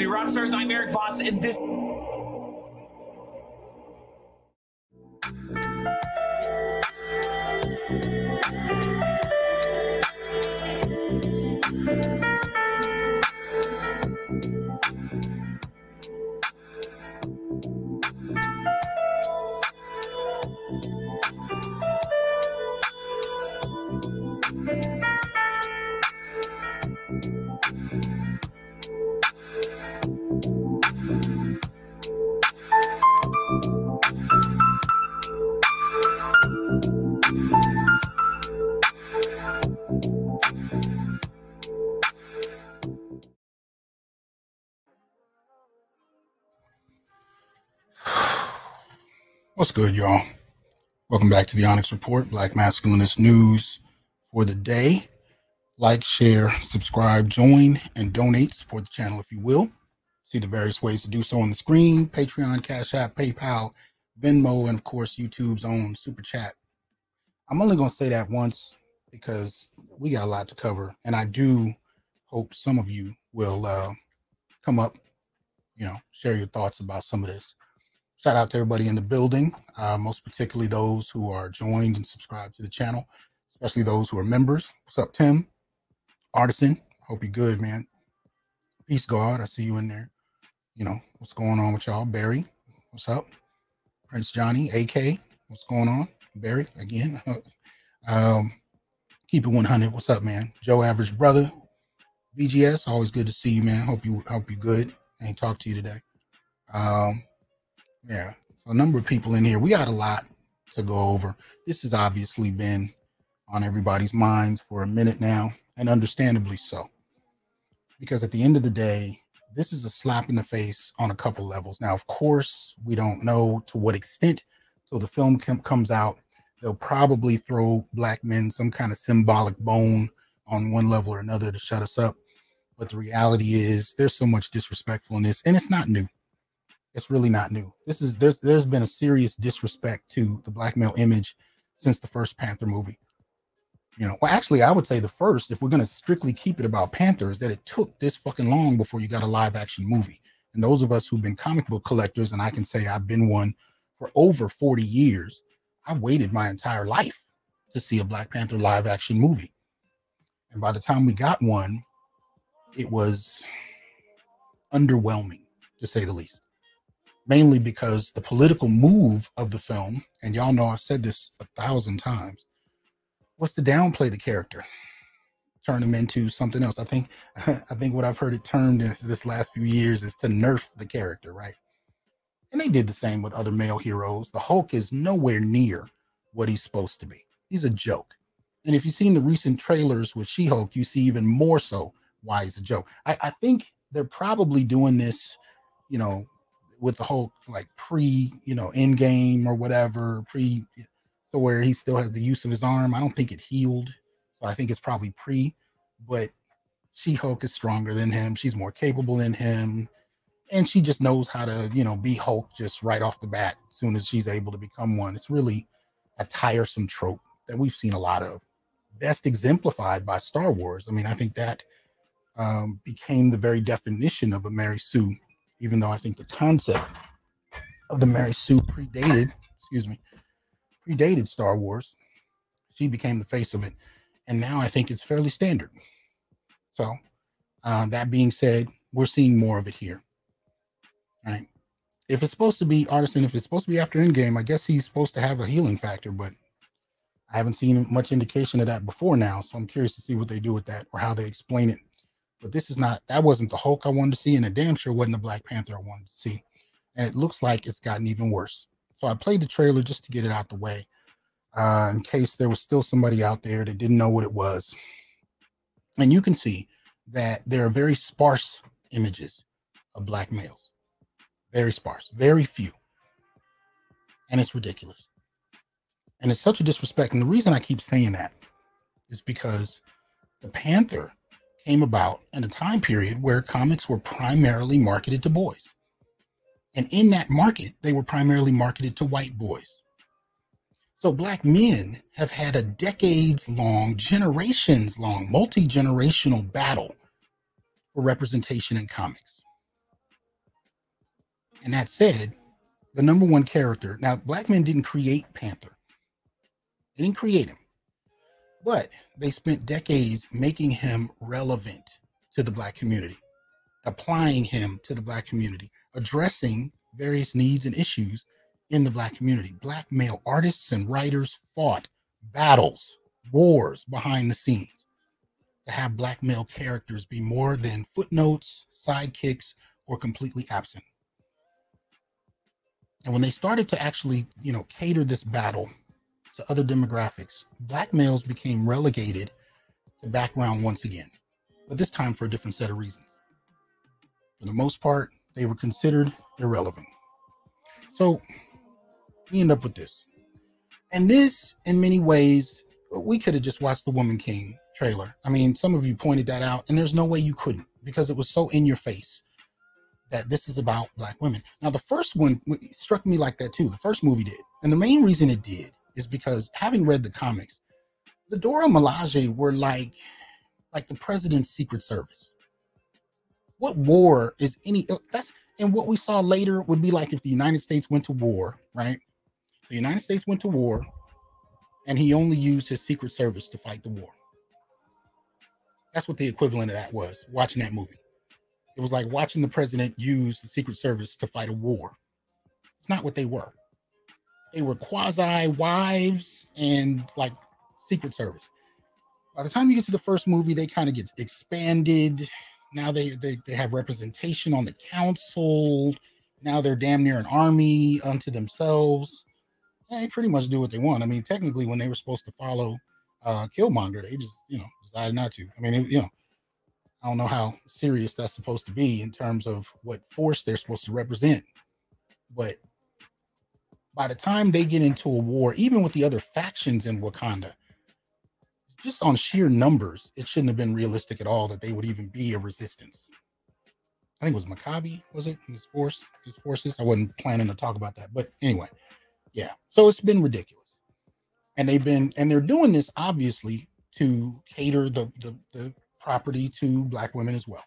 The rockstars. I'm Eric Boss, and this. Good, y'all? Welcome back to the Onyx Report, Black Masculinist News for the day. Like, share, subscribe, join, and donate. Support the channel if you will. See the various ways to do so on the screen Patreon, Cash App, PayPal, Venmo, and of course, YouTube's own Super Chat. I'm only going to say that once because we got a lot to cover, and I do hope some of you will uh, come up, you know, share your thoughts about some of this. Shout out to everybody in the building, uh, most particularly those who are joined and subscribed to the channel, especially those who are members. What's up, Tim? Artisan, hope you're good, man. Peace, God. I see you in there. You know, what's going on with y'all? Barry, what's up? Prince Johnny, AK, what's going on? Barry, again. um, keep it 100. What's up, man? Joe Average Brother, VGS, always good to see you, man. Hope you hope you good. I ain't talked to you today. Um, yeah. So a number of people in here. We got a lot to go over. This has obviously been on everybody's minds for a minute now, and understandably so. Because at the end of the day, this is a slap in the face on a couple levels. Now, of course, we don't know to what extent till the film com- comes out. They'll probably throw black men some kind of symbolic bone on one level or another to shut us up. But the reality is, there's so much disrespectfulness, and it's not new it's really not new. This is there's there's been a serious disrespect to the black male image since the first Panther movie. You know, well, actually, I would say the first, if we're going to strictly keep it about Panthers, that it took this fucking long before you got a live action movie. And those of us who've been comic book collectors, and I can say I've been one for over 40 years, I waited my entire life to see a Black Panther live action movie. And by the time we got one, it was underwhelming to say the least. Mainly because the political move of the film, and y'all know I've said this a thousand times, was to downplay the character, turn him into something else. I think I think what I've heard it termed in this last few years is to nerf the character, right? And they did the same with other male heroes. The Hulk is nowhere near what he's supposed to be. He's a joke. And if you've seen the recent trailers with She Hulk, you see even more so why he's a joke. I, I think they're probably doing this, you know, with the whole like pre, you know, end game or whatever, pre, so where he still has the use of his arm. I don't think it healed. So I think it's probably pre, but She Hulk is stronger than him. She's more capable than him. And she just knows how to, you know, be Hulk just right off the bat as soon as she's able to become one. It's really a tiresome trope that we've seen a lot of best exemplified by Star Wars. I mean, I think that um, became the very definition of a Mary Sue, even though I think the concept of the Mary Sue predated, excuse me, predated Star Wars. She became the face of it. And now I think it's fairly standard. So, uh, that being said, we're seeing more of it here. Right. If it's supposed to be artisan, if it's supposed to be after Endgame, I guess he's supposed to have a healing factor, but I haven't seen much indication of that before now, so I'm curious to see what they do with that or how they explain it. But this is not that wasn't the Hulk I wanted to see, and it damn sure wasn't the Black Panther I wanted to see. And it looks like it's gotten even worse. So I played the trailer just to get it out the way, uh, in case there was still somebody out there that didn't know what it was. And you can see that there are very sparse images of black males, very sparse, very few, and it's ridiculous. And it's such a disrespect. And the reason I keep saying that is because the Panther came about in a time period where comics were primarily marketed to boys. And in that market, they were primarily marketed to white boys. So black men have had a decades long, generations long, multi generational battle for representation in comics. And that said, the number one character, now, black men didn't create Panther. They didn't create him, but they spent decades making him relevant to the Black community, applying him to the Black community, addressing various needs and issues in the Black community. Black male artists and writers fought battles, wars behind the scenes to have Black male characters be more than footnotes, sidekicks, or completely absent. And when they started to actually, you know, cater this battle to other demographics, black males became relegated to background once again, but this time for a different set of reasons. For the most part, they were considered irrelevant. So we end up with this. And this, in many ways, we could have just watched the Woman King trailer. I mean, some of you pointed that out, and there's no way you couldn't because it was so in your face that this is about black women. Now, the first one struck me like that too. The first movie did. And the main reason it did is because having read the comics, the Dora Milaje were like like the president's secret service. What war is any that's and what we saw later would be like if the United States went to war, right? The United States went to war and he only used his secret service to fight the war. That's what the equivalent of that was watching that movie. It was like watching the president use the secret service to fight a war. It's not what they were they were quasi wives and like Secret Service. By the time you get to the first movie, they kind of get expanded. Now they, they they have representation on the council. Now they're damn near an army unto themselves. they pretty much do what they want. I mean, technically, when they were supposed to follow uh, Killmonger, they just you know decided not to. I mean, it, you know, I don't know how serious that's supposed to be in terms of what force they're supposed to represent, but by the time they get into a war, even with the other factions in Wakanda, just on sheer numbers, it shouldn't have been realistic at all that they would even be a resistance. I think it was M'Baku, was it? His force, his forces. I wasn't planning to talk about that, but anyway, yeah. So it's been ridiculous, and they've been, and they're doing this obviously to cater the the, the property to black women as well.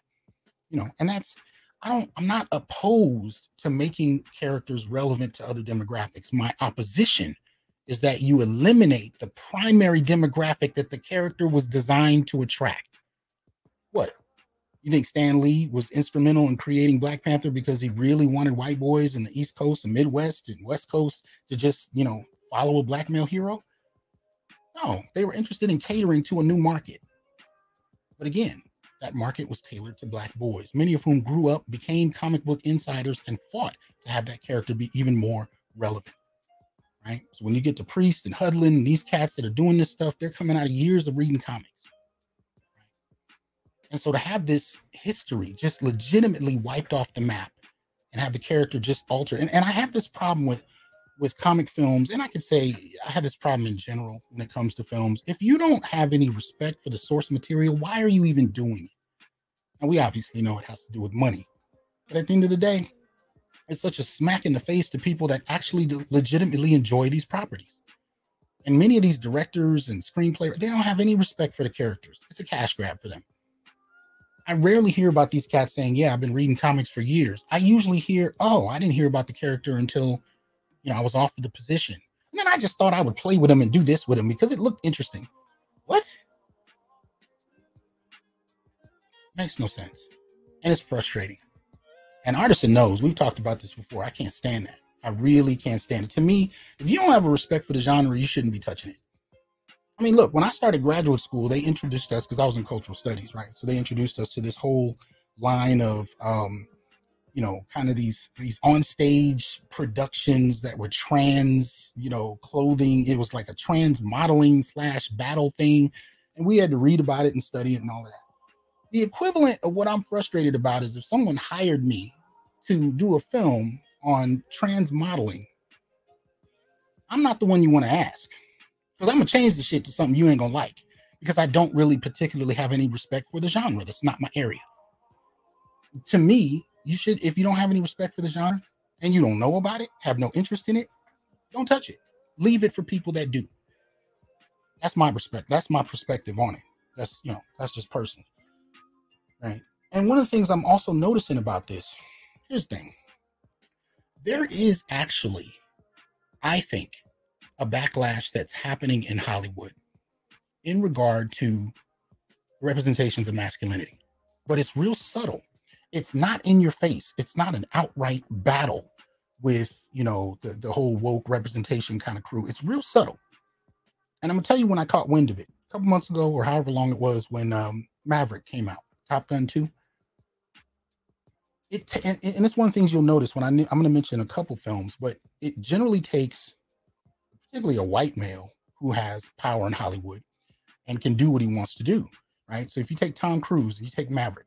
You know, and that's I don't I'm not opposed to making characters relevant to other demographics. My opposition is that you eliminate the primary demographic that the character was designed to attract. What? You think Stan Lee was instrumental in creating Black Panther because he really wanted white boys in the East Coast and Midwest and West Coast to just, you know, follow a black male hero? No, they were interested in catering to a new market. But again, that market was tailored to black boys, many of whom grew up, became comic book insiders, and fought to have that character be even more relevant. Right. So when you get to Priest and Hudlin these cats that are doing this stuff, they're coming out of years of reading comics. And so to have this history just legitimately wiped off the map and have the character just altered, and, and I have this problem with with comic films, and I could say I have this problem in general when it comes to films. If you don't have any respect for the source material, why are you even doing it? And we obviously know it has to do with money. But at the end of the day, it's such a smack in the face to people that actually legitimately enjoy these properties. And many of these directors and screenplayers, they don't have any respect for the characters. It's a cash grab for them. I rarely hear about these cats saying, Yeah, I've been reading comics for years. I usually hear, Oh, I didn't hear about the character until you know, I was offered the position. And then I just thought I would play with him and do this with him because it looked interesting. What? Makes no sense. And it's frustrating. And Artisan knows, we've talked about this before. I can't stand that. I really can't stand it. To me, if you don't have a respect for the genre, you shouldn't be touching it. I mean, look, when I started graduate school, they introduced us because I was in cultural studies, right? So they introduced us to this whole line of um, you know, kind of these these on stage productions that were trans, you know, clothing. It was like a trans modeling slash battle thing, and we had to read about it and study it and all that. The equivalent of what I'm frustrated about is if someone hired me to do a film on trans modeling, I'm not the one you want to ask because I'm gonna change the shit to something you ain't gonna like because I don't really particularly have any respect for the genre. That's not my area. To me, you should, if you don't have any respect for the genre and you don't know about it, have no interest in it, don't touch it. Leave it for people that do. That's my respect. That's my perspective on it. That's you know, that's just personal. Right. And one of the things I'm also noticing about this, here's the thing. There is actually, I think, a backlash that's happening in Hollywood in regard to representations of masculinity, but it's real subtle it's not in your face. It's not an outright battle with, you know, the, the whole woke representation kind of crew. It's real subtle. And I'm gonna tell you when I caught wind of it a couple months ago, or however long it was when um, Maverick came out, Top Gun 2. It and, and it's one of the things you'll notice when I I'm going to mention a couple films, but it generally takes, particularly a white male who has power in Hollywood and can do what he wants to do, right? So if you take Tom Cruise, and you take Maverick,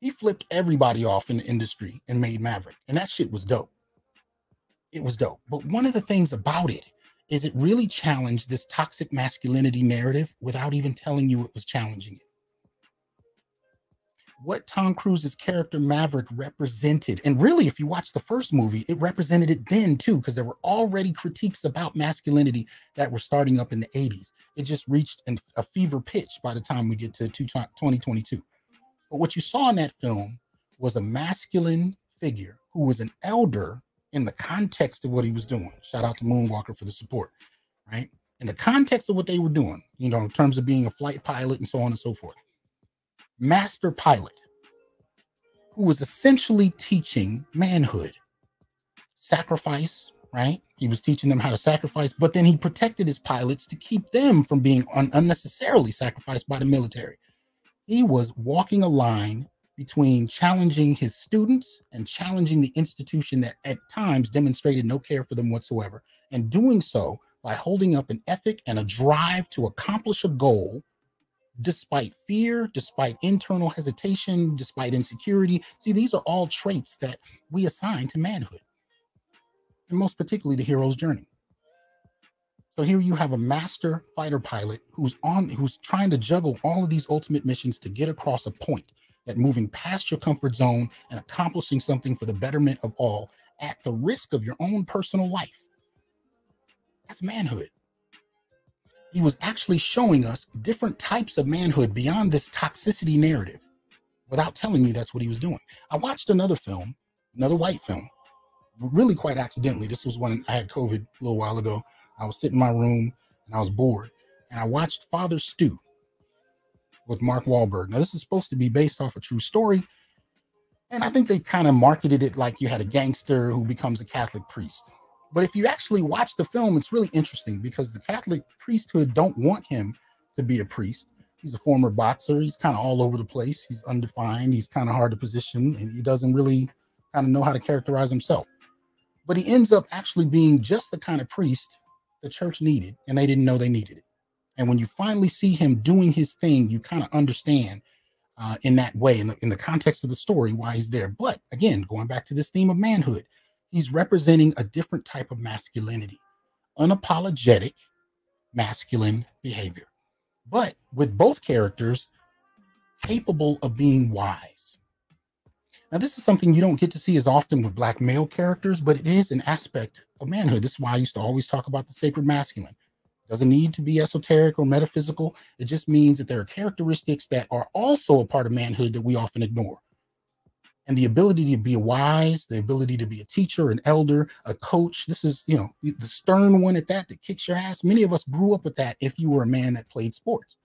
he flipped everybody off in the industry and made Maverick. And that shit was dope. It was dope. But one of the things about it is it really challenged this toxic masculinity narrative without even telling you it was challenging it. What Tom Cruise's character Maverick represented, and really, if you watch the first movie, it represented it then too, because there were already critiques about masculinity that were starting up in the 80s. It just reached an, a fever pitch by the time we get to 2022. But what you saw in that film was a masculine figure who was an elder in the context of what he was doing. Shout out to Moonwalker for the support, right? In the context of what they were doing, you know, in terms of being a flight pilot and so on and so forth. Master pilot who was essentially teaching manhood, sacrifice, right? He was teaching them how to sacrifice, but then he protected his pilots to keep them from being un- unnecessarily sacrificed by the military he was walking a line between challenging his students and challenging the institution that at times demonstrated no care for them whatsoever, and doing so by holding up an ethic and a drive to accomplish a goal despite fear, despite internal hesitation, despite insecurity. See, these are all traits that we assign to manhood, and most particularly the hero's journey. So here you have a master fighter pilot who's on who's trying to juggle all of these ultimate missions to get across a point that moving past your comfort zone and accomplishing something for the betterment of all at the risk of your own personal life. That's manhood. He was actually showing us different types of manhood beyond this toxicity narrative without telling you that's what he was doing. I watched another film, another white film, really quite accidentally. This was when I had COVID a little while ago I was sitting in my room and I was bored, and I watched Father Stu with Mark Wahlberg. Now, this is supposed to be based off a true story, and I think they kind of marketed it like you had a gangster who becomes a Catholic priest. But if you actually watch the film, it's really interesting because the Catholic priesthood don't want him to be a priest. He's a former boxer. He's kind of all over the place. He's undefined. He's kind of hard to position, and he doesn't really kind of know how to characterize himself. But he ends up actually being just the kind of priest the church needed, and they didn't know they needed it. And when you finally see him doing his thing, you kind of understand uh, in that way, in the, in the context of the story, why he's there. But again, going back to this theme of manhood, he's representing a different type of masculinity, unapologetic masculine behavior. But with both characters, capable of being wise. Now, this is something you don't get to see as often with black male characters, but it is an aspect of manhood. This is why I used to always talk about the sacred masculine. Doesn't need to be esoteric or metaphysical. It just means that there are characteristics that are also a part of manhood that we often ignore. And the ability to be wise, the ability to be a teacher, an elder, a coach. This is, you know, the stern one at that that kicks your ass. Many of us grew up with that if you were a man that played sports.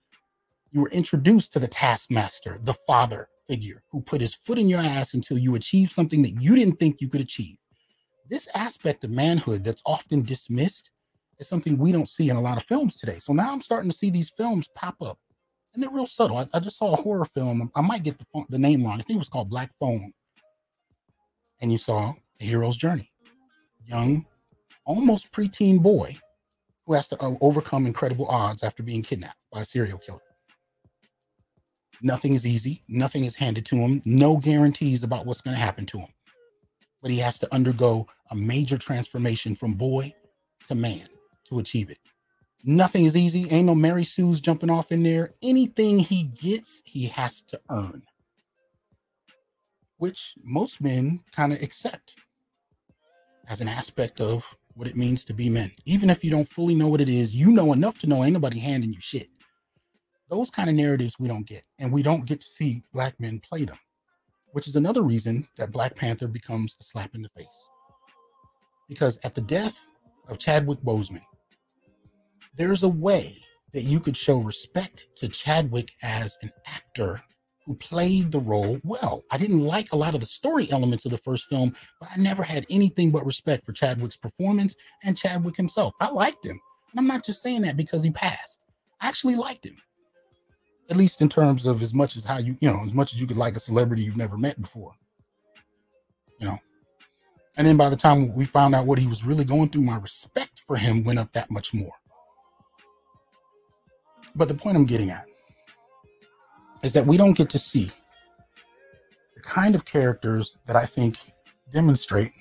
You were introduced to the taskmaster, the father figure who put his foot in your ass until you achieved something that you didn't think you could achieve. This aspect of manhood that's often dismissed is something we don't see in a lot of films today. So now I'm starting to see these films pop up, and they're real subtle. I, I just saw a horror film. I might get the the name wrong. I think it was called Black Phone, and you saw a hero's journey, young, almost preteen boy who has to uh, overcome incredible odds after being kidnapped by a serial killer. Nothing is easy. Nothing is handed to him. No guarantees about what's going to happen to him. But he has to undergo a major transformation from boy to man to achieve it. Nothing is easy. Ain't no Mary Sue's jumping off in there. Anything he gets, he has to earn, which most men kind of accept as an aspect of what it means to be men. Even if you don't fully know what it is, you know enough to know ain't nobody handing you shit. Those kind of narratives we don't get, and we don't get to see black men play them, which is another reason that Black Panther becomes a slap in the face. Because at the death of Chadwick Boseman, there's a way that you could show respect to Chadwick as an actor who played the role well. I didn't like a lot of the story elements of the first film, but I never had anything but respect for Chadwick's performance and Chadwick himself. I liked him. And I'm not just saying that because he passed. I actually liked him. At least in terms of as much as how you, you know, as much as you could like a celebrity you've never met before. You know. And then by the time we found out what he was really going through, my respect for him went up that much more. But the point I'm getting at is that we don't get to see the kind of characters that I think demonstrate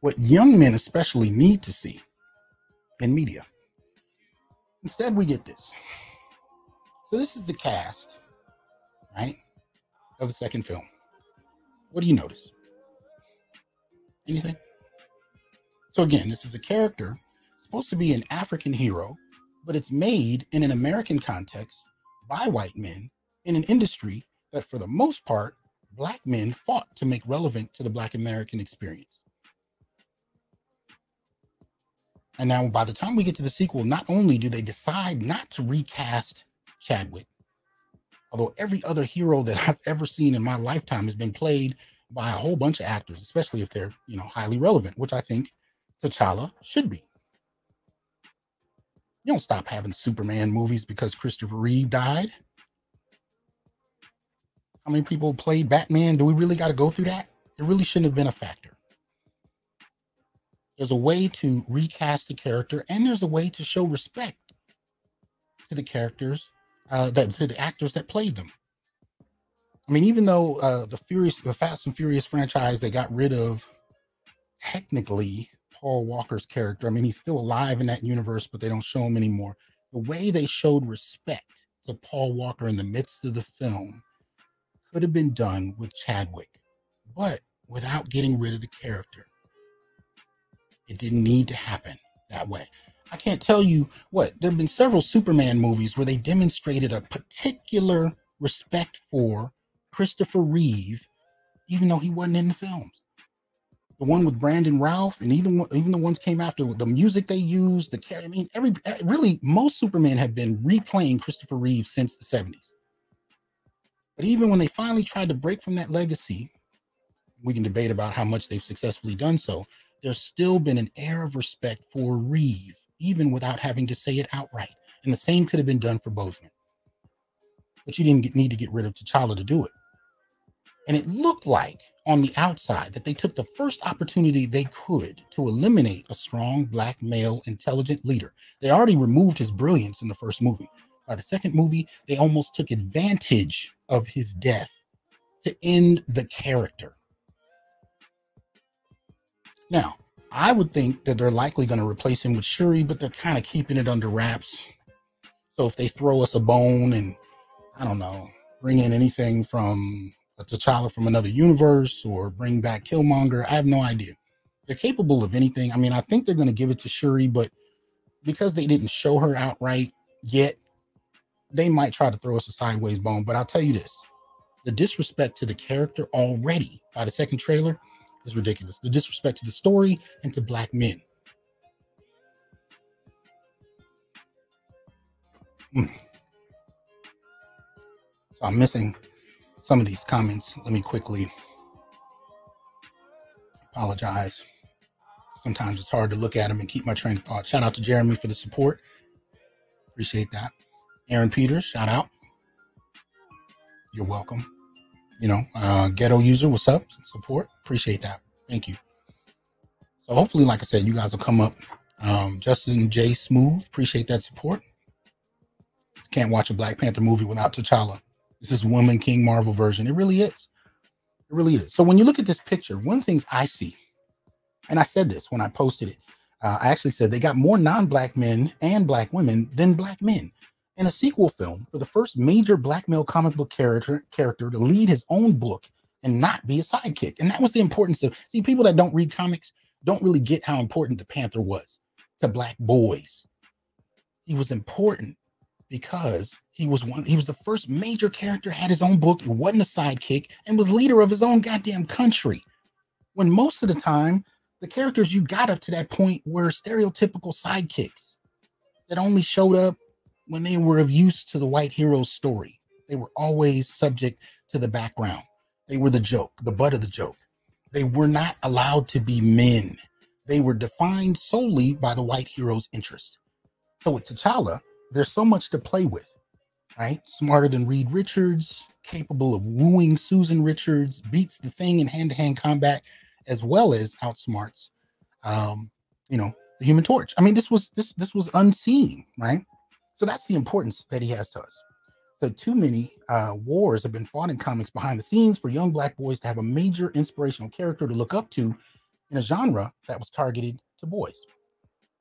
what young men especially need to see in media. Instead, we get this. So, this is the cast, right, of the second film. What do you notice? Anything? So, again, this is a character supposed to be an African hero but it's made in an American context by white men in an industry that, for the most part, black men fought to make relevant to the black American experience. And now, by the time we get to the sequel, not only do they decide not to recast Chadwick, although every other hero that I've ever seen in my lifetime has been played by a whole bunch of actors, especially if they're, you know, highly relevant, which I think T'Challa should be. You don't stop having Superman movies because Christopher Reeve died. How many people played Batman? Do we really got to go through that? It really shouldn't have been a factor. There's a way to recast the character, and there's a way to show respect to the characters, uh, that to the actors that played them. I mean, even though uh, the Furious, the Fast and Furious franchise, they got rid of technically Paul Walker's character. I mean, he's still alive in that universe, but they don't show him anymore. The way they showed respect to Paul Walker in the midst of the film could have been done with Chadwick, but without getting rid of the character. It didn't need to happen that way. I can't tell you what, there have been several Superman movies where they demonstrated a particular respect for Christopher Reeve, even though he wasn't in the films. The one with Brandon Routh, and even even the ones came after with the music they used, the I mean, every eh, really most Superman have been replaying Christopher Reeve since the 70s. But even when they finally tried to break from that legacy, we can debate about how much they've successfully done so. There's still been an air of respect for Reeve, even without having to say it outright. And the same could have been done for Boseman. But you didn't get, need to get rid of T'Challa to do it. And it looked like on the outside that they took the first opportunity they could to eliminate a strong black male intelligent leader. They already removed his brilliance in the first movie. By the second movie, they almost took advantage of his death to end the character. Now, I would think that they're likely going to replace him with Shuri, but they're kind of keeping it under wraps. So if they throw us a bone and I don't know, bring in anything from a T'Challa from another universe or bring back Killmonger. I have no idea. They're capable of anything. I mean, I think they're going to give it to Shuri, but because they didn't show her outright yet, they might try to throw us a sideways bone. But I'll tell you this the disrespect to the character already by the second trailer is ridiculous. The disrespect to the story and to black men. Mm. So I'm missing some of these comments. Let me quickly apologize. Sometimes it's hard to look at them and keep my train of thought. Shout out to Jeremy for the support. Appreciate that. Aaron Peters, shout out. You're welcome. You know, uh, ghetto user, what's up? Support. Appreciate that. Thank you. So hopefully, like I said, you guys will come up. Um, Justin J. Smooth, appreciate that support. Can't watch a Black Panther movie without T'Challa. This is Woman King Marvel version. It really is. It really is. So when you look at this picture, one of the things I see, and I said this when I posted it, uh, I actually said they got more non-black men and black women than black men. In a sequel film, for the first major black male comic book character character to lead his own book and not be a sidekick, and that was the importance of see people that don't read comics don't really get how important the Panther was to black boys. He was important because he was one he was the first major character had his own book He wasn't a sidekick and was leader of his own goddamn country. When most of the time the characters you got up to that point were stereotypical sidekicks that only showed up when they were of use to the white hero's story. They were always subject to the background. They were the joke the butt of the joke. They were not allowed to be men. They were defined solely by the white hero's interest. So with t'challa there's so much to play with, right? Smarter than Reed Richards, capable of wooing Susan Richards, beats the thing in hand-to-hand combat, as well as outsmarts, um, you know, the Human Torch. I mean, this was this this was unseen, right? So that's the importance that he has to us. So too many uh, wars have been fought in comics behind the scenes for young black boys to have a major inspirational character to look up to in a genre that was targeted to boys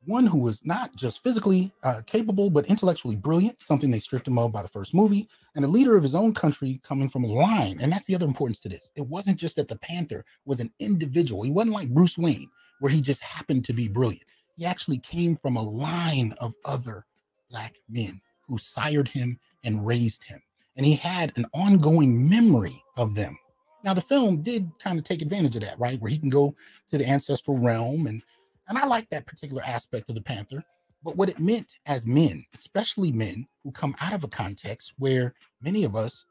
one who was not just physically uh, capable, but intellectually brilliant, something they stripped him of by the first movie, and a leader of his own country coming from a line. And that's the other importance to this. It wasn't just that the Panther was an individual, he wasn't like Bruce Wayne, where he just happened to be brilliant. He actually came from a line of other black men who sired him and raised him. And he had an ongoing memory of them. Now, the film did kind of take advantage of that, right? Where he can go to the ancestral realm and and I like that particular aspect of the Panther. But what it meant as men, especially men who come out of a context where many of us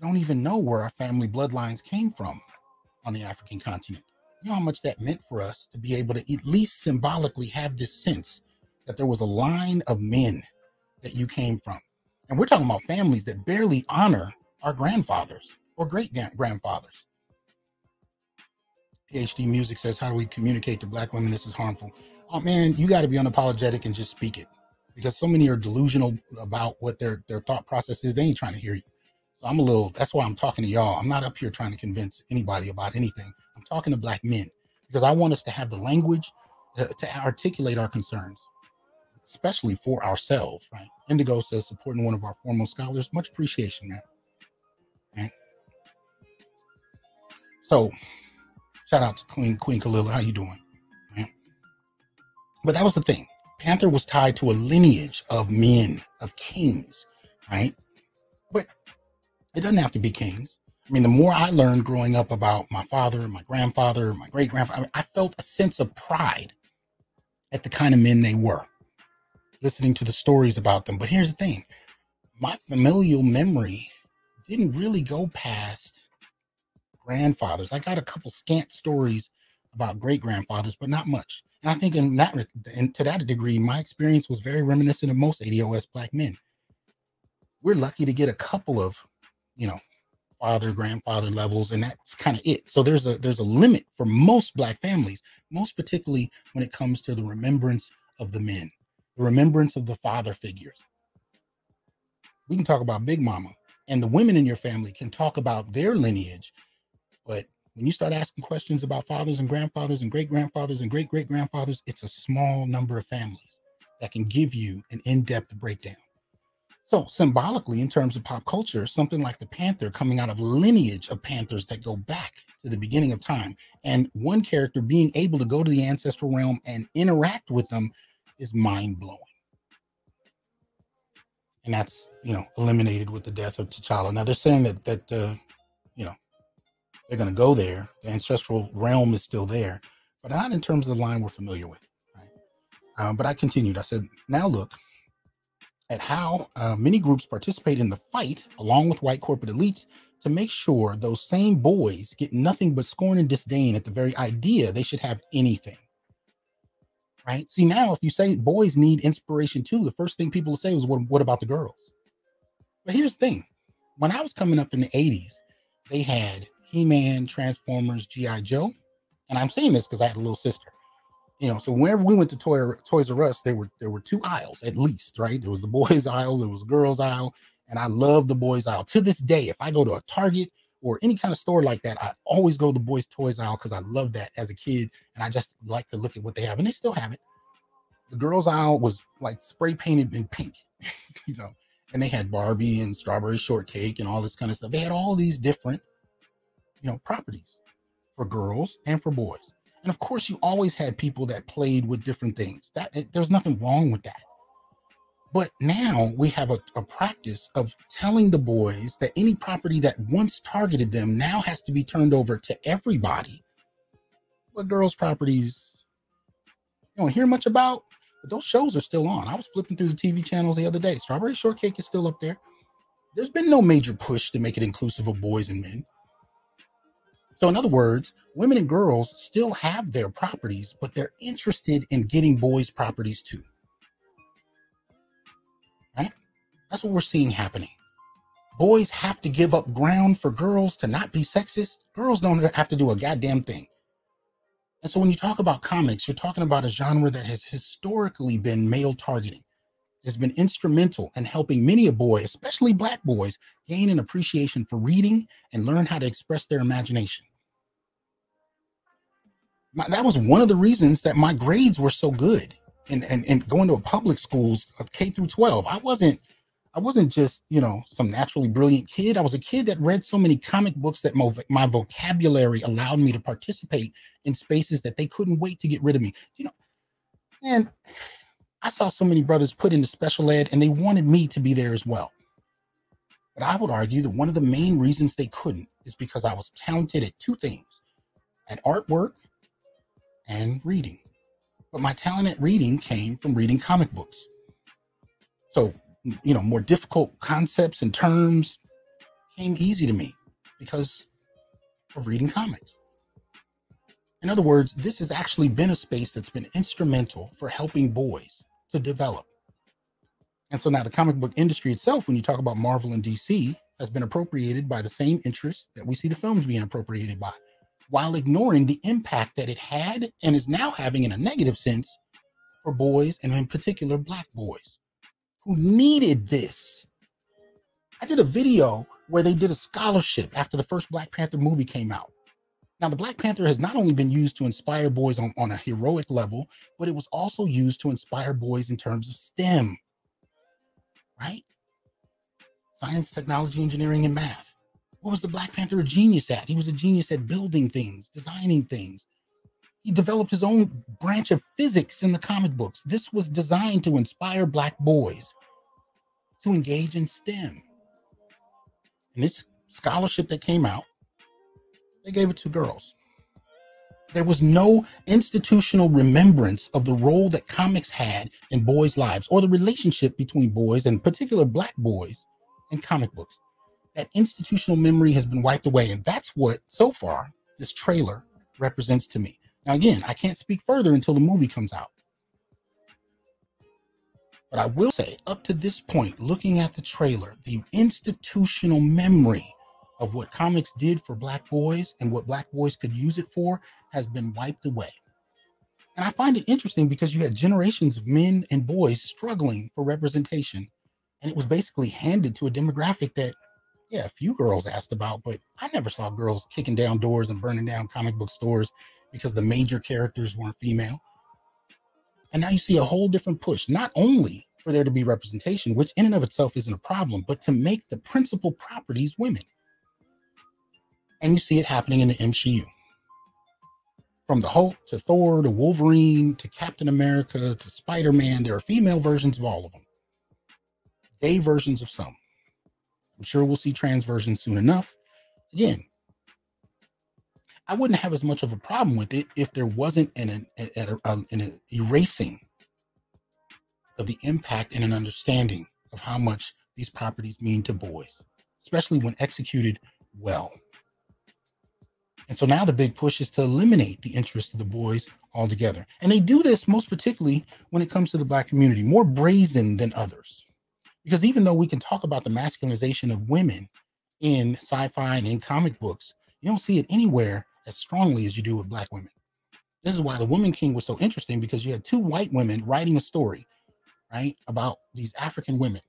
don't even know where our family bloodlines came from on the African continent. You know how much that meant for us to be able to at least symbolically have this sense that there was a line of men that you came from. And we're talking about families that barely honor our grandfathers or great grandfathers. PhD Music says, How do we communicate to Black women this is harmful? Oh man, you got to be unapologetic and just speak it because so many are delusional about what their, their thought process is. They ain't trying to hear you. So I'm a little, that's why I'm talking to y'all. I'm not up here trying to convince anybody about anything. I'm talking to Black men because I want us to have the language to, to articulate our concerns, especially for ourselves, right? Indigo says, supporting one of our foremost scholars. Much appreciation, man. Okay. So, Shout out to Queen Queen Kalila. How you doing? But that was the thing. Panther was tied to a lineage of men, of kings, right? But it doesn't have to be kings. I mean, the more I learned growing up about my father, my grandfather, my great grandfather, I, mean, I felt a sense of pride at the kind of men they were, listening to the stories about them. But here's the thing my familial memory didn't really go past grandfathers. I got a couple scant stories about great grandfathers, but not much. And I think in that, and to that degree, my experience was very reminiscent of most ADOS black men. We're lucky to get a couple of, you know, father, grandfather levels, and that's kind of it. So there's a there's a limit for most black families, most particularly when it comes to the remembrance of the men, the remembrance of the father figures. We can talk about Big Mama, and the women in your family can talk about their lineage, but when you start asking questions about fathers and grandfathers and great grandfathers and great great grandfathers, it's a small number of families that can give you an in depth breakdown. So, symbolically, in terms of pop culture, something like the panther coming out of lineage of panthers that go back to the beginning of time, and one character being able to go to the ancestral realm and interact with them is mind blowing. And that's you know eliminated with the death of T'Challa. Now they're saying that that uh, you know they're going to go there. The ancestral realm is still there, but not in terms of the line we're familiar with. Right? Um, but I continued. I said, now look at how uh, many groups participate in the fight along with white corporate elites to make sure those same boys get nothing but scorn and disdain at the very idea they should have anything. Right? See, now if you say boys need inspiration too, the first thing people will say is, what, what about the girls? But here's the thing when I was coming up in the 80s, they had he-Man, Transformers, G.I. Joe. And I'm saying this because I had a little sister. You know, so whenever we went to Toy, Toys R Us, there were there were two aisles at least, right? There was the boys aisle, there was the girls aisle, and I love the boys aisle. To this day, if I go to a Target or any kind of store like that, I always go to the boys toys aisle because I love that as a kid, and I just like to look at what they have, and they still have it. The girls aisle was like spray painted in pink, you know, and they had Barbie and strawberry shortcake and all this kind of stuff. They had all these different you know, properties for girls and for boys. And of course, you always had people that played with different things. That there's nothing wrong with that. But now we have a, a, practice of telling the boys that any property that once targeted them now has to be turned over to everybody. But girls' properties, you don't hear much about, but those shows are still on. I was flipping through the TV channels the other day. Strawberry Shortcake is still up there. There's been no major push to make it inclusive of boys and men. So, in other words, women and girls still have their properties, but they're interested in getting boys' properties too. Right? That's what we're seeing happening. Boys have to give up ground for girls to not be sexist. Girls don't have to do a goddamn thing. And so when you talk about comics, you're talking about a genre that has historically been male targeting. Has been instrumental in helping many a boy, especially black boys, gain an appreciation for reading and learn how to express their imagination my, that was one of the reasons that my grades were so good and, and, and going to a public schools of K through 12. I wasn't I wasn't just, you know, some naturally brilliant kid. I was a kid that read so many comic books that my, my vocabulary allowed me to participate in spaces that they couldn't wait to get rid of me. You know, and I saw so many brothers put into special ed and they wanted me to be there as well. But I would argue that one of the main reasons they couldn't is because I was talented at two things at artwork and reading. But my talent at reading came from reading comic books. So, you know, more difficult concepts and terms came easy to me because of reading comics. In other words, this has actually been a space that's been instrumental for helping boys to develop. And so now the comic book industry itself, when you talk about Marvel and DC, has been appropriated by the same interests that we see the films being appropriated by while ignoring the impact that it had and is now having in a negative sense for boys and in particular black boys who needed this. I did a video where they did a scholarship after the first Black Panther movie came out. Now, the Black Panther has not only been used to inspire boys on, on a heroic level, but it was also used to inspire boys in terms of STEM, right? Science, technology, engineering, and math. What was the Black Panther a genius at? He was a genius at building things, designing things. He developed his own branch of physics in the comic books. This was designed to inspire Black boys to engage in STEM. And this scholarship that came out, they gave it to girls. There was no institutional remembrance of the role that comics had in boys' lives or the relationship between boys and particular black boys and comic books. That institutional memory has been wiped away. And that's what, so far, this trailer represents to me. Now, again, I can't speak further until the movie comes out. But I will say, up to this point, looking at the trailer, the institutional memory of what comics did for black boys and what black boys could use it for has been wiped away. And I find it interesting because you had generations of men and boys struggling for representation. And it was basically handed to a demographic that, yeah, a few girls asked about, but I never saw girls kicking down doors and burning down comic book stores because the major characters weren't female. And now you see a whole different push, not only for there to be representation, which in and of itself isn't a problem, but to make the principal properties women. And you see it happening in the MCU. From the Hulk to Thor to Wolverine to Captain America to Spider Man, there are female versions of all of them, gay versions of some. I'm sure we'll see trans versions soon enough. Again, I wouldn't have as much of a problem with it if there wasn't an, an, an, an erasing of the impact and an understanding of how much these properties mean to boys, especially when executed well. And so now the big push is to eliminate the interest of the boys altogether. And they do this most particularly when it comes to the black community, more brazen than others. Because even though we can talk about the masculinization of women in sci-fi and in comic books, you don't see it anywhere as strongly as you do with black women. This is why the Woman King was so interesting because you had two white women writing a story, right, about these African women,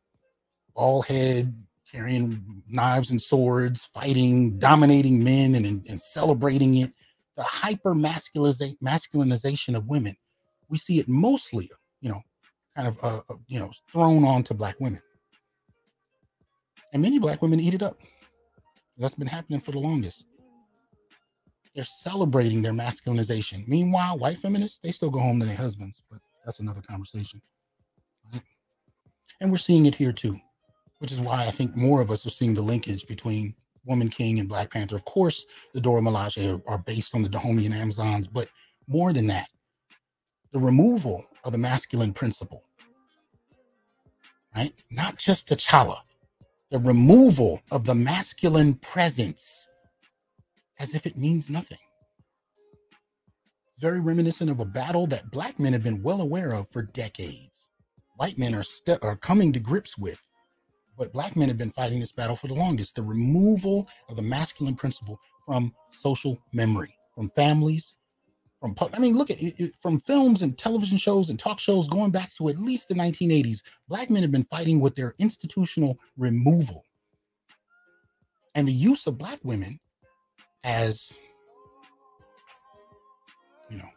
bald head, carrying knives and swords, fighting, dominating men, and, and, and celebrating it. The hyper masculinization of women, we see it mostly, you know, kind of, uh, uh, you know, thrown onto black women. And many black women eat it up. That's been happening for the longest. They're celebrating their masculinization. Meanwhile, white feminists, they still go home to their husbands, but that's another conversation. And we're seeing it here too which is why I think more of us are seeing the linkage between Woman King and Black Panther. Of course, the Dora Milaje are, are based on the Dahomey and Amazons, but more than that, the removal of the masculine principle, right? Not just T'Challa, the removal of the masculine presence as if it means nothing. Very reminiscent of a battle that black men have been well aware of for decades. White men are, are coming to grips with but black men have been fighting this battle for the longest the removal of the masculine principle from social memory, from families, from, I mean, look at it, from films and television shows and talk shows going back to at least the 1980s. Black men have been fighting with their institutional removal and the use of black women as, you know,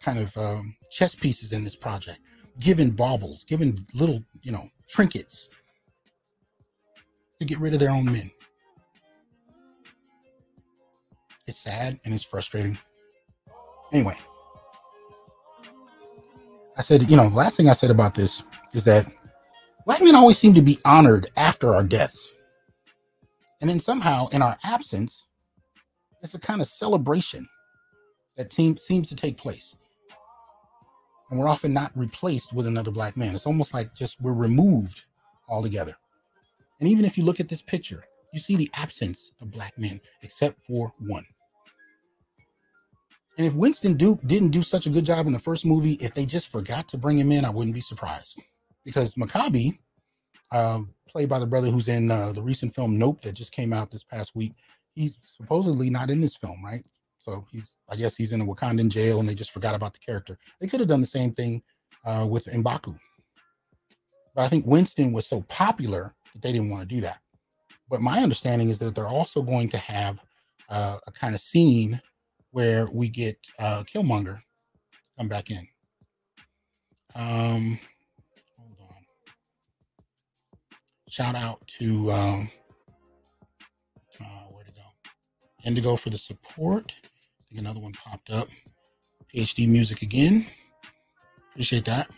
kind of um, chess pieces in this project, given baubles, given little, you know, trinkets to get rid of their own men. It's sad and it's frustrating. Anyway, I said, you know, last thing I said about this is that black men always seem to be honored after our deaths. And then somehow in our absence, it's a kind of celebration that seem, seems to take place. And we're often not replaced with another black man. It's almost like just we're removed altogether. And even if you look at this picture, you see the absence of black men, except for one. And if Winston Duke didn't do such a good job in the first movie, if they just forgot to bring him in, I wouldn't be surprised. Because Makabe, uh, played by the brother who's in uh, the recent film Nope that just came out this past week, he's supposedly not in this film, right? So he's, I guess he's in a Wakandan jail and they just forgot about the character. They could have done the same thing uh, with M'Baku. But I think Winston was so popular that they didn't want to do that. But my understanding is that they're also going to have uh, a kind of scene where we get uh, Killmonger come back in. Um, hold on. Shout out to um, uh, where to go? Indigo for the support. I think another one popped up. PhD music again. Appreciate that.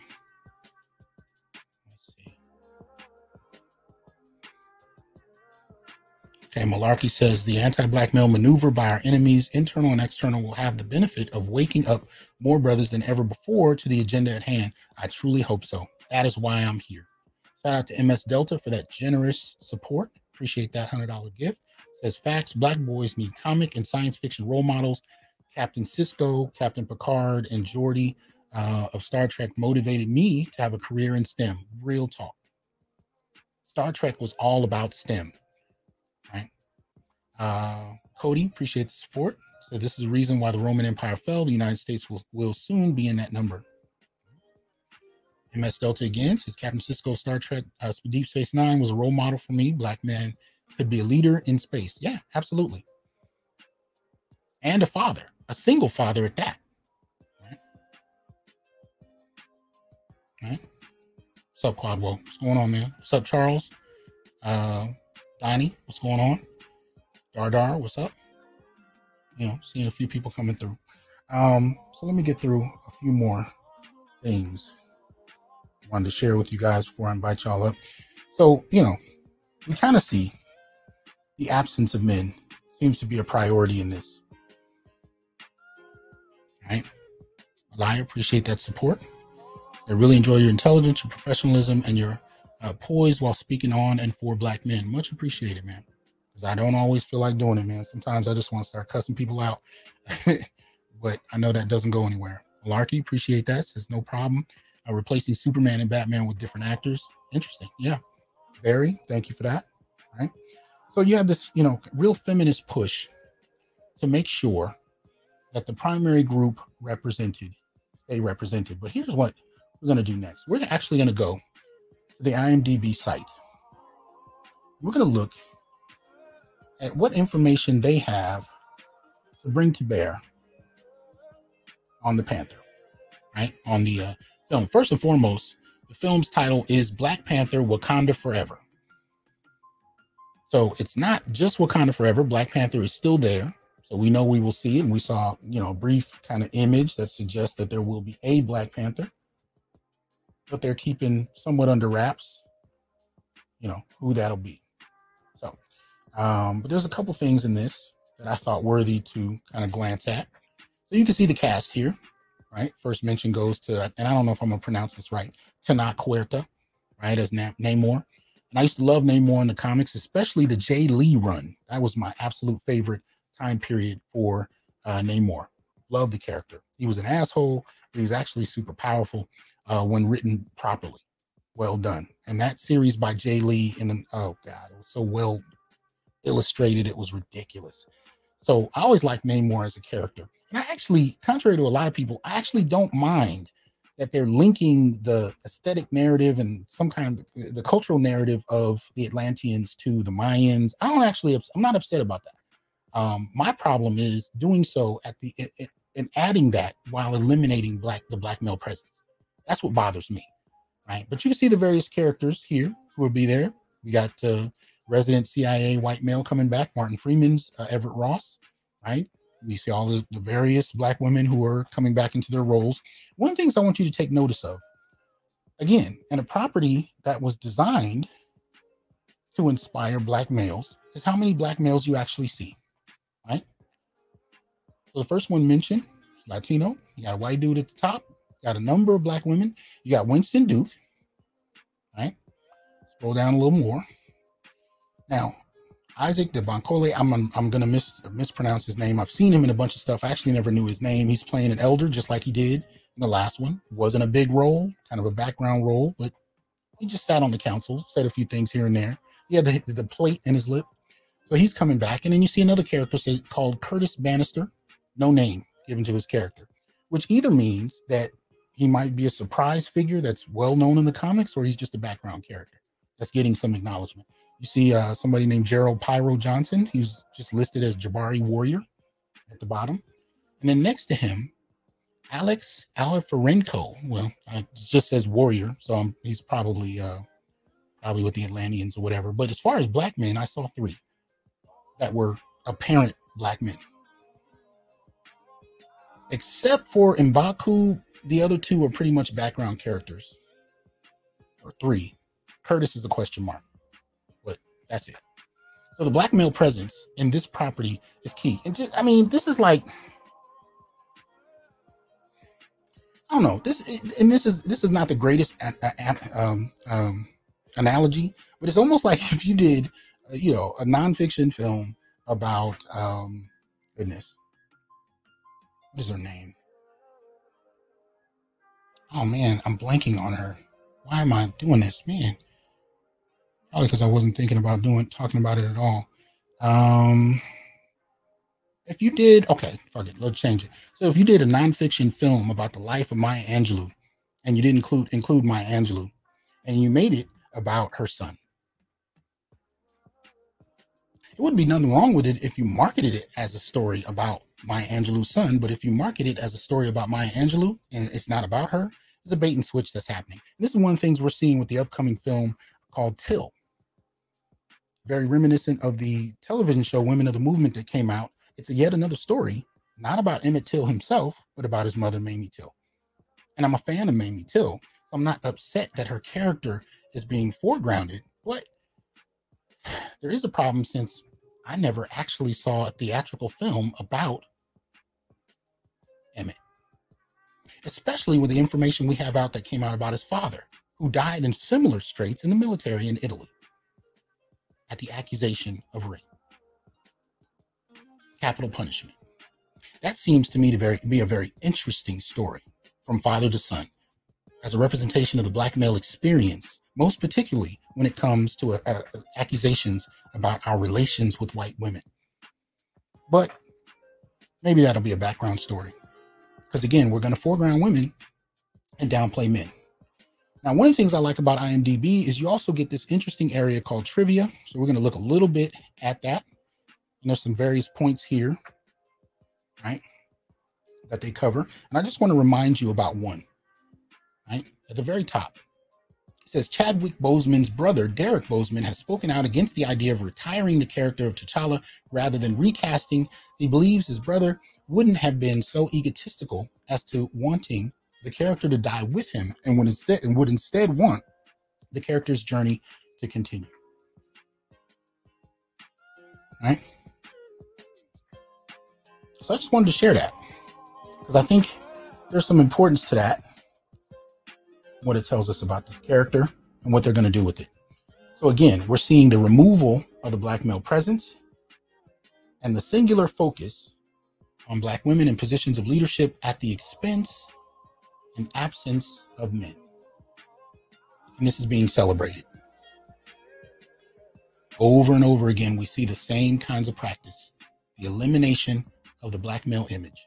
Okay, Malarkey says the anti black male maneuver by our enemies, internal and external, will have the benefit of waking up more brothers than ever before to the agenda at hand. I truly hope so. That is why I'm here. Shout out to MS Delta for that generous support. Appreciate that $100 gift. Says facts black boys need comic and science fiction role models. Captain Sisko, Captain Picard, and Geordi uh, of Star Trek motivated me to have a career in STEM. Real talk. Star Trek was all about STEM uh, Cody, appreciate the support. So this is the reason why the Roman Empire fell. The United States will, will soon be in that number. MS Delta again says Captain Sisko Star Trek uh, Deep Space Nine was a role model for me. Black man could be a leader in space. Yeah, absolutely. And a father, a single father at that. What's up, Quadwo? What's going on, man? What's up, Charles? Uh, Donnie, what's going on? Dardar, what's up? You know, seeing a few people coming through. Um, so let me get through a few more things I wanted to share with you guys before I invite y'all up. So, you know, we kind of see the absence of men seems to be a priority in this. Right. Well, I appreciate that support. I really enjoy your intelligence, your professionalism, and your uh, poise while speaking on and for black men. Much appreciated, man because I don't always feel like doing it, man. Sometimes I just want to start cussing people out, but I know that doesn't go anywhere. Malarkey, appreciate that. Says no problem. Uh, replacing Superman and Batman with different actors. Interesting. Yeah. Barry, thank you for that. All right. So you have this, you know, real feminist push to make sure that the primary group represented stay represented. But here's what we're going to do next. We're actually going to go to the IMDb site. We're going to look at what information they have to bring to bear on the Panther, right? On the uh, film. First and foremost, the film's title is Black Panther Wakanda Forever. So it's not just Wakanda Forever. Black Panther is still there. So we know we will see it. And we saw, you know, a brief kind of image that suggests that there will be a Black Panther. But they're keeping somewhat under wraps, you know, who that'll be. Um, but there's a couple things in this that I thought worthy to kind of glance at. So you can see the cast here, right? First mention goes to, and I don't know if I'm gonna pronounce this right, Tenoch Huerta, right, as Na- Namor. And I used to love Namor in the comics, especially the Jae Lee run. That was my absolute favorite time period for uh, Namor. Love the character. He was an asshole, but he was actually super powerful uh, when written properly. Well done. And that series by Jae Lee in the oh god, it was so well illustrated. It was ridiculous. So I always like Namor as a character. And I actually, contrary to a lot of people, I actually don't mind that they're linking the aesthetic narrative and some kind of the cultural narrative of the Atlanteans to the Mayans. I don't actually, I'm not upset about that. Um, my problem is doing so at the and adding that while eliminating black the black male presence. That's what bothers me, right? But you can see the various characters here who will be there. We got uh, resident CIA white male coming back, Martin Freeman's uh, Everett Ross, right? You see all the, the various black women who are coming back into their roles. One of the things I want you to take notice of, again, in a property that was designed to inspire black males, is how many black males you actually see, right? So the first one mentioned Latino. You got a white dude at the top. You got a number of black women. You got Winston Duke, right? Scroll down a little more. Now, Isaach De Bankolé, I'm I'm gonna mis, mispronounce his name. I've seen him in a bunch of stuff. I actually never knew his name. He's playing an elder just like he did in the last one. Wasn't a big role, kind of a background role, but he just sat on the council, said a few things here and there. He had the, the plate in his lip. So he's coming back. And then you see another character say, called Curtis Bannister, no name given to his character, which either means that he might be a surprise figure that's well known in the comics, or he's just a background character that's getting some acknowledgement. You see uh, somebody named Gerald Pyro Johnson. He's just listed as Jabari Warrior at the bottom. And then next to him, Alex Aliferenko. Well, it just says Warrior, so I'm, he's probably uh, probably with the Atlanteans or whatever. But as far as black men, I saw three that were apparent black men. Except for M'Baku, the other two are pretty much background characters. Or three. Curtis is a question mark. That's it. So the black male presence in this property is key. And just, I mean, this is like I don't know this, and this is this is not the greatest um, um, analogy, but it's almost like if you did, uh, you know, a nonfiction film about um, goodness, what is her name? Oh man, I'm blanking on her. Why am I doing this, man? Probably because I wasn't thinking about doing talking about it at all. Um, if you did, okay, fuck it, let's change it. So if you did a nonfiction film about the life of Maya Angelou, and you didn't include include Maya Angelou, and you made it about her son, it wouldn't be nothing wrong with it if you marketed it as a story about Maya Angelou's son. But if you market it as a story about Maya Angelou and it's not about her, it's a bait and switch that's happening. And this is one of the things we're seeing with the upcoming film called Till. Very reminiscent of the television show Women of the Movement that came out. It's a yet another story, not about Emmett Till himself, but about his mother, Mamie Till. And I'm a fan of Mamie Till, so I'm not upset that her character is being foregrounded, but there is a problem since I never actually saw a theatrical film about Emmett, especially with the information we have out that came out about his father, who died in similar straits in the military in Italy at the accusation of rape, capital punishment. That seems to me to very, be a very interesting story from father to son as a representation of the black male experience most particularly when it comes to a, a, accusations about our relations with white women. But maybe that'll be a background story. Because again, we're going to foreground women and downplay men. Now, one of the things I like about IMDb is you also get this interesting area called trivia. So we're going to look a little bit at that. And there's some various points here, right, that they cover. And I just want to remind you about one, right, at the very top. It says Chadwick Boseman's brother, Derek Boseman, has spoken out against the idea of retiring the character of T'Challa rather than recasting. He believes his brother wouldn't have been so egotistical as to wanting the character to die with him and would instead and would instead want the character's journey to continue. Right. So I just wanted to share that because I think there's some importance to that what it tells us about this character and what they're going to do with it. So again, we're seeing the removal of the black male presence and the singular focus on black women in positions of leadership at the expense and absence of men. And this is being celebrated. Over and over again, we see the same kinds of practice the elimination of the black male image.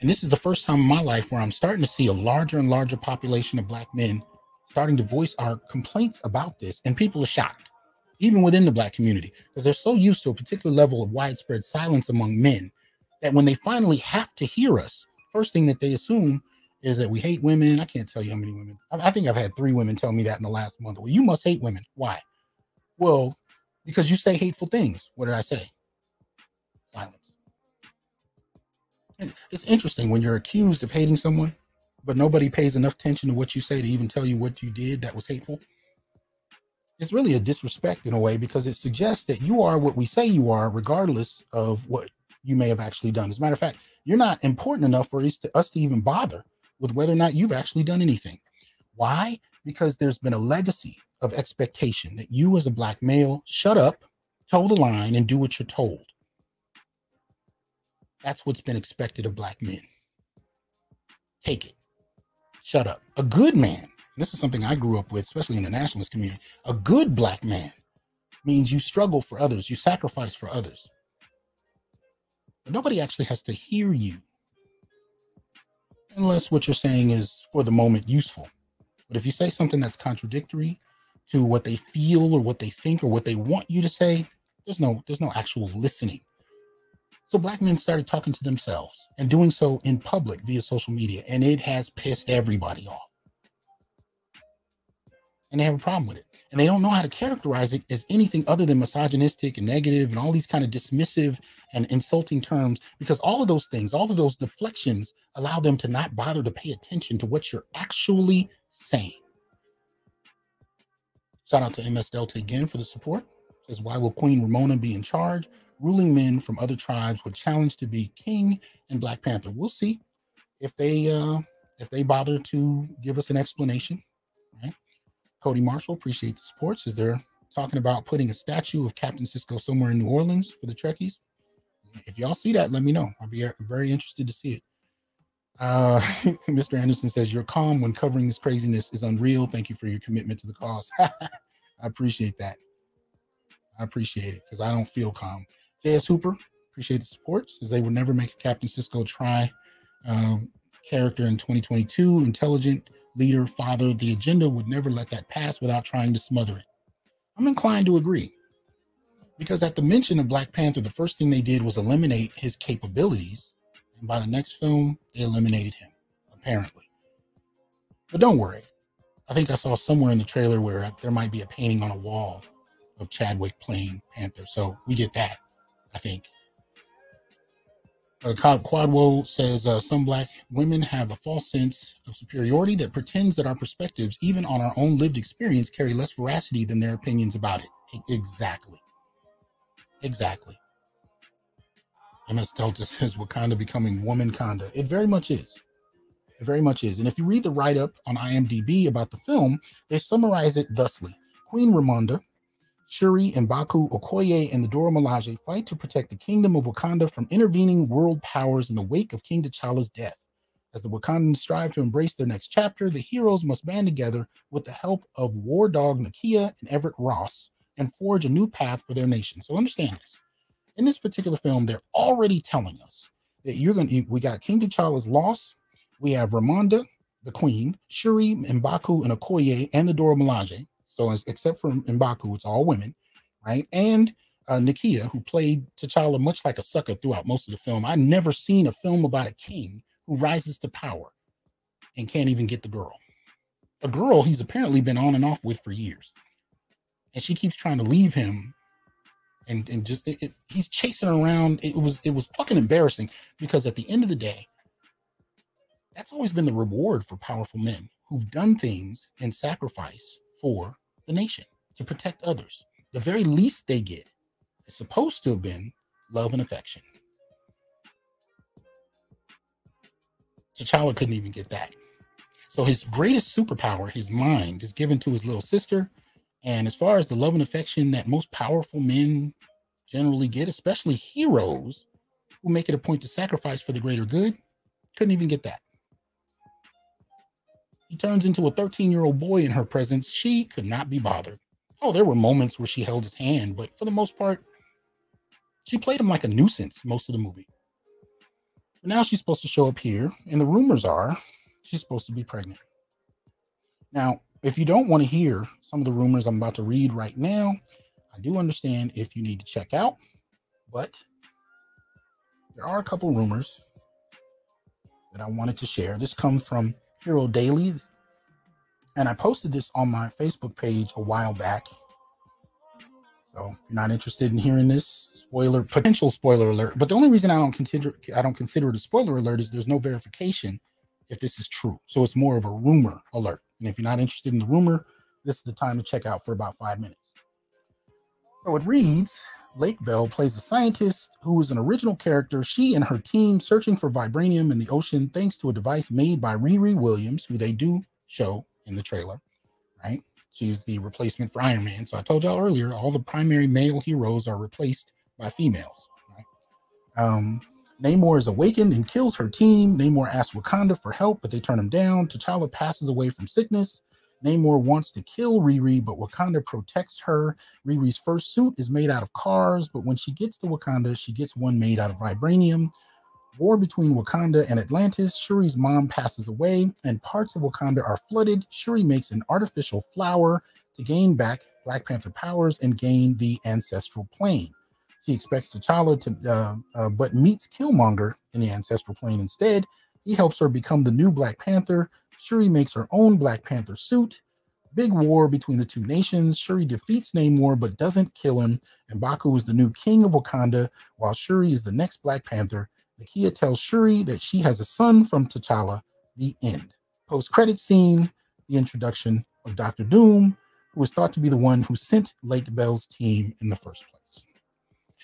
And this is the first time in my life where I'm starting to see a larger and larger population of black men starting to voice our complaints about this. And people are shocked, even within the black community, because they're so used to a particular level of widespread silence among men that when they finally have to hear us, first thing that they assume is that we hate women. I can't tell you how many women. I think I've had three women tell me that in the last month. Well, you must hate women. Why? Well, because you say hateful things. What did I say? Silence. It's interesting when you're accused of hating someone, but nobody pays enough attention to what you say to even tell you what you did that was hateful. It's really a disrespect in a way because it suggests that you are what we say you are, regardless of what you may have actually done. As a matter of fact, you're not important enough for us to, us to even bother with whether or not you've actually done anything. Why? Because there's been a legacy of expectation that you, as a black male, shut up, toe the line, and do what you're told. That's what's been expected of black men. Take it. Shut up. A good man, this is something I grew up with, especially in the nationalist community. A good black man means you struggle for others, you sacrifice for others. But nobody actually has to hear you unless what you're saying is for the moment useful. But if you say something that's contradictory to what they feel or what they think or what they want you to say, there's no there's no actual listening. So black men started talking to themselves and doing so in public via social media, and it has pissed everybody off. And they have a problem with it. And they don't know how to characterize it as anything other than misogynistic and negative and all these kind of dismissive and insulting terms, because all of those things, all of those deflections allow them to not bother to pay attention to what you're actually saying. Shout out to MS Delta again for the support. Says, why will Queen Ramonda be in charge? Ruling men from other tribes would challenge to be king and Black Panther. We'll see if they uh if they bother to give us an explanation. Cody Marshall, appreciate the support. Says they're talking about putting a statue of Captain Sisko somewhere in New Orleans for the Trekkies. If y'all see that, let me know. I'll be very interested to see it. Uh, Mr. Anderson says, Your calm when covering this craziness is unreal. Thank you for your commitment to the cause. I appreciate that. I appreciate it because I don't feel calm. J.S. Hooper, appreciate the support. Says they would never make a Captain Sisko try um, character in 2022. Intelligent leader, father. The agenda would never let that pass without trying to smother it. I'm inclined to agree because at the mention of Black Panther, the first thing they did was eliminate his capabilities and by the next film, they eliminated him, apparently. But don't worry. I think I saw somewhere in the trailer where uh, there might be a painting on a wall of Chadwick playing Panther. So we get that, I think. Uh, Quadwo says uh, some black women have a false sense of superiority that pretends that our perspectives, even on our own lived experience, carry less veracity than their opinions about it. Exactly. Exactly. MS Delta says Wakanda becoming Womanconda. It very much is. It very much is. And if you read the write up on IMDb about the film, they summarize it thusly Queen Ramonda, Shuri, and M'Baku Okoye, and the Dora Milaje fight to protect the kingdom of Wakanda from intervening world powers in the wake of King T'Challa's death. As the Wakandans strive to embrace their next chapter, the heroes must band together with the help of war dog Nakia and Everett Ross and forge a new path for their nation. So understand this in this particular film, they're already telling us that you're going to, we got King T'Challa's loss. We have Ramonda, the queen, Shuri, M'Baku, and Okoye, and the Dora Milaje. So, except for M'Baku, it's all women, right? And uh, Nakia, who played T'Challa much like a sucker throughout most of the film. I've never seen a film about a king who rises to power and can't even get the girl. A girl he's apparently been on and off with for years. And she keeps trying to leave him and and just it, it, he's chasing around. It was it was fucking embarrassing because at the end of the day, that's always been the reward for powerful men who've done things and sacrifice for the nation to protect others. The very least they get is supposed to have been love and affection. T'Challa couldn't even get that. So his greatest superpower, his mind, is given to his little sister and as far as the love and affection that most powerful men generally get, especially heroes who make it a point to sacrifice for the greater good, couldn't even get that. He turns into a 13 year old boy in her presence. She could not be bothered. Oh, there were moments where she held his hand, but for the most part, she played him like a nuisance most of the movie. But now she's supposed to show up here, and the rumors are she's supposed to be pregnant. Now, if you don't want to hear some of the rumors I'm about to read right now, I do understand if you need to check out, but there are a couple rumors that I wanted to share. This comes from Hero Daily, and I posted this on my Facebook page a while back. So if you're not interested in hearing this, spoiler potential spoiler alert. But the only reason I don't consider I don't consider it a spoiler alert is there's no verification if this is true. So it's more of a rumor alert. And if you're not interested in the rumor, this is the time to check out for about five minutes. So it reads Lake Bell plays a scientist who is an original character. She and her team searching for vibranium in the ocean thanks to a device made by Riri Williams, who they do show in the trailer, right? She's the replacement for Iron Man. So I told y'all earlier, all the primary male heroes are replaced by females, right? Um, Namor is awakened and kills her team. Namor asks Wakanda for help, but they turn him down. T'Challa passes away from sickness. Namor wants to kill Riri, but Wakanda protects her. Riri's first suit is made out of cars, but when she gets to Wakanda, she gets one made out of vibranium. War between Wakanda and Atlantis. Shuri's mom passes away, and parts of Wakanda are flooded. Shuri makes an artificial flower to gain back Black Panther powers and gain the ancestral plane. She expects T'Challa to, uh, uh, but meets Killmonger in the ancestral plane instead. He helps her become the new Black Panther. Shuri makes her own Black Panther suit. Big war between the two nations. Shuri defeats Namor but doesn't kill him. And M'Baku is the new king of Wakanda, while Shuri is the next Black Panther. Nakia tells Shuri that she has a son from T'Challa. The end. Post credit scene, the introduction of Doctor Doom, who was thought to be the one who sent Lake Bell's team in the first place.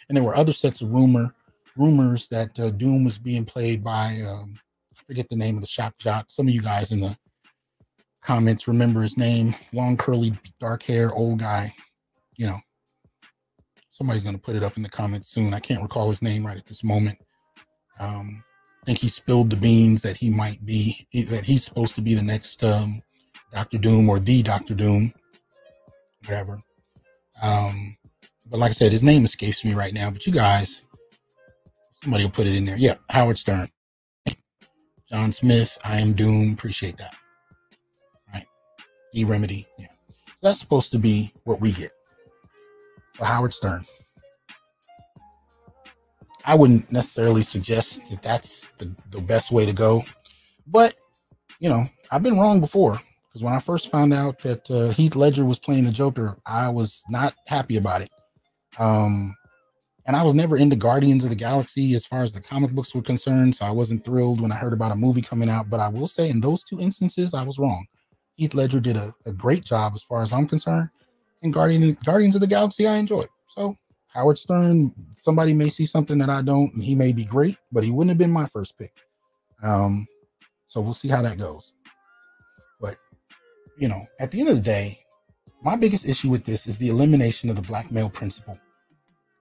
And there were other sets of rumor rumors that uh, Doom was being played by um, forget the name of the shock jock. Some of you guys in the comments remember his name, long curly dark hair, old guy. You know, somebody's going to put it up in the comments soon. I can't recall his name right at this moment. Um, I think he spilled the beans that he might be that he's supposed to be the next um, Doctor Doom or the Doctor Doom, whatever. Um, but like I said, his name escapes me right now. But you guys, somebody will put it in there. Yeah, Howard Stern, John Smith. I am Doom. Appreciate that. Right, E Remedy. Yeah, so that's supposed to be what we get. So Howard Stern. I wouldn't necessarily suggest that that's the, the best way to go. But, you know, I've been wrong before because when I first found out that uh, Heath Ledger was playing the Joker, I was not happy about it. Um, and I was never into Guardians of the Galaxy as far as the comic books were concerned. So I wasn't thrilled when I heard about a movie coming out. But I will say, in those two instances, I was wrong. Heath Ledger did a, a great job as far as I'm concerned. And Guardian, Guardians of the Galaxy, I enjoyed. So Howard Stern, somebody may see something that I don't, and he may be great, but he wouldn't have been my first pick. Um, so we'll see how that goes. But you know, at the end of the day, my biggest issue with this is the elimination of the black male principle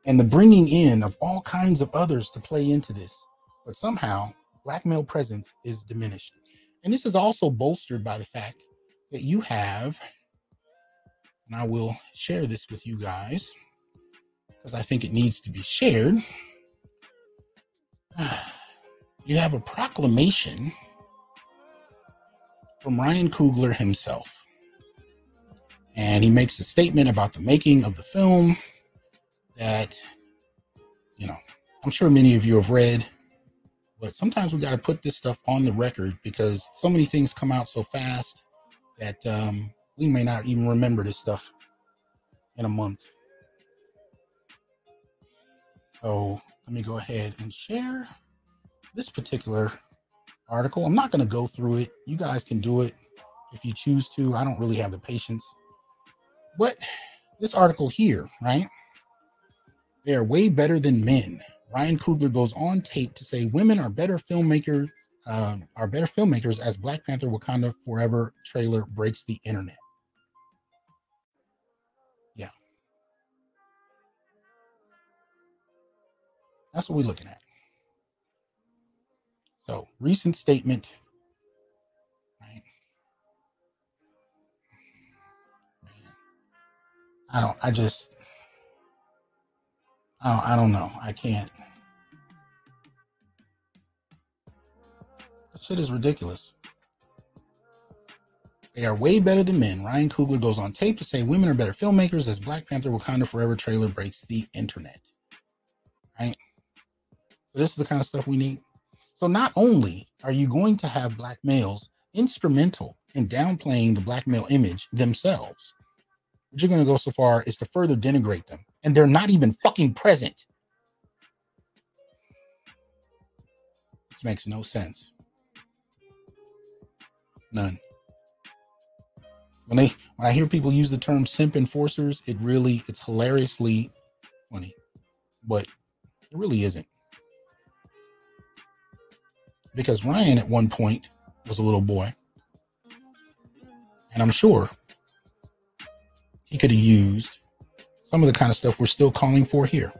and the bringing in of all kinds of others to play into this. But somehow, black male presence is diminished. And this is also bolstered by the fact that you have, and I will share this with you guys because I think it needs to be shared. You have a proclamation from Ryan Coogler himself. And he makes a statement about the making of the film that, you know, I'm sure many of you have read, but sometimes we got to put this stuff on the record because so many things come out so fast that um, we may not even remember this stuff in a month. So let me go ahead and share this particular article. I'm not going to go through it. You guys can do it if you choose to. I don't really have the patience. But this article here, right? They are way better than men. Ryan Coogler goes on tape to say women are better filmmakers, uh, are better filmmakers as Black Panther Wakanda Forever trailer breaks the internet. Yeah. That's what we're looking at. So, recent statement. Right. I don't, I just, I don't, know. I can't. That shit is ridiculous. They are way better than men. Ryan Coogler goes on tape to say women are better filmmakers as Black Panther Wakanda Forever trailer breaks the internet. Right? So this is the kind of stuff we need. So not only are you going to have black males instrumental in downplaying the black male image themselves, you're going to go so far as to further denigrate them, and they're not even fucking present. This makes no sense. None. When they when I hear people use the term simp enforcers, it really it's hilariously funny, but it really isn't because Ryan at one point was a little boy. And I'm sure he could have used some of the kind of stuff we're still calling for here.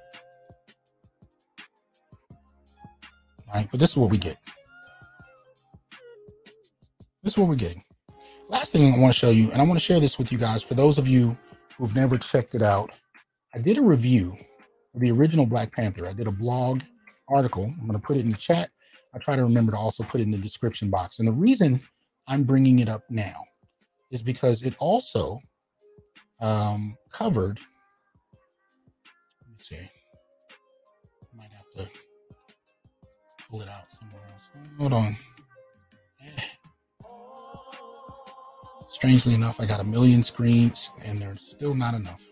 All right, but this is what we get. This is what we're getting. Last thing I want to show you, and I want to share this with you guys for those of you who've never checked it out. I did a review of the original Black Panther. I did a blog article. I'm going to put it in the chat I try to remember to also put it in the description box. And the reason I'm bringing it up now is because it also um, covered. Let me see. Might have to pull it out somewhere else. Hold on. Eh. Strangely enough, I got a million screens and they're still not enough.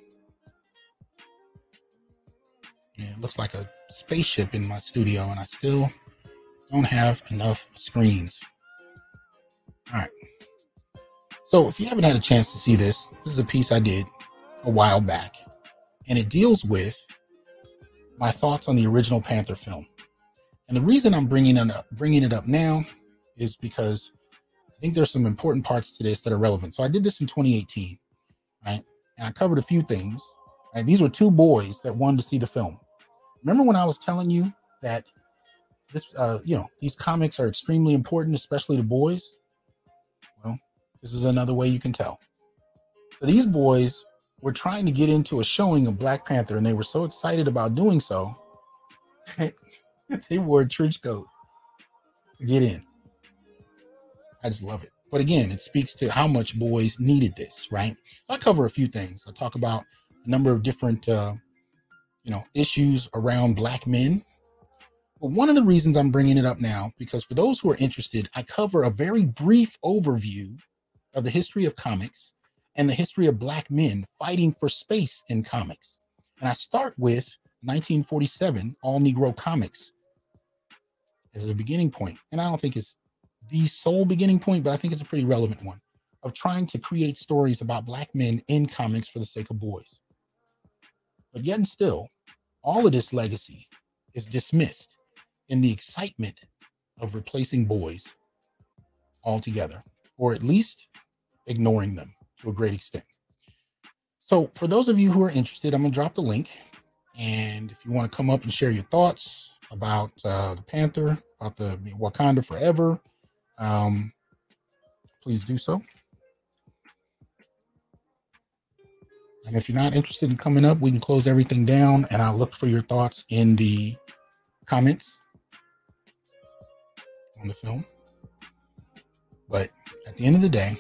Yeah, it looks like a spaceship in my studio, and I still don't have enough screens. All right. So if you haven't had a chance to see this, this is a piece I did a while back, and it deals with my thoughts on the original Panther film. And the reason I'm bringing it up, bringing it up now is because I think there's some important parts to this that are relevant. So I did this in 2018, right? And I covered a few things. Right? These were two boys that wanted to see the film. Remember when I was telling you that this, uh, you know, these comics are extremely important, especially to boys? This is another way you can tell. So these boys were trying to get into a showing of Black Panther, and they were so excited about doing so, they wore a trench coat to get in. I just love it. But again, it speaks to how much boys needed this, right? I cover a few things. I talk about a number of different, uh, you know, issues around black men. But one of the reasons I'm bringing it up now, because for those who are interested, I cover a very brief overview of the history of comics and the history of black men fighting for space in comics. And I start with 1947 All Negro Comics as a beginning point. And I don't think it's the sole beginning point, but I think it's a pretty relevant one of trying to create stories about black men in comics for the sake of boys. But yet and still, all of this legacy is dismissed in the excitement of replacing boys altogether, or at least ignoring them to a great extent. So, for those of you who are interested, I'm going to drop the link. And if you want to come up and share your thoughts about uh, the Panther, about the Wakanda Forever, um, please do so. And if you're not interested in coming up, we can close everything down and I'll look for your thoughts in the comments on the film. But at the end of the day,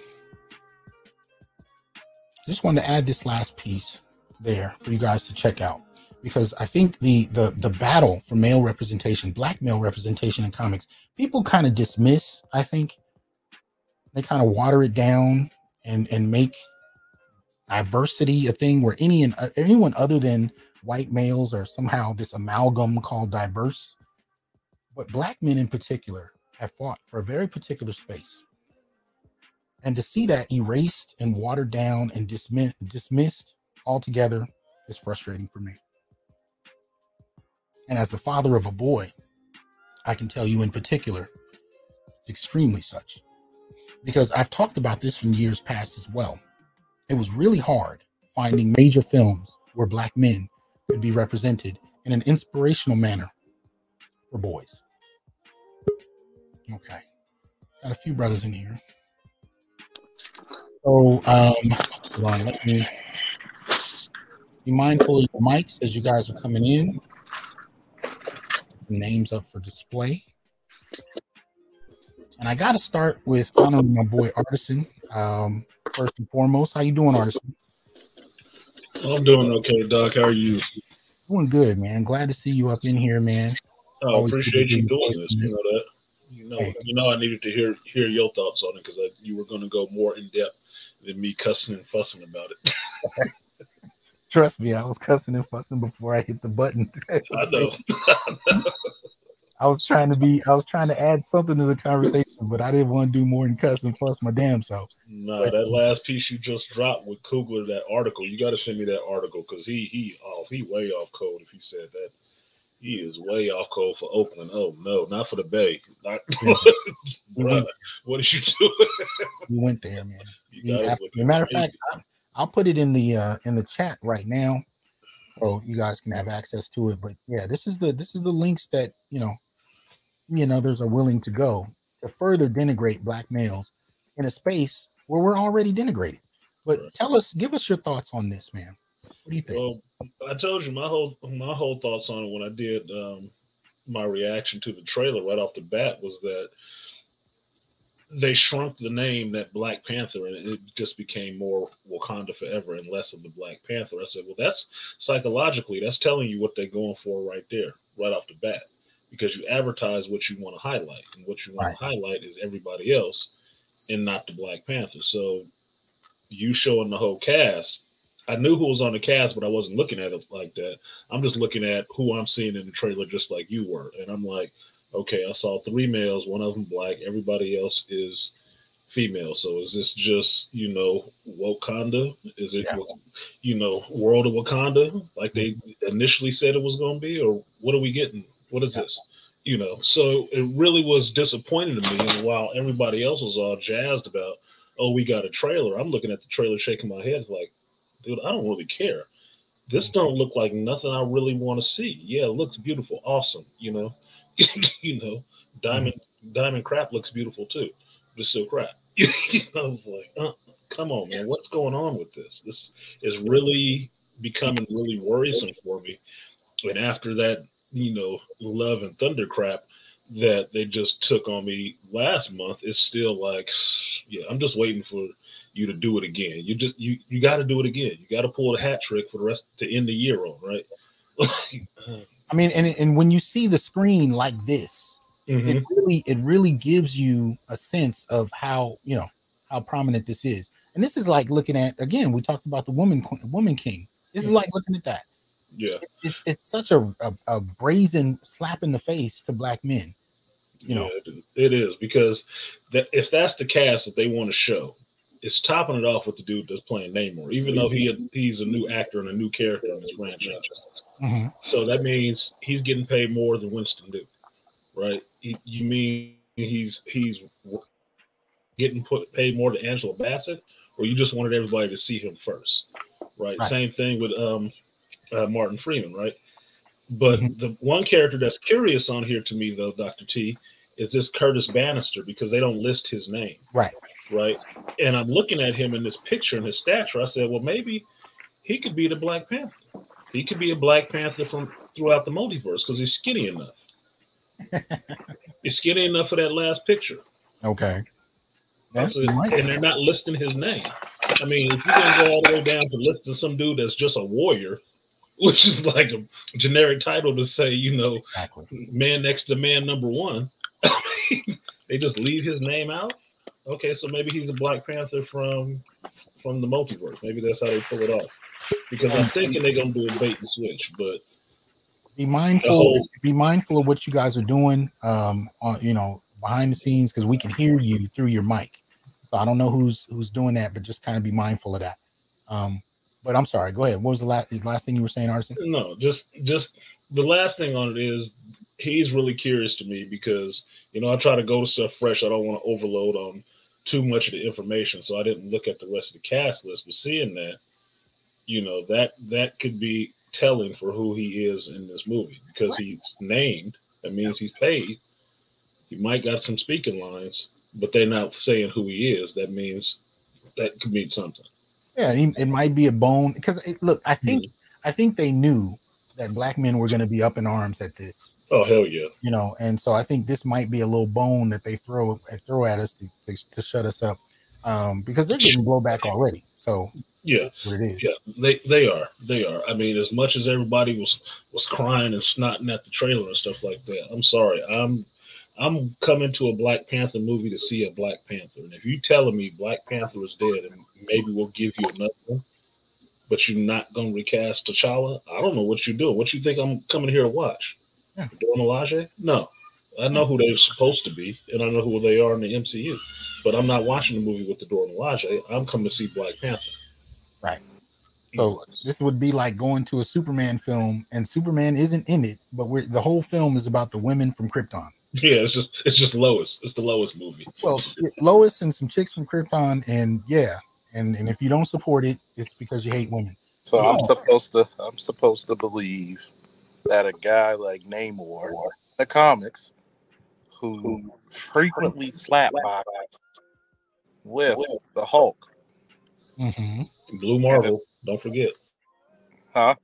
I just wanted to add this last piece there for you guys to check out because I think the the the battle for male representation, black male representation in comics, people kind of dismiss. I think they kind of water it down and and make diversity a thing where any and uh, anyone other than white males are somehow this amalgam called diverse. But black men in particular have fought for a very particular space. And to see that erased and watered down and dismissed, dismissed altogether is frustrating for me. And as the father of a boy, I can tell you in particular, it's extremely such. Because I've talked about this from years past as well. It was really hard finding major films where black men could be represented in an inspirational manner for boys. Okay. Got a few brothers in here. So um hold on, let me be mindful of your mics as you guys are coming in names up for display. And I got to start with honoring my boy Artisan. Um, first and foremost, how you doing, Artisan? I'm doing okay, Doc. How are you? Doing good, man. Glad to see you up in here, man. I oh, appreciate you doing this. You know that. You know, hey. you know, I needed to hear hear your thoughts on it because you were going to go more in depth than me cussing and fussing about it. Trust me, I was cussing and fussing before I hit the button. I know. I was trying to be, I was trying to add something to the conversation, but I didn't want to do more than cuss and fuss my damn self. No, but, that last piece you just dropped with Coogler, that article, you got to send me that article because he he off, he way off code if he said that. He is way off code for Oakland. Oh no, not for the Bay. Not, what did you do? we went there, man. As a matter of fact, I, I'll put it in the uh in the chat right now, so you guys can have access to it. But yeah, this is the this is the links that you know, me and others are willing to go to further denigrate black males in a space where we're already denigrated. But right. tell us, give us your thoughts on this, man. What do you think? Well, I told you my whole my whole thoughts on it when I did um, my reaction to the trailer right off the bat was that they shrunk the name that Black Panther and it just became more Wakanda Forever and less of the Black Panther. I said, well, that's psychologically, that's telling you what they're going for right there, right off the bat, because you advertise what you want to highlight, and what you want right. to highlight is everybody else and not the Black Panther. So you showing the whole cast. I knew who was on the cast, but I wasn't looking at it like that. I'm just looking at who I'm seeing in the trailer, just like you were. And I'm like, okay, I saw three males, one of them black, everybody else is female. So is this just you know Wakanda? Is it Yeah. you know World of Wakanda like they mm-hmm. initially said it was going to be, or what are we getting? What is Yeah. this? You know, so it really was disappointing to me. And while everybody else was all jazzed about, oh, we got a trailer, I'm looking at the trailer, shaking my head like, dude, I don't really care. This don't look like nothing I really want to see. Yeah, it looks beautiful, awesome. You know, you know, diamond diamond crap looks beautiful too, but it's still crap. you know, it's like, uh, come on, man, what's going on with this? This is really becoming really worrisome for me. And after that, you know, love and thunder crap that they just took on me last month, it's still like, yeah, I'm just waiting for you to do it again. You just you you got to do it again. You got to pull the hat trick for the rest to end the year on, right? I mean, and and when you see the screen like this, Mhm. it really it really gives you a sense of how you know how prominent this is. And this is like looking at again. We talked about the woman woman king. This is like looking at that. Yeah, It's it's such a, a, a brazen slap in the face to black men. You know. Yeah, it is because that if that's the cast that they want to show, it's topping it off with the dude that's playing Namor, even though he he's a new actor and a new character in this franchise. Mhm. So that means he's getting paid more than Winston Duke, right? He, you mean he's he's getting put paid more than Angela Bassett, or you just wanted everybody to see him first, right? Right. Same thing with um uh, Martin Freeman, right? But Mhm. the one character that's curious on here to me, though, Doctor T, is this Curtis Bannister because they don't list his name, Right. right? And I'm looking at him in this picture and his stature. I said, well, maybe he could be the Black Panther. He could be a Black Panther from throughout the multiverse because he's skinny enough. he's skinny enough for that last picture. Okay. That's it. And they're not listing his name. I mean, if you're gonna go all the way down to listing some dude that's just a warrior, which is like a generic title to say, you know, Exactly. man next to man number one. they just leave his name out. Okay, so maybe he's a Black Panther from from the multiverse. Maybe that's how they pull it off. Because I'm thinking they're gonna do a bait and switch, but Be mindful. whole- Be mindful of what you guys are doing. Um, on you know behind the scenes because we can hear you through your mic. So I don't know who's who's doing that, but just kind of be mindful of that. Um, but I'm sorry. Go ahead. What was the last the last thing you were saying, Arson? no, just just the last thing on it is he's really curious to me because you know I try to go to stuff fresh. I don't want to overload on too much of the information, so I didn't look at the rest of the cast list. But seeing that, you know that that could be telling for who he is in this movie because he's named. That means he's paid. He might got some speaking lines, but they're not saying who he is. That means that could mean something. Yeah, it might be a bone because eh, look, I think mm-hmm. I think they knew that black men were going to be up in arms at this, Oh hell yeah! you know, and so I think this might be a little bone that they throw throw at us to, to, to shut us up, um, because they're getting blowback already. So Yeah. it is. Yeah, they they are. They are. I mean, as much as everybody was was crying and snotting at the trailer and stuff like that, I'm sorry. I'm I'm coming to a Black Panther movie to see a Black Panther. And if you telling me Black Panther is dead and maybe we'll give you another one, but you're not gonna recast T'Challa, I don't know what you're doing. What you think I'm coming here to watch? Yeah. Dora Milaje? No. I know who they're supposed to be, and I know who they are in the MCU. But I'm not watching the movie with the door Dora Milaje. I'm coming to see Black Panther. Right. So this would be like going to a Superman film, and Superman isn't in it, but we're the whole film is about the women from Krypton. Yeah, it's just it's just Lois. It's the Lois movie. Well, Lois and some chicks from Krypton, and yeah, and and if you don't support it, it's because you hate women. So I'm supposed to I'm supposed to believe that a guy like Namor, in the comics, who frequently slapboxes with the Hulk, hmm Blue Marvel. Don't forget. huh?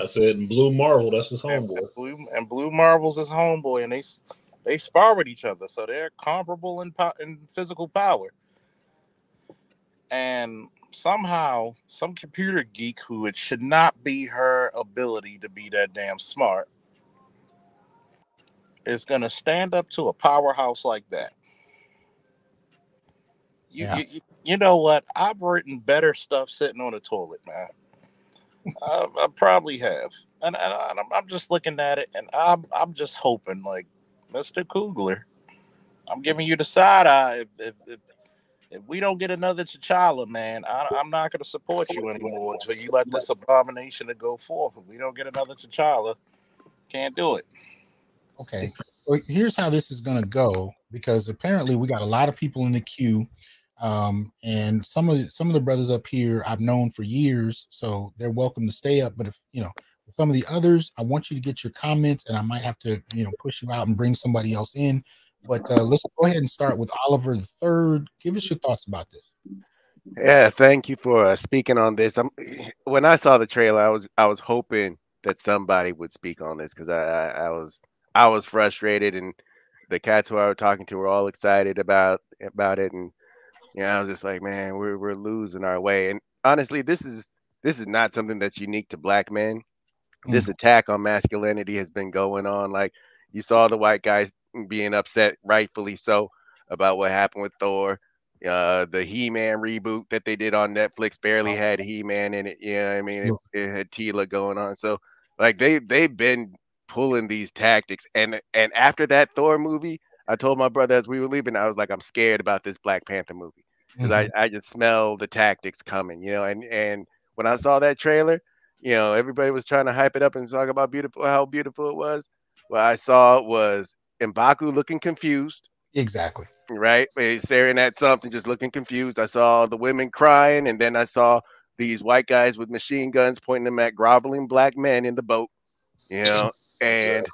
I said Blue Marvel. That's his homeboy. and Blue and Blue Marvel's his homeboy, and they they spar with each other, so they're comparable in po- in physical power. And somehow, some computer geek who it should not be her ability to be that damn smart is going to stand up to a powerhouse like that. You, Yeah. you, you- know what? I've written better stuff sitting on a toilet, man. I, I probably have, and, and I'm, I'm just looking at it, and I'm I'm just hoping, like Mister Coogler, I'm giving you the side eye. If, if, if if we don't get another T'Challa, man, I, I'm not going to support you anymore until you let this abomination to go forth. If we don't get another T'Challa, can't do it. Okay. Well, here's how this is going to go because apparently we got a lot of people in the queue, um, and some of the, some of the brothers up here I've known for years, so they're welcome to stay up. But if you know some of the others, I want you to get your comments, and I might have to you know push you out and bring somebody else in. But uh, let's go ahead and start with Oliver the Third. Give us your thoughts about this. Yeah, thank you for uh, speaking on this. I'm, when I saw the trailer, I was I was hoping that somebody would speak on this because I, I, I was I was frustrated, and the cats who I was talking to were all excited about about it, and you know, I was just like, man, we're we're losing our way. And honestly, this is this is not something that's unique to black men. This attack on masculinity has been going on. Like you saw the white guys being upset, rightfully so, about what happened with Thor. Uh, the He-Man reboot that they did on Netflix barely had He-Man in it. Yeah, I mean, it, it had Tila going on. So, like, they they've been pulling these tactics, and and after that Thor movie, I told my brother as we were leaving, I was like, I'm scared about this Black Panther movie because Mhm. I I just smell the tactics coming, you know. And and when I saw that trailer, you know, everybody was trying to hype it up and talk about beautiful how beautiful it was. What I saw was M'Baku looking confused, Exactly. right? He's staring at something, just looking confused. I saw the women crying, and then I saw these white guys with machine guns pointing them at groveling black men in the boat, you know. And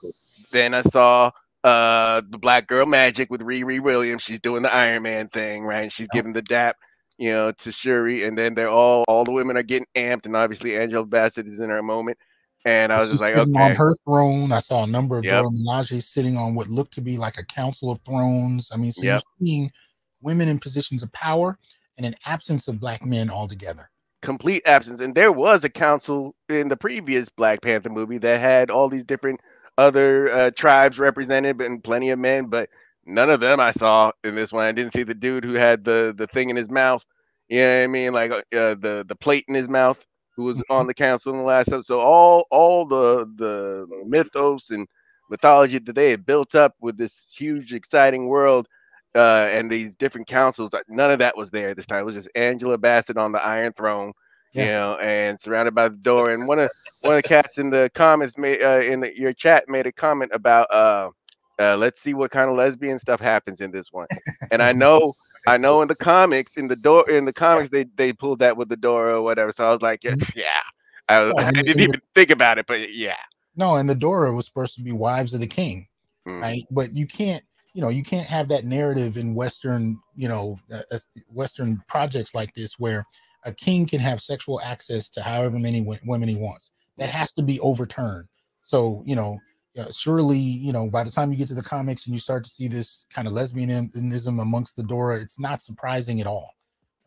then I saw uh the black girl magic with Riri Williams. She's doing the Iron Man thing, right? And she's giving the dap, you know, to Shuri. And then they're all all the women are getting amped, and obviously Angela Bassett is in her moment. And I was just like, sitting okay, on her throne. I saw a number of Yep. Dora Milaje sitting on what looked to be like a council of thrones. I mean, so Yep. you're seeing women in positions of power and an absence of black men altogether. complete absence. And there was a council in the previous Black Panther movie that had all these different other uh, tribes represented, and plenty of men, but none of them I saw in this one. I didn't see the dude who had the the thing in his mouth. You know what I mean? Like uh, the the plate in his mouth, who was on the council in the last episode. So all all the the mythos and mythology that they had built up with this huge, exciting world uh, and these different councils. None of that was there this time. It was just Angela Bassett on the Iron Throne, you know, and surrounded by the door. And one of one of the cats in the comments made uh, in the, your chat made a comment about uh, uh, let's see what kind of lesbian stuff happens in this one. And I know. I know in the comics, in the door, in the comics, they they pulled that with the door or whatever. So I was like, yeah, yeah. I, was, I didn't even think about it, but yeah. No, and the Dora was supposed to be wives of the king, Mm. right? But you can't, you know, you can't have that narrative in Western, you know, uh, uh, Western projects like this where a king can have sexual access to however many wo- women he wants. That has to be overturned. So, you know, uh, surely, you know, by the time you get to the comics and you start to see this kind of lesbianism amongst the Dora, it's not surprising at all,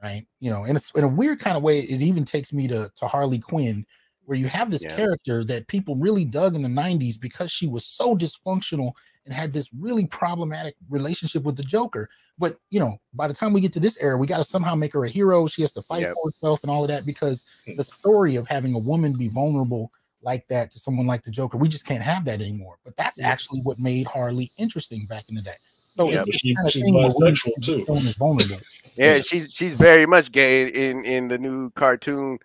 right? You know, and it's in a weird kind of way. It even takes me to to Harley Quinn, where you have this Yeah. character that people really dug in the 90s because she was so dysfunctional and had this really problematic relationship with the Joker. But you know, by the time we get to this era, we got to somehow make her a hero. She has to fight Yep. for herself and all of that because Hmm. the story of having a woman be vulnerable like that to someone like the Joker, we just can't have that anymore. But that's actually what made Harley interesting back in the day. So Yeah, it's but she- kind of she's thing where women bisexual, too. shown as vulnerable. Yeah, she's she's very much gay in in the new cartoon,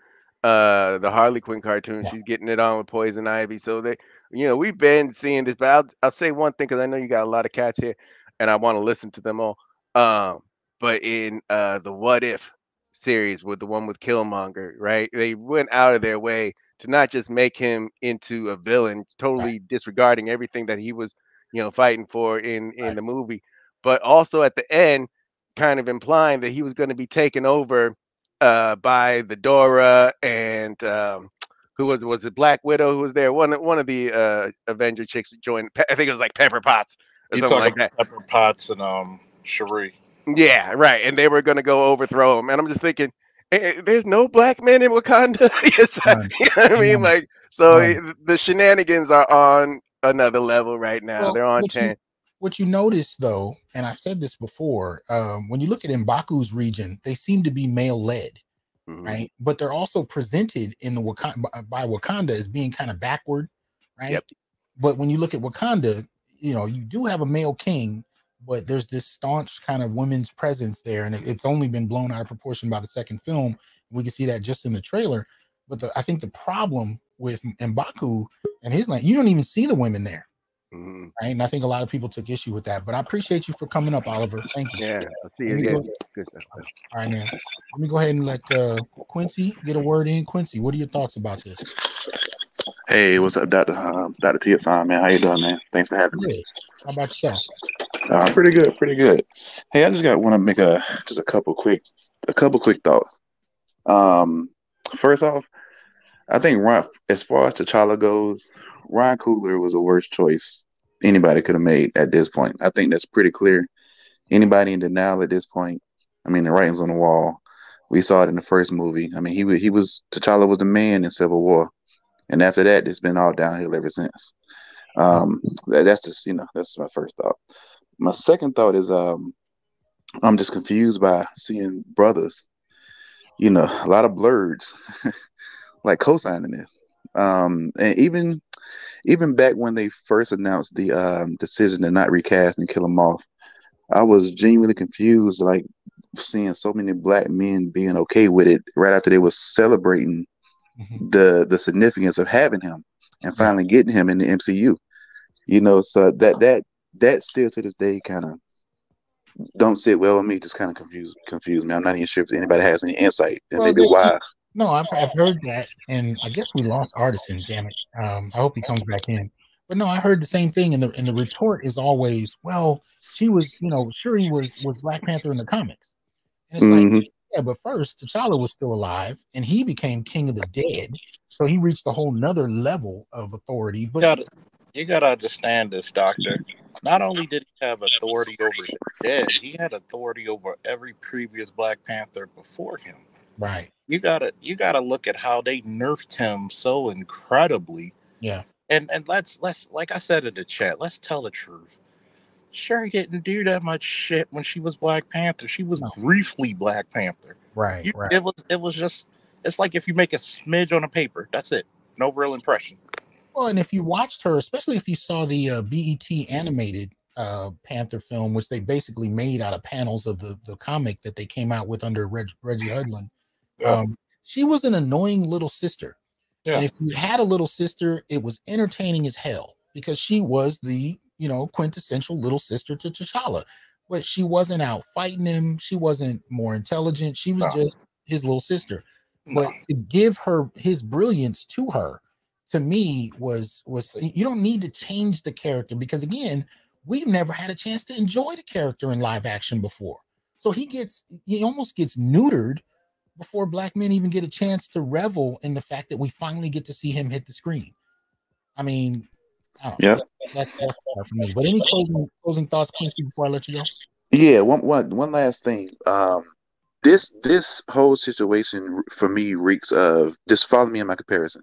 uh, the Harley Quinn cartoon. Yeah. She's getting it on with Poison Ivy. So they, you know, we've been seeing this. But I'll I'll say one thing because I know you got a lot of cats here, and I want to listen to them all. Um, but in uh the What If series with the one with Killmonger, right? They went out of their way to not just make him into a villain, totally disregarding everything that he was, you know, fighting for in in Right. the movie, but also at the end kind of implying that he was going to be taken over uh, by the Dora and um, who was was it Black Widow who was there one one of the uh, Avenger chicks joined I think it was like Pepper Potts or You something talking like that. Pepper Potts and um Shuri. Yeah, right. And they were going to go overthrow him, and I'm just thinking. "Eh, eh, There's no black men in Wakanda. yes, I- Right. you know what I mean. Right. Like, so Right. eh, the shenanigans are on another level right now. Well, They're on what you- what you notice though, and I've said this before, um, when you look at M'Baku's region, they seem to be male led, Mhm. right? But they're also presented in the Wakanda by, by Wakanda as being kind of backward, right? Yep. But when you look at Wakanda, you know, you do have a male king, but there's this staunch kind of women's presence there, and it- it's only been blown out of proportion by the second film. We can see that just in the trailer. But the, I think the problem with M'Baku and his land, you don't even see the women there, Mhm. right? And I think a lot of people took issue with that. But I appreciate you for coming up, Oliver. Thank you. Yeah, I'll see you again. go- Good. All right, man. Let me go ahead and let uh, Quincy get a word in. Quincy, what are your thoughts about this? Hey, what's up, Doctor um, Doctor Tiafon, man? How you doing, man? Thanks for having me. How about yourself? Uh, pretty good, pretty good. Hey, I just got want to make a just a couple quick a couple quick thoughts. Um, first off, I think Ron, as far as T'Challa goes, Ron Coogler was the worst choice anybody could have made at this point. I think that's pretty clear. Anybody in denial at this point? I mean, the writing's on the wall. We saw it in the first movie. I mean, he he was T'Challa was the man in Civil War, and after that, it's been all downhill ever since. Um, that, that's just you know that's my first thought. My second thought is um, I'm just confused by seeing brothers, you know, a lot of blurs, like co-signing this. Um, and even even back when they first announced the um, decision to not recast and kill him off, I was genuinely confused, like seeing so many black men being okay with it right after they were celebrating Mhm. the the significance of having him and finally getting him in the MCU. You know, so that that that still to this day kind of don't sit well with me. Just kind of confuse confuse me. I'm not even sure if anybody has any insight and Well, maybe they- why. No, I've, I've heard that, and I guess we lost Artisan. Damn it! Um, I hope he comes back in. But no, I heard the same thing, and the and the retort is always, "Well, she was, you know, Shuri was was Black Panther in the comics." And it's like, Mhm. Yeah, but first, T'Challa was still alive, and he became King of the Dead, so he reached a whole nother level of authority. You But gotta, you gotta understand this, Doctor. Not only did he have authority over the dead, he had authority over every previous Black Panther before him. right, You gotta, you gotta look at how they nerfed him so incredibly. yeah, And and let's let's like I said in the chat, let's tell the truth. Shuri didn't do that much shit when she was Black Panther. She was No. briefly Black Panther. right, You, right. It was it was just it's like if you make a smidge on a paper. That's it. No real impression. Well, and if you watched her, especially if you saw the uh, BET animated uh, Panther film, which they basically made out of panels of the, the comic that they came out with under Reg, Reggie Hudlin, um, she was an annoying little sister. Yeah. And if you had a little sister, it was entertaining as hell because she was the, you know, quintessential little sister to T'Challa. But she wasn't out fighting him. She wasn't more intelligent. She was No. just his little sister No. but to give her his brilliance to her to me was was you don't need to change the character because again we've never had a chance to enjoy the character in live action before so he gets he almost gets neutered before black men even get a chance to revel in the fact that we finally get to see him hit the screen i mean I don't know. Yeah. that's that's for me but any closing closing thoughts quincy before i let you go Yeah, one one one last thing. Um, this this whole situation for me reeks of just follow me in my comparison.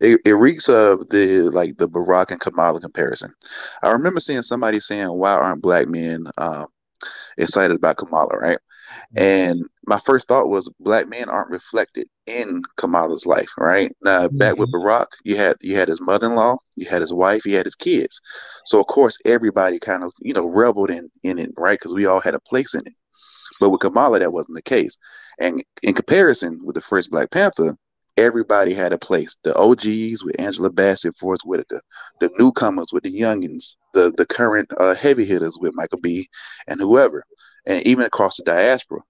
It, it reeks of the like the Barack and Kamala comparison. I remember seeing somebody saying, "Why aren't black men um, excited about Kamala?" Right, and my first thought was black men aren't reflected in Kamala's life. Right now, back with Barack, you had you had his mother-in-law, you had his wife, you had his kids. So of course everybody kind of you know reveled in in it, right? Because we all had a place in it. But with Kamala, that wasn't the case. And in comparison with the first Black Panther, everybody had a place. The OGs with Angela Bassett, Forest Whitaker, the newcomers with the youngins, the the current uh, heavy hitters with Michael B. and whoever, and even across the diaspora.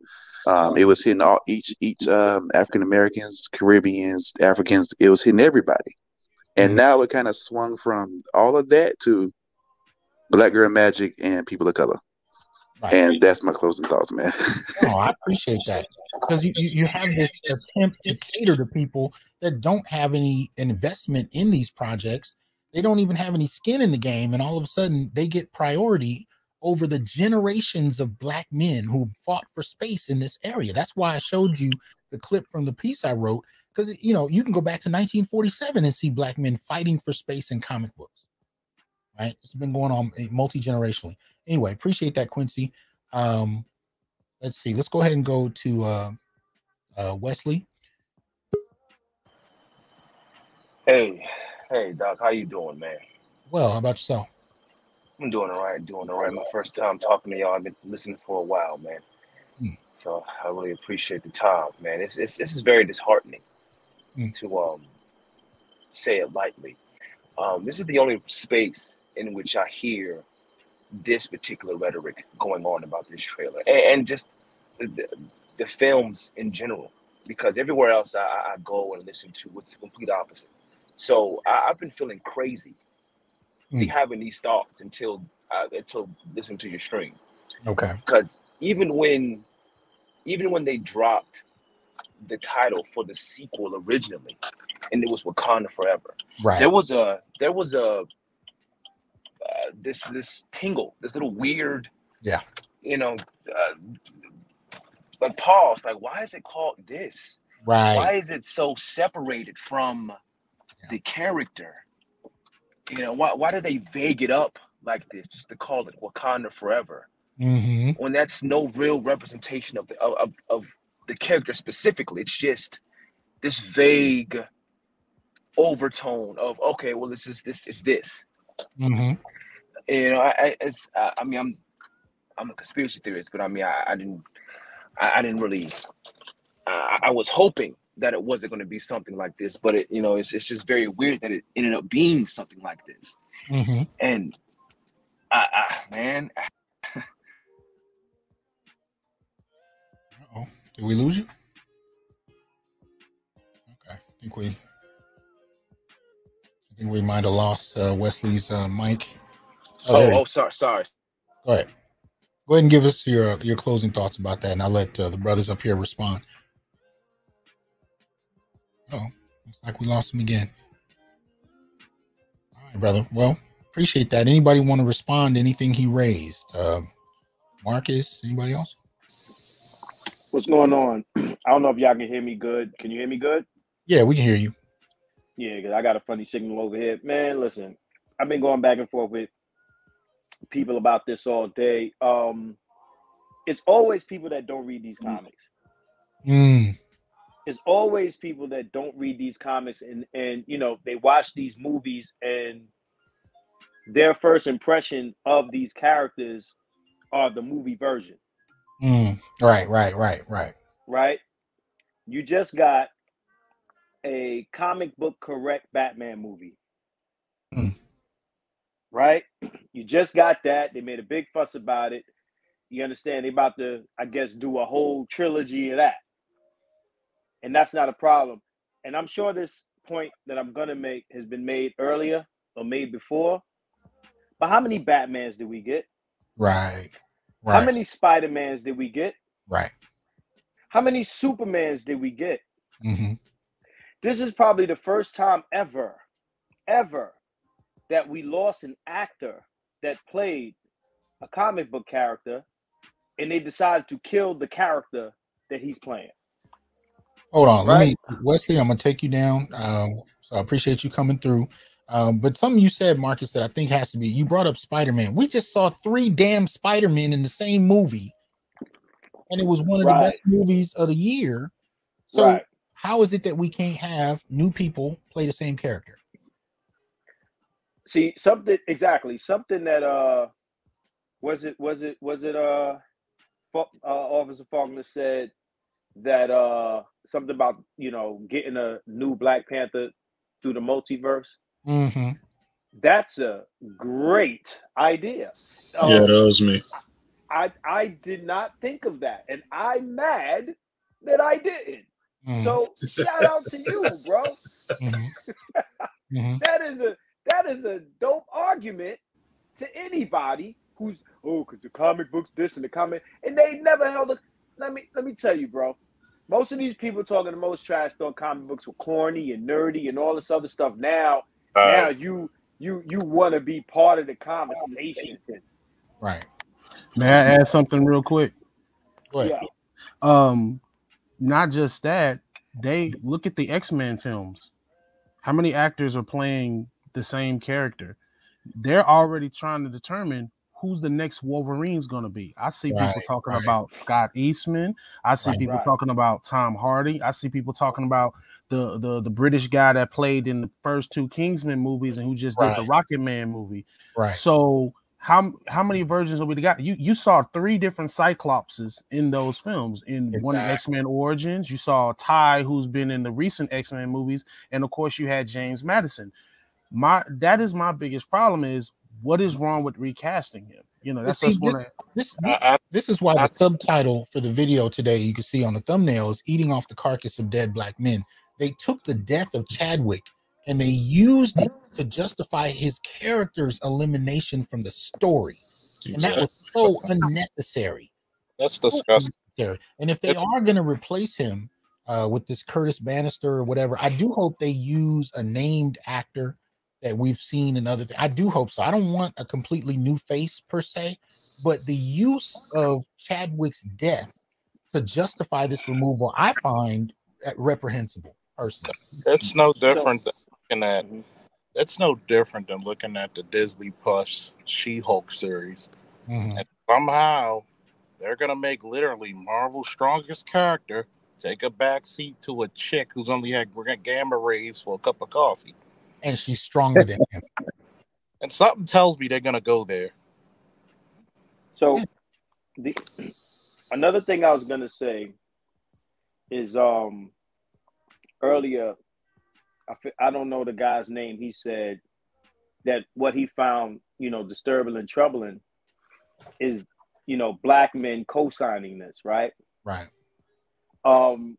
Um, it was hitting all each each um, African Americans, Caribbeans, Africans. It was hitting everybody, and Mhm. now it kind of swung from all of that to Black Girl Magic and people of color. Right. And that's my closing thoughts, man. No, I appreciate that because you, you you have this attempt to cater to people that don't have any investment in these projects. They don't even have any skin in the game, and all of a sudden they get priority over the generations of black men who fought for space in this area. That's why I showed you the clip from the piece I wrote because you know you can go back to 1947 and see black men fighting for space in comic books. Right, it's been going on multi generationally. Anyway, appreciate that, Quincy. Um, let's see. Let's go ahead and go to uh, uh, Wesley. Hey, hey, Doc, how you doing, man? Well, how about yourself? I'm doing all right, doing all right. My first time talking to y'all. I've been listening for a while, man. Mm. So I really appreciate the time, man. It's, it's this is very disheartening Mm. to um say it lightly. Um, this is the only space in which I hear this particular rhetoric going on about this trailer and, and just the, the, the films in general. Because everywhere else I, I go and listen to, it's the complete opposite. So I, I've been feeling crazy, be Mm. having these thoughts until uh, until listening to your stream. Okay. Because even when even when they dropped the title for the sequel originally, and it was Wakanda Forever, Right. there was a there was a uh, this this tingle, this little weird, Yeah. you know, uh, like pause. Like, why is it called this? Right. Why is it so separated from the character? You know, why why do they vague it up like this just to call it Wakanda Forever Mm-hmm. when that's no real representation of the of, of, the character specifically? It's just this vague overtone of okay, well, this is this is this. Mm-hmm. You know, I, I, I mean, I'm I'm a conspiracy theorist, but I mean, I, I didn't I, I didn't really. I, I was hoping that it wasn't going to be something like this, but it you know it's it's just very weird that it ended up being something like this. Mm-hmm. And I, I man, Oh, did we lose you? Okay. I think we. I think we might have lost uh, Wesley's uh, mic. oh he- oh sorry sorry. Go ahead. Go ahead and give us your your closing thoughts about that, and I'll let uh, the brothers up here respond. Oh, looks like we lost him again. All right, brother. Well, appreciate that. Anybody want to respond to anything he raised? Uh, Marcus, anybody else? What's going on? I don't know if y'all can hear me good. Can you hear me good? Yeah, we can hear you. Yeah, because I got a funny signal over here. Man, listen, I've been going back and forth with people about this all day. Um, it's always people that don't read these comics. Mm, It's always people that don't read these comics and and you know they watch these movies and their first impression of these characters are the movie version. mm. Right, right, right, right. right? You just got a comic book correct Batman movie. Hmm. Right? You just got that. They made a big fuss about it. You understand? They about to, I guess, do a whole trilogy of that. And that's not a problem. And I'm sure this point that I'm gonna make has been made earlier or made before. But how many Batmans did we get? Right, How many Spider-Mans did we get? right. How many Supermans did we get? Mm-hmm. This is probably the first time ever, ever, that we lost an actor that played a comic book character and they decided to kill the character that he's playing. Hold on, let me, Wesley. I'm gonna take you down. Um, so I appreciate you coming through. Um, but something you said, Marcus, that I think has to be. You brought up Spider Man. We just saw three damn Spider Men in the same movie, and it was one of the best movies of the year. So Right. how is it that we can't have new people play the same character? See, something exactly, something that uh was it was it was it uh, uh Officer Faulkner said that uh something about you know getting a new Black Panther through the multiverse. Mm-hmm. That's a great idea. yeah, Um, that was me. I I did not think of that, and I'm mad that I didn't. Mm-hmm. So shout out to you, bro. hmm hmm That is a that is a dope argument to anybody who's oh, cause the comic books this and the comic, and they never held a. Let me let me tell you, bro. Most of these people talking the most trash thought comic books were corny and nerdy and all this other stuff. Now, now Uh, you you you want to be part of the conversation. Right. May I add something real quick? Go ahead. Yeah. Um, not just that, they look at the X-Men films. How many actors are playing the same character? They're already trying to determine who's the next Wolverine's going to be. I see people talking right. about Scott Eastwood. I see Right. people Right. talking about Tom Hardy. I see people talking about the, the the British guy that played in the first two Kingsman movies and who just did the Right. Rocket Man movie. Right. So how how many versions have we got? You you saw three different Cyclopses in those films. In one of X Men Origins, you saw Ty, who's been in the recent X Men movies, and of course you had James Marsden. My that is my biggest problem is what is wrong with recasting him? You know, that's see, just one. this, this, I, I, this is why I- the subtitle for the video today you can see on the thumbnail is eating off the carcass of dead black men. They took the death of Chadwick and they used it to justify his character's elimination from the story. And that was so unnecessary. that's disgusting. unnecessary. And if they are going to replace him uh, with this Curtis Bannister or whatever, I do hope they use a named actor that we've seen in other. Th- I do hope so. I don't want a completely new face per se, but the use of Chadwick's death to justify this removal, I find uh, reprehensible personally. It's no different than looking at. It's no different than looking at the Disney Plus She-Hulk series, Mhm. and somehow they're gonna make literally Marvel's strongest character take a back seat to a chick who's only had gamma rays for a cup of coffee. And she's stronger than him. And something tells me they're gonna go there. So the another thing I was gonna say is um earlier I, I don't know the guy's name. He said that what he found, you know, disturbing and troubling is, you know, black men co-signing this, right? Right. Um,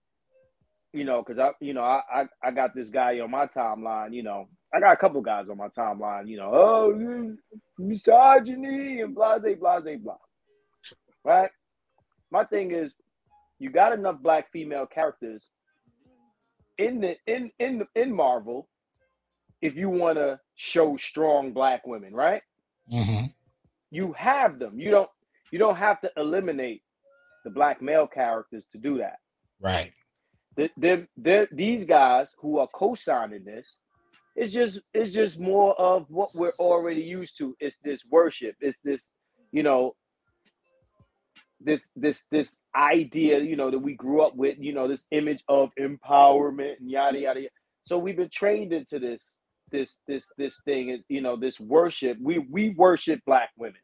you know, because I, you know, I, I I got this guy on my timeline. You know, I got a couple guys on my timeline. You know, oh, misogyny and blah blah blah. Right. My thing is, you got enough black female characters in the in in in Marvel if you want to show strong black women, right? Mhm. You have them. You don't you don't have to eliminate the black male characters to do that. Right. The, the, the, these guys who are co-signing this, it's just it's just more of what we're already used to. It's this worship. It's this, you know, this this this idea, you know, that we grew up with. You know, this image of empowerment and yada yada. yada. So we've been trained into this this this this thing. and, You know, this worship. We we worship black women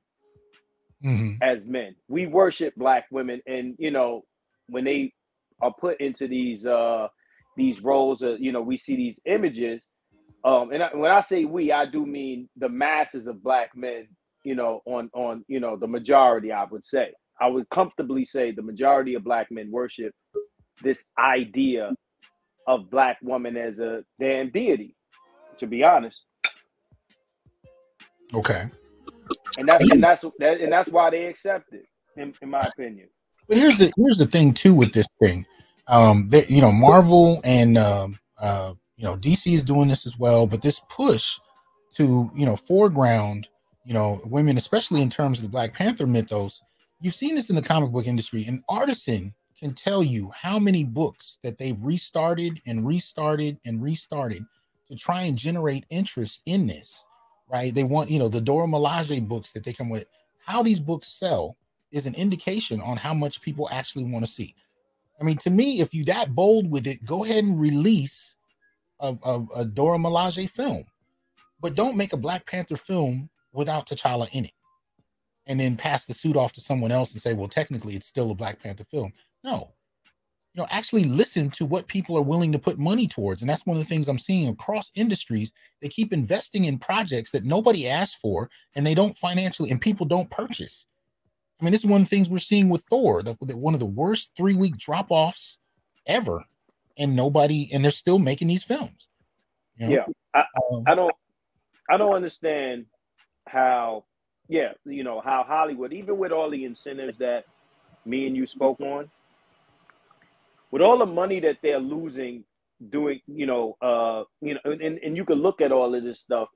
Mhm. as men. We worship black women, and you know, when they are put into these uh these roles, uh, you know, we see these images. Um, and I, when I say we, I do mean the masses of black men. You know, on on you know the majority. I would say I would comfortably say the majority of black men worship this idea of black woman as a damn deity. To be honest, Okay. and that's and that's that, and that's why they accept it, in, in my opinion. But here's the here's the thing too with this thing. Um, that you know, Marvel and um, uh, you know, DC is doing this as well. But this push to you know foreground, you know, women, especially in terms of the Black Panther mythos, you've seen this in the comic book industry. And Artisan can tell you how many books that they've restarted and restarted and restarted to try and generate interest in this. Right? They want you know the Dora Milaje books that they come with. How these books sell is an indication on how much people actually want to see. I mean, to me, if you that bold with it, go ahead and release a, a, a Dora Milaje film, but don't make a Black Panther film without T'Challa in it, and then pass the suit off to someone else and say, well, technically, it's still a Black Panther film. No, you know, actually listen to what people are willing to put money towards, and that's one of the things I'm seeing across industries. They keep investing in projects that nobody asked for, and they don't financially, and people don't purchase. I mean, this is one of the things we're seeing with Thor, the, the- one of the worst three week drop offs ever, and nobody, and they're still making these films. You know? Yeah, I, Um, I don't I don't understand how yeah, you know, how Hollywood, even with all the incentives that me and you spoke on, with all the money that they're losing doing, you know, uh, you know, and, and you can look at all of this stuff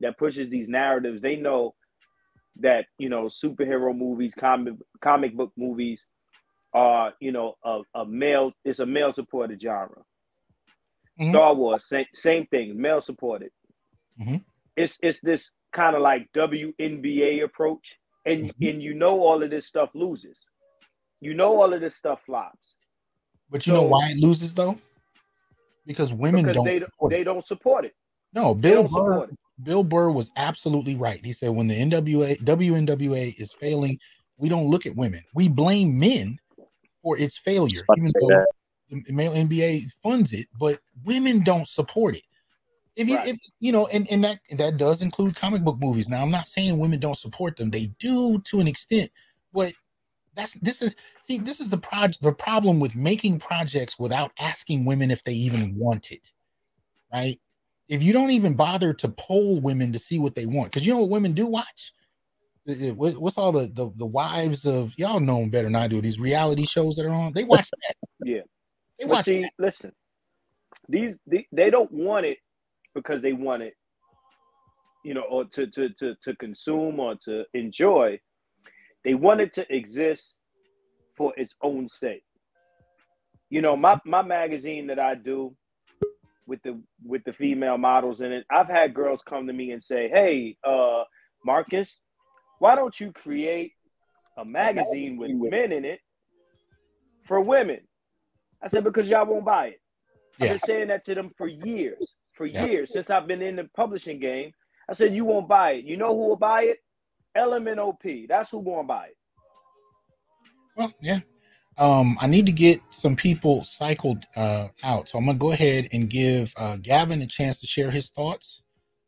that pushes these narratives. They know that, you know, superhero movies, comic comic book movies are, you know, a, a male, it's a male supported genre. Mhm. Star Wars, same, same thing, male supported. Mhm. It's it's this kind of like WNBA approach, and Mhm. and you know all of this stuff loses. You know all of this stuff flops but you know why it loses though? Because women because don't they support they it. don't support it. No, Bill Burr. Bill Burr was absolutely right. He said when the NWA WNWA is failing, we don't look at women. We blame men for its failure, even though that. the male NBA funds it, but women don't support it. If you, Right. if, you know, and, and that that does include comic book movies. Now, I'm not saying women don't support them; they do to an extent, but that's this is see this is the project the problem with making projects without asking women if they even want it, right? If you don't even bother to poll women to see what they want, because you know what women do watch. The- the- what- What's all the, the the wives of y'all know 'em better than I do? These reality shows that are on, they watch that. Yeah. They But watch see, listen, these they, they don't want it because they want it, you know, or to to to to consume or to enjoy. They want it to exist for its own sake. You know, my my magazine that I do with the with the female models in it, I've had girls come to me and say, "Hey, uh, Marcus, why don't you create a magazine with men in it for women?" I said, "Because y'all won't buy it." I've been saying that to them for years, for Yeah. years since I've been in the publishing game. I said, "You won't buy it. You know who will buy it? LMNOP. That's who won't buy it." Well, yeah. Um, I need to get some people cycled uh, out, so I'm gonna go ahead and give uh, Gavin a chance to share his thoughts.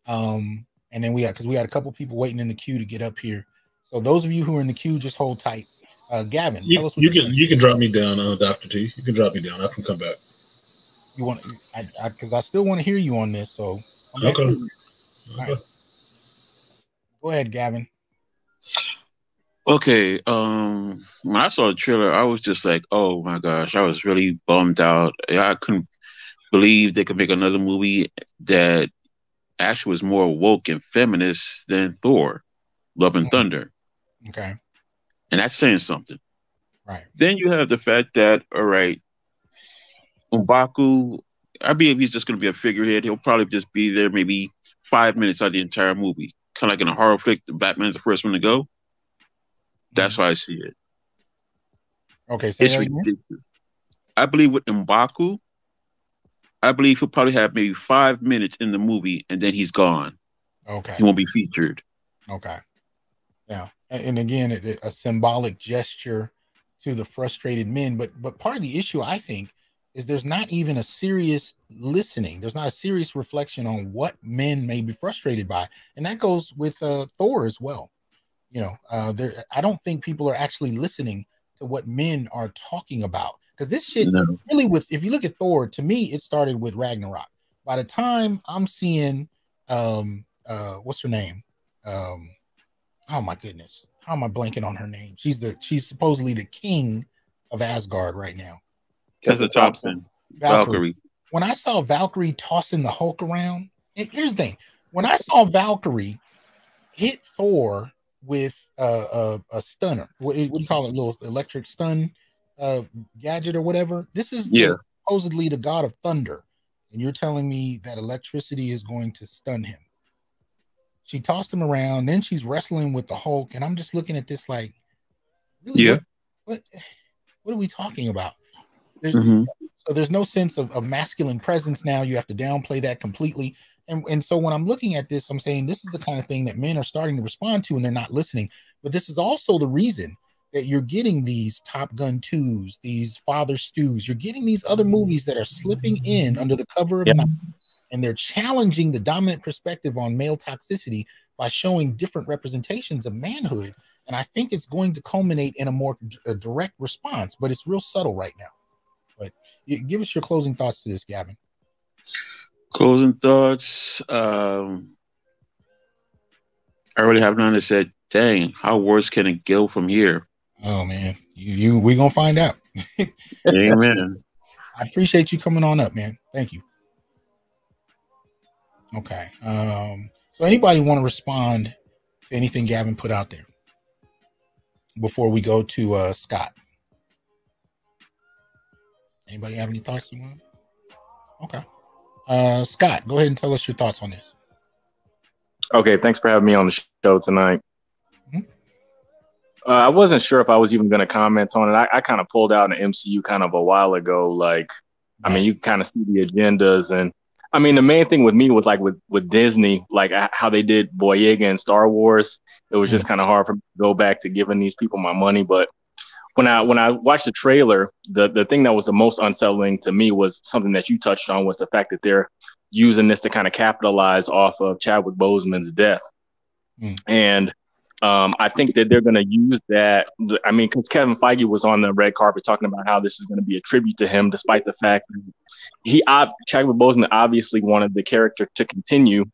Um, and then we got because we had a couple people waiting in the queue to get up here. So those of you who are in the queue, just hold tight. Uh, Gavin, tell You, us what you you, can you can drop me down, uh, Doctor T. You can drop me down. I can come back. you want. I because I, still want to hear you on this. So I'm Okay. All right. go ahead, Gavin. Okay, um, when I saw the trailer, I was just like, "Oh my gosh!" I was really bummed out. I couldn't believe they could make another movie that actually was more woke and feminist than Thor: Love and Thunder, Okay, and that's saying something. right. Then you have the fact that, all right, M'Baku, I believe he's just going to be a figurehead. He'll probably just be there maybe five minutes out of the entire movie, kind of like in a horror flick. The Batman's the first one to go. That's how I see it. Okay, It's ridiculous. I believe with M'Baku, I believe he'll probably have maybe five minutes in the movie and then he's gone. Okay. He won't be featured. Okay. Yeah, and, and again, it, it- a symbolic gesture to the frustrated men. But but part of the issue, I think, is there's not even a serious listening. There's not a serious reflection on what men may be frustrated by, and that goes with uh, Thor as well. You know, uh, there. I don't think people are actually listening to what men are talking about because this shit No. really with if you look at Thor, to me, it started with Ragnarok. By the time I'm seeing um uh what's her name? Um oh my goodness. How am I blanking on her name? She's the she's supposedly the king of Asgard right now. Tessa Thompson, Valkyrie. When I saw Valkyrie tossing the Hulk around, and here's the thing: when I saw Valkyrie hit Thor with a, a, a stunner, what, what do you call it, a little electric stun uh, gadget or whatever? This is the- supposedly the god of thunder, and you're telling me that electricity is going to stun him. She tossed him around, then she's wrestling with the Hulk, and I'm just looking at this like, really, Yeah. what, what, what are we talking about? There's, Mhm. So there's no sense of, of masculine presence now. You have to downplay that completely. And, and so when I'm looking at this, I'm saying this is the kind of thing that men are starting to respond to and they're not listening. But this is also the reason that you're getting these Top Gun 2s, these Father Stews. You're getting these other movies that are slipping in under the cover of Yep. night and they're challenging the dominant perspective on male toxicity by showing different representations of manhood. And I think it's going to culminate in a more d- a direct response, but it's real subtle right now. But you, give us your closing thoughts to this, Gavin. Closing thoughts. Um, I really have none that said, dang, how worse can it go from here? Oh man, you, you we gonna find out. Amen. I appreciate you coming on up, man. Thank you. Okay. Um, so anybody want to respond to anything Gavin put out there before we go to uh Scott? Anybody have any thoughts you want? Okay. Uh Scott, go ahead and tell us your thoughts on this. Okay, thanks for having me on the show tonight. Uh, I wasn't sure if I was even going to comment on it. I, I kind of pulled out an MCU kind of a while ago. Like, I mean, you kind of see the agendas, and I mean, the main thing with me was like with with Disney, like how they did Boyega and Star Wars. It was just kind of hard for me to go back to giving these people my money. But when I when I watched the trailer, the the thing that was the most unsettling to me was something that you touched on was the fact that they're using this to kind of capitalize off of Chadwick Boseman's death. Mm. And um, I think that they're going to use that. I mean, because Kevin Feige was on the red carpet talking about how this is going to be a tribute to him, despite the fact that he, Chadwick Boseman, obviously wanted the character to continue.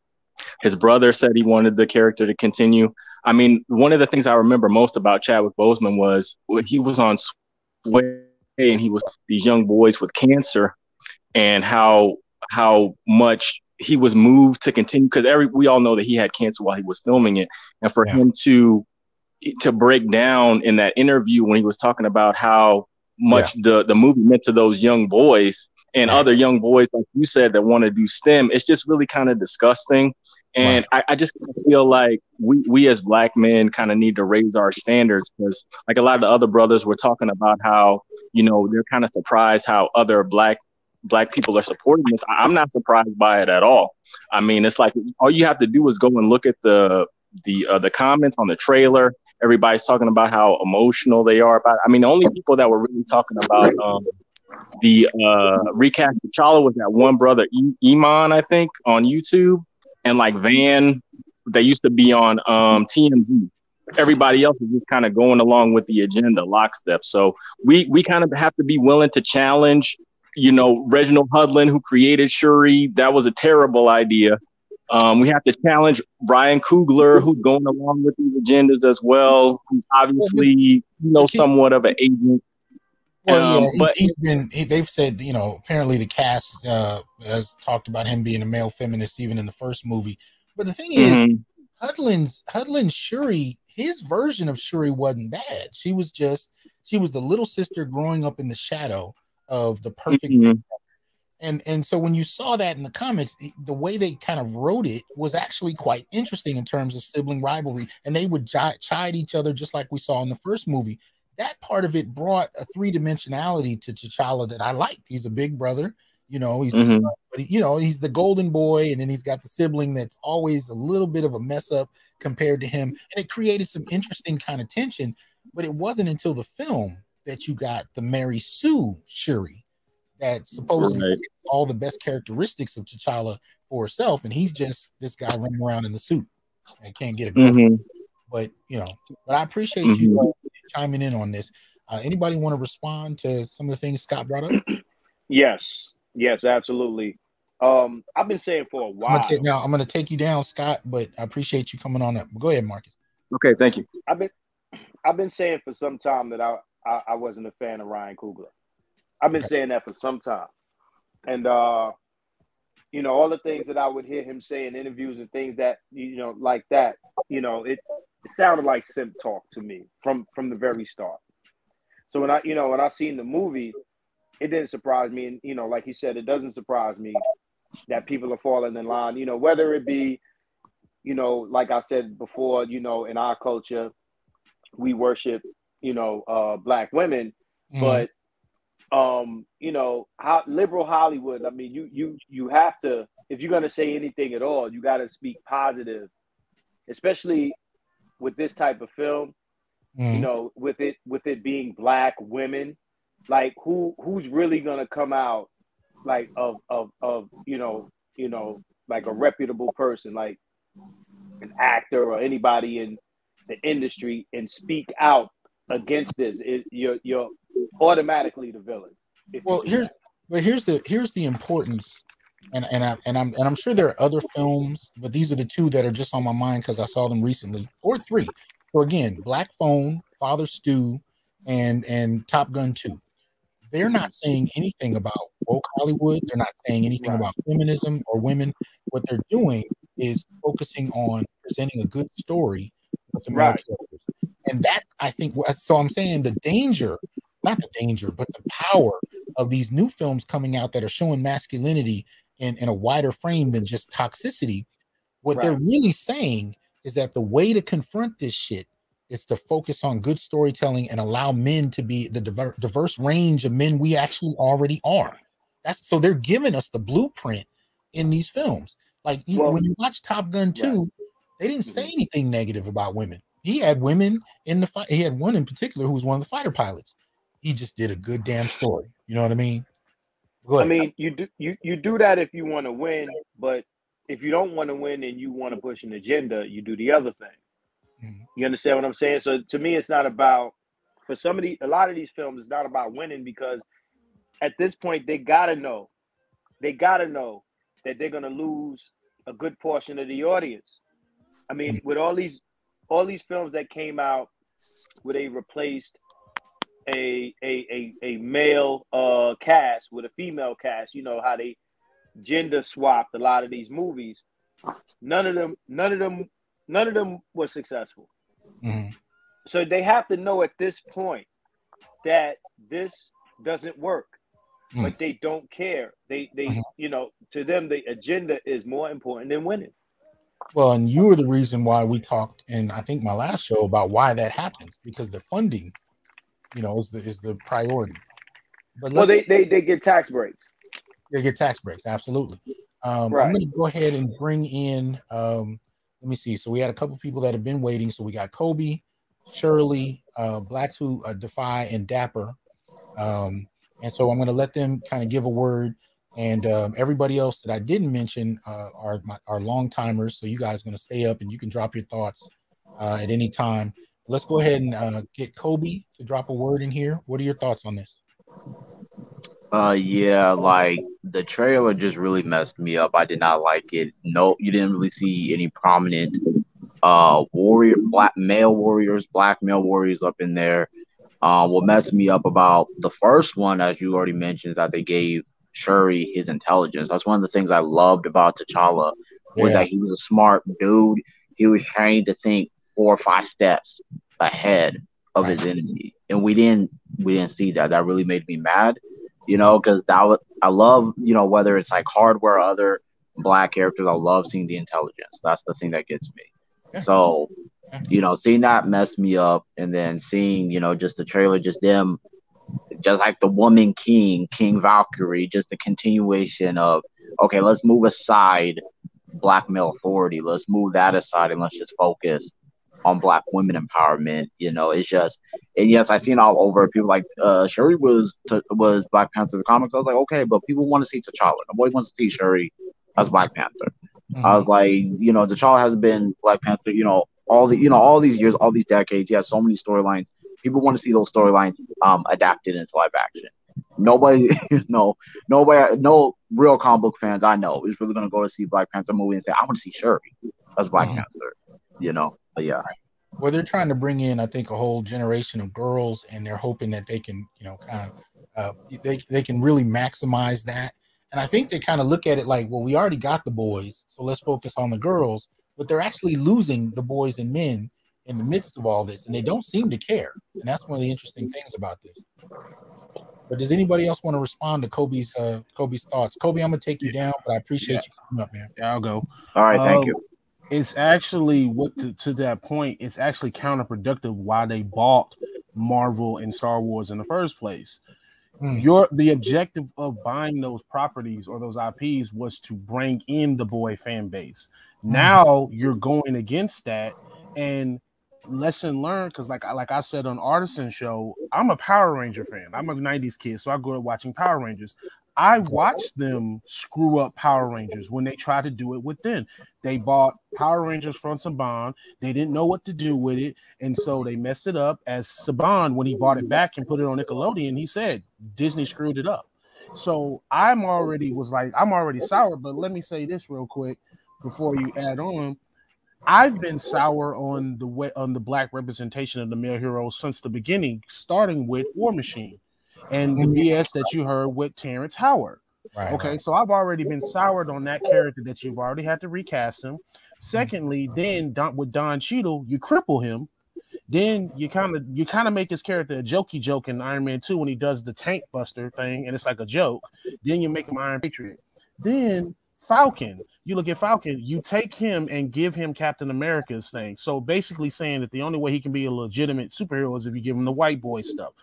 His brother said he wanted the character to continue. I mean, one of the things I remember most about Chadwick Boseman was when he was on Sway and he was these young boys with cancer, and how how much he was moved to continue because every we all know that he had cancer while he was filming it, and for Yeah. him to to break down in that interview when he was talking about how much the the movie meant to those young boys and Right. other young boys like you said that want to do STEM, it's just really kind of disgusting. And I, I just feel like we we as black men kind of need to raise our standards because like a lot of the other brothers were talking about how you know they're kind of surprised how other black black people are supporting this. I'm not surprised by it at all. I mean, it's like all you have to do is go and look at the the uh, the comments on the trailer. Everybody's talking about how emotional they are about. It. I mean, the only people that were really talking about um, the uh, recast of T'Challa was that one brother Iman, I think, on YouTube, and like Van. They used to be on um, TMZ. Everybody else is just kind of going along with the agenda, lockstep. So we we kind of have to be willing to challenge you know, Reginald Hudlin, who created Shuri, that was a terrible idea. Um, we have to challenge Ryan Coogler, who's going along with these agendas as well, who's obviously, you know, somewhat of an agent. Well, Um, yeah, but he, has been. He, they've said, you know, apparently the cast uh, has talked about him being a male feminist even in the first movie. But the thing is, Mhm. Hudlin's Hudlin's Shuri, his version of Shuri wasn't bad. She was just she was the little sister growing up in the shadow of the perfect Mhm. and and so when you saw that in the comics the, way they kind of wrote it was actually quite interesting in terms of sibling rivalry. And they would ji- chide each other just like we saw in the first movie. That part of it brought a three-dimensionality to T'Challa that I liked. He's a big brother you know he's a Mhm. son, but he, you know he's the golden boy and then he's got the sibling that's always a little bit of a mess up compared to him. And it created some interesting kind of tension but it wasn't until the film that you got the Mary Sue Shuri that supposedly Right. gets all the best characteristics of T'Challa for herself, and he's just this guy running around in the suit and can't get a girlfriend. Mhm. But you know, but I appreciate you uh, chiming in on this. Uh, anybody want to respond to some of the things Scott brought up? Yes, yes, absolutely. Um, I've been saying for a I'm while. gonna take, now I'm going to take you down, Scott, but I appreciate you coming on up. Go ahead, Marcus. Okay, thank you. I've been I've been saying for some time that I, I, I wasn't a fan of Ryan Coogler. I've been saying that for some time. And uh you know, all the things that I would hear him say in interviews and things that you know, like that, you know, it, it sounded like simp talk to me from from the very start. So when I you know, when I seen the movie, it didn't surprise me. And you know, like he said, it doesn't surprise me that people are falling in line, you know, whether it be, you know, like I said before, you know, in our culture, we worship, you know, uh, black women, Mhm. but um, you know, how liberal Hollywood. I mean, you you you have to if you're gonna say anything at all, you got to speak positive, especially with this type of film. You Mhm. know, with it with it being black women, like who who's really gonna come out like of of of you know you know like a reputable person like an actor or anybody in the industry and speak out against this, it, you're you're automatically the villain. Well, here, but here's the here's the importance, and and I and I'm and I'm sure there are other films, but these are the two that are just on my mind because I saw them recently, or three. So again, Black Phone, Father Stu, and and Top Gun Two. They're not saying anything about woke Hollywood. They're not saying anything about feminism or women. What they're doing is focusing on presenting a good story with the Right. And that's, I think, so I'm saying the danger, not the danger, but the power of these new films coming out that are showing masculinity in, in a wider frame than just toxicity. What they're really saying is that the way to confront this shit is to focus on good storytelling and allow men to be the diver- diverse range of men we actually already are. That's so they're giving us the blueprint in these films. Like you, Well- when you watch Top Gun 2, they didn't say mm-hmm. anything negative about women. He had women in the fight. He had one in particular who was one of the fighter pilots. He just did a good damn story. You know what I mean? I mean, you do you you do that if you want to win, but if you don't want to win and you want to push an agenda, you do the other thing. Mhm. You understand what I'm saying? So to me, it's not about for some of the a lot of these films, it's not about winning because at this point they gotta know, they gotta know that they're gonna lose a good portion of the audience. I mean, with all these all these films that came out where they replaced a a a, a male uh cast with a female cast, you know how they gender swapped a lot of these movies. None of them, none of them, none of them was successful. Mhm. So they have to know at this point that this doesn't work, Mm. but they don't care. They they Mhm. you know to them the agenda is more important than winning. Well, and you were the reason why we talked in I think my last show about why that happens because the funding, you know, is the is the priority. But Well, they they, they get tax breaks. they get tax breaks, absolutely. Um, I'm going to go ahead and bring in. Um, let me see. So we had a couple people that have been waiting. So we got Kobe, Shirley, uh, Blacks Who uh, Defy, and Dapper. Um, and so I'm going to let them kind of give a word. And um, everybody else that I didn't mention uh, are my, are long timers. So you guys are going to stay up and you can drop your thoughts uh, at any time. Let's go ahead and uh, get Kobe to drop a word in here. What are your thoughts on this? Uh, yeah, like the trailer just really messed me up. I did not like it. No, you didn't really see any prominent uh warrior, black male warriors, black male warriors up in there. Uh, what messed me up about the first one, as you already mentioned, is that they gave Shuri his intelligence. That's one of the things I loved about T'Challa was Yeah. that he was a smart dude. He was trained to think four or five steps ahead of his enemy, and we didn't we didn't see that. That really made me mad you know, because that was I love, you know, whether it's like hardware or other black characters, I love seeing the intelligence. That's the thing that gets me. So, you know, seeing that messed me up, and then seeing, you know, just the trailer, just them, just like the woman king, King Valkyrie, just the continuation of okay, let's move aside black male authority, let's move that aside, and let's just focus on black women empowerment. You know, it's just and yes, I've seen all over people like uh Shuri was t- was Black Panther the comics. I was like, okay, but people want to see T'Challa. Nobody wants to see Shuri as Black Panther. I was like, you know, T'Challa has been Black Panther, you know, all the you know, all these years, all these decades, he has so many storylines. People want to see those storylines um adapted into live action. Nobody, no, know, nobody, no real comic book fans I know is really gonna go to see Black Panther movie and say, I want to see Shuri as Black Panther. You know, but yeah. well they're trying to bring in i think a whole generation of girls and they're hoping that they can you know kind of uh, they, they can really maximize that and i think they kind of look at it like well we already got the boys so let's focus on the girls but they're actually losing the boys and men in the midst of all this and they don't seem to care and that's one of the interesting things about this but does anybody else want to respond to kobe's uh kobe's thoughts kobe i'm gonna take you down but i appreciate you coming up man Yeah, I'll go. All right, thank Um, you. It's actually what to, to that point. It's actually counterproductive why they bought Marvel and Star Wars in the first place. Hmm. Your the objective of buying those properties or those IPs was to bring in the boy fan base. Hmm. Now you're going against that, and lesson learned because like I like I said on Artisan Show, I'm a Power Ranger fan. I'm a '90s kid, so I grew up watching Power Rangers. I watched them screw up Power Rangers when they tried to do it with them. They bought Power Rangers from Saban. They didn't know what to do with it, and so they messed it up. As Saban, when he bought it back and put it on Nickelodeon, he said Disney screwed it up. So I'm already was like I'm already sour. But let me say this real quick before you add on. I've been sour on the way on the black representation of the male hero since the beginning, starting with War Machine and the mm-hmm. BS that you heard with Terrence Howard. Right, okay, right. so I've already been soured on that character that you've already had to recast him. Secondly, mm-hmm. then Don, with Don Cheadle, you cripple him. Then you kind of you kind of make his character a jokey joke in Iron Man 2 when he does the tank buster thing, and it's like a joke. Then you make him Iron Patriot. Then Falcon, you look at Falcon, you take him and give him Captain America's thing. So basically saying that the only way he can be a legitimate superhero is if you give him the white boy stuff.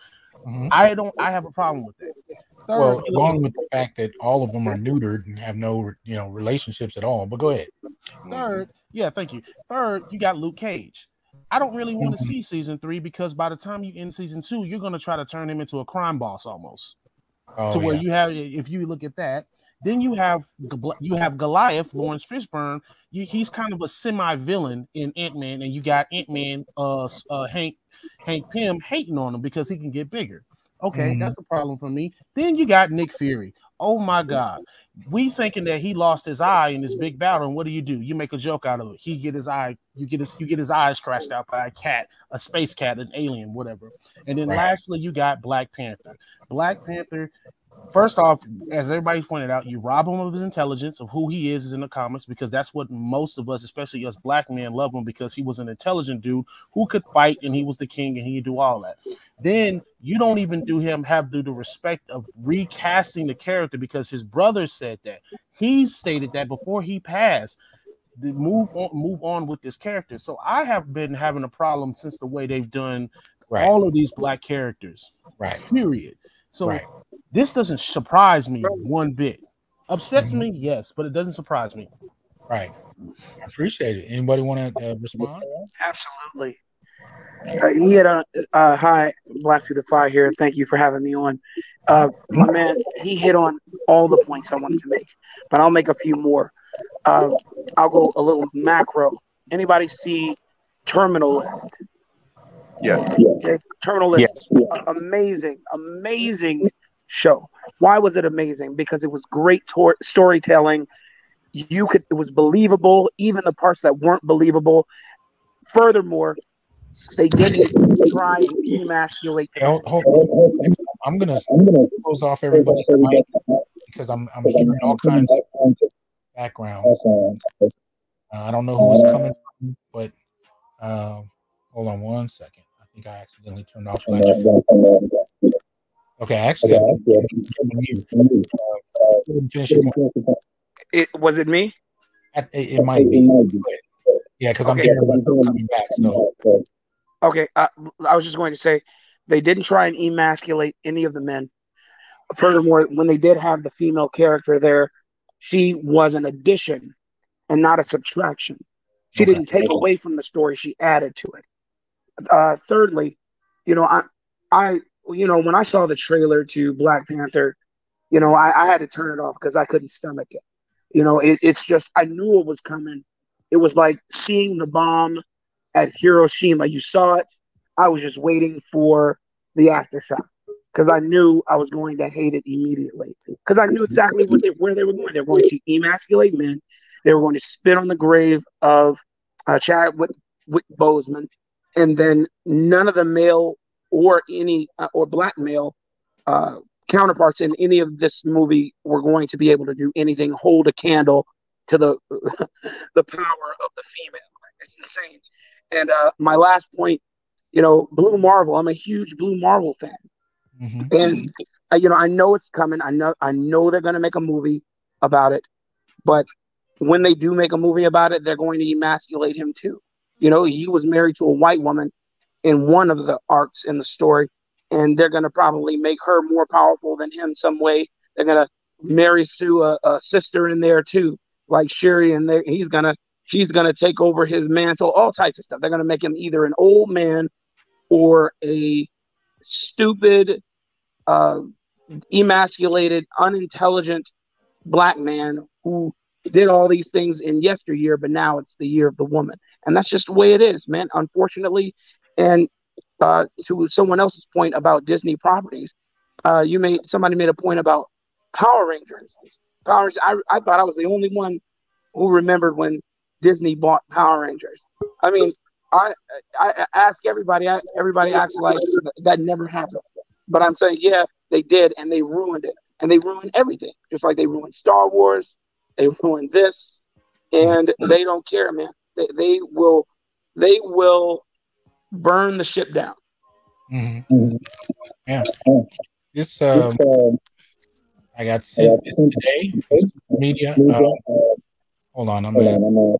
Mhm. I don't I have a problem with that. Third, Well, along with the fact that all of them are neutered and have no, you know, relationships at all. But go ahead. Third, yeah, thank you. Third, you got Luke Cage. I don't really want to Mhm. see season three because by the time you end season two, you're going to try to turn him into a crime boss almost. Oh, to where yeah. you have, if you look at that, then you have you have Goliath, Laurence Fishburne. You, he's kind of a semi-villain in Ant Man, and you got Ant Man, uh, uh, Hank Hank Pym hating on him because he can get bigger. Okay, Mhm. that's a problem for me. Then you got Nick Fury. Oh my God, we thinking that he lost his eye in this big battle, and what do you do? You make a joke out of it. He get his eye, you get his, you get his eyes crashed out by a cat, a space cat, an alien, whatever. And then Right. lastly, you got Black Panther. Black Panther. First off, as everybody pointed out, you rob him of his intelligence, of who he is, is in the comics, because that's what most of us, especially us black men, love him because he was an intelligent dude who could fight and he was the king and he could do all that. Then you don't even do him have the, the respect of recasting the character because his brother said that. He stated that before he passed. The move on, move on with this character. So I have been having a problem since the way they've done Right. all of these black characters. Right. Period. So Right. This doesn't surprise me one bit. Upsets Mm-hmm. me, yes, but it doesn't surprise me. Right. I appreciate it. Anybody want to uh, respond? Absolutely. Uh, he had a uh, hi, Blast you to fire here. Thank you for having me on. Uh, my man, he hit on all the points I wanted to make, but I'll make a few more. Uh, I'll go a little macro. Anybody see Terminal List? Yes. Okay, Terminal List, a- amazing, amazing show. Why was it amazing? Because it was great tor- storytelling. You could, it was believable, even the parts that weren't believable. Furthermore, they didn't try and emasculate. Hey, hold, hold, hold. I'm gonna close off everybody's mic because I'm I'm hearing all kinds of background. Uh, I don't know who it's coming from, but um, hold on one second. I think I accidentally turned off. Black. Okay, actually, I think you. Uh, go ahead and finish. It was it me? It, it might be. Yeah, because I'm Okay. hearing coming back. So Okay, uh, I was just going to say they didn't try and emasculate any of the men. Furthermore, when they did have the female character there, she was an addition and not a subtraction. She didn't take away from the story; she added to it. Uh, thirdly, you know, I, I, you know, when I saw the trailer to Black Panther, you know, I, I had to turn it off because I couldn't stomach it. You know, it, it's just I knew it was coming. It was like seeing the bomb at Hiroshima. You saw it. I was just waiting for the aftershock because I knew I was going to hate it immediately because I knew exactly what they, where they were going. They were going to emasculate men. They were going to spit on the grave of uh, Chadwick Wick Boseman, and then none of the male or any uh, or black male uh, counterparts in any of this movie were going to be able to do anything, hold a candle to the the power of the female. It's insane. And uh, my last point, you know, Blue Marvel. I'm a huge Blue Marvel fan, and uh, you know, I know it's coming. I know, I know they're going to make a movie about it, but when they do make a movie about it, they're going to emasculate him too. You know, he was married to a white woman in one of the arcs in the story, and they're going to probably make her more powerful than him some way. They're going to Mary Sue a, a sister in there too, like Sherry, and he's gonna she's gonna take over his mantle, all types of stuff. They're gonna make him either an old man or a stupid, uh, emasculated, unintelligent black man who did all these things in yesteryear, but now it's the year of the woman, and that's just the way it is, man. Unfortunately, and uh, to someone else's point about Disney properties, uh, you made somebody made a point about Power Rangers. Power Rangers. I, I thought I was the only one who remembered when Disney bought Power Rangers. I mean, I I, ask everybody. I, everybody acts like that never happened, but I'm saying yeah, they did, and they ruined it, and they ruined everything, just like they ruined Star Wars. They ruined this, and they don't care, man. They, they will they will burn the ship down. Mhm. Yeah. This um, I got sent this today. Media. Uh, hold on, I'm gonna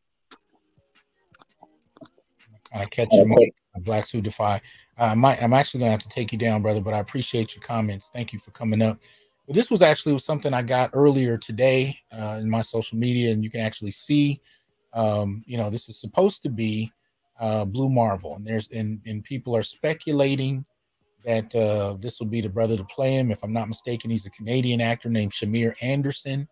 kind of catch your mic. Blacks Who Defy. Uh, I might, I'm actually gonna have to take you down, brother. But I appreciate your comments. Thank you for coming up. But this was actually something I got earlier today uh, in my social media, and you can actually see. Um, you know, this is supposed to be uh, Blue Marvel, and there's and and people are speculating that uh, this will be the brother to play him. If I'm not mistaken, he's a Canadian actor named Shamier Anderson,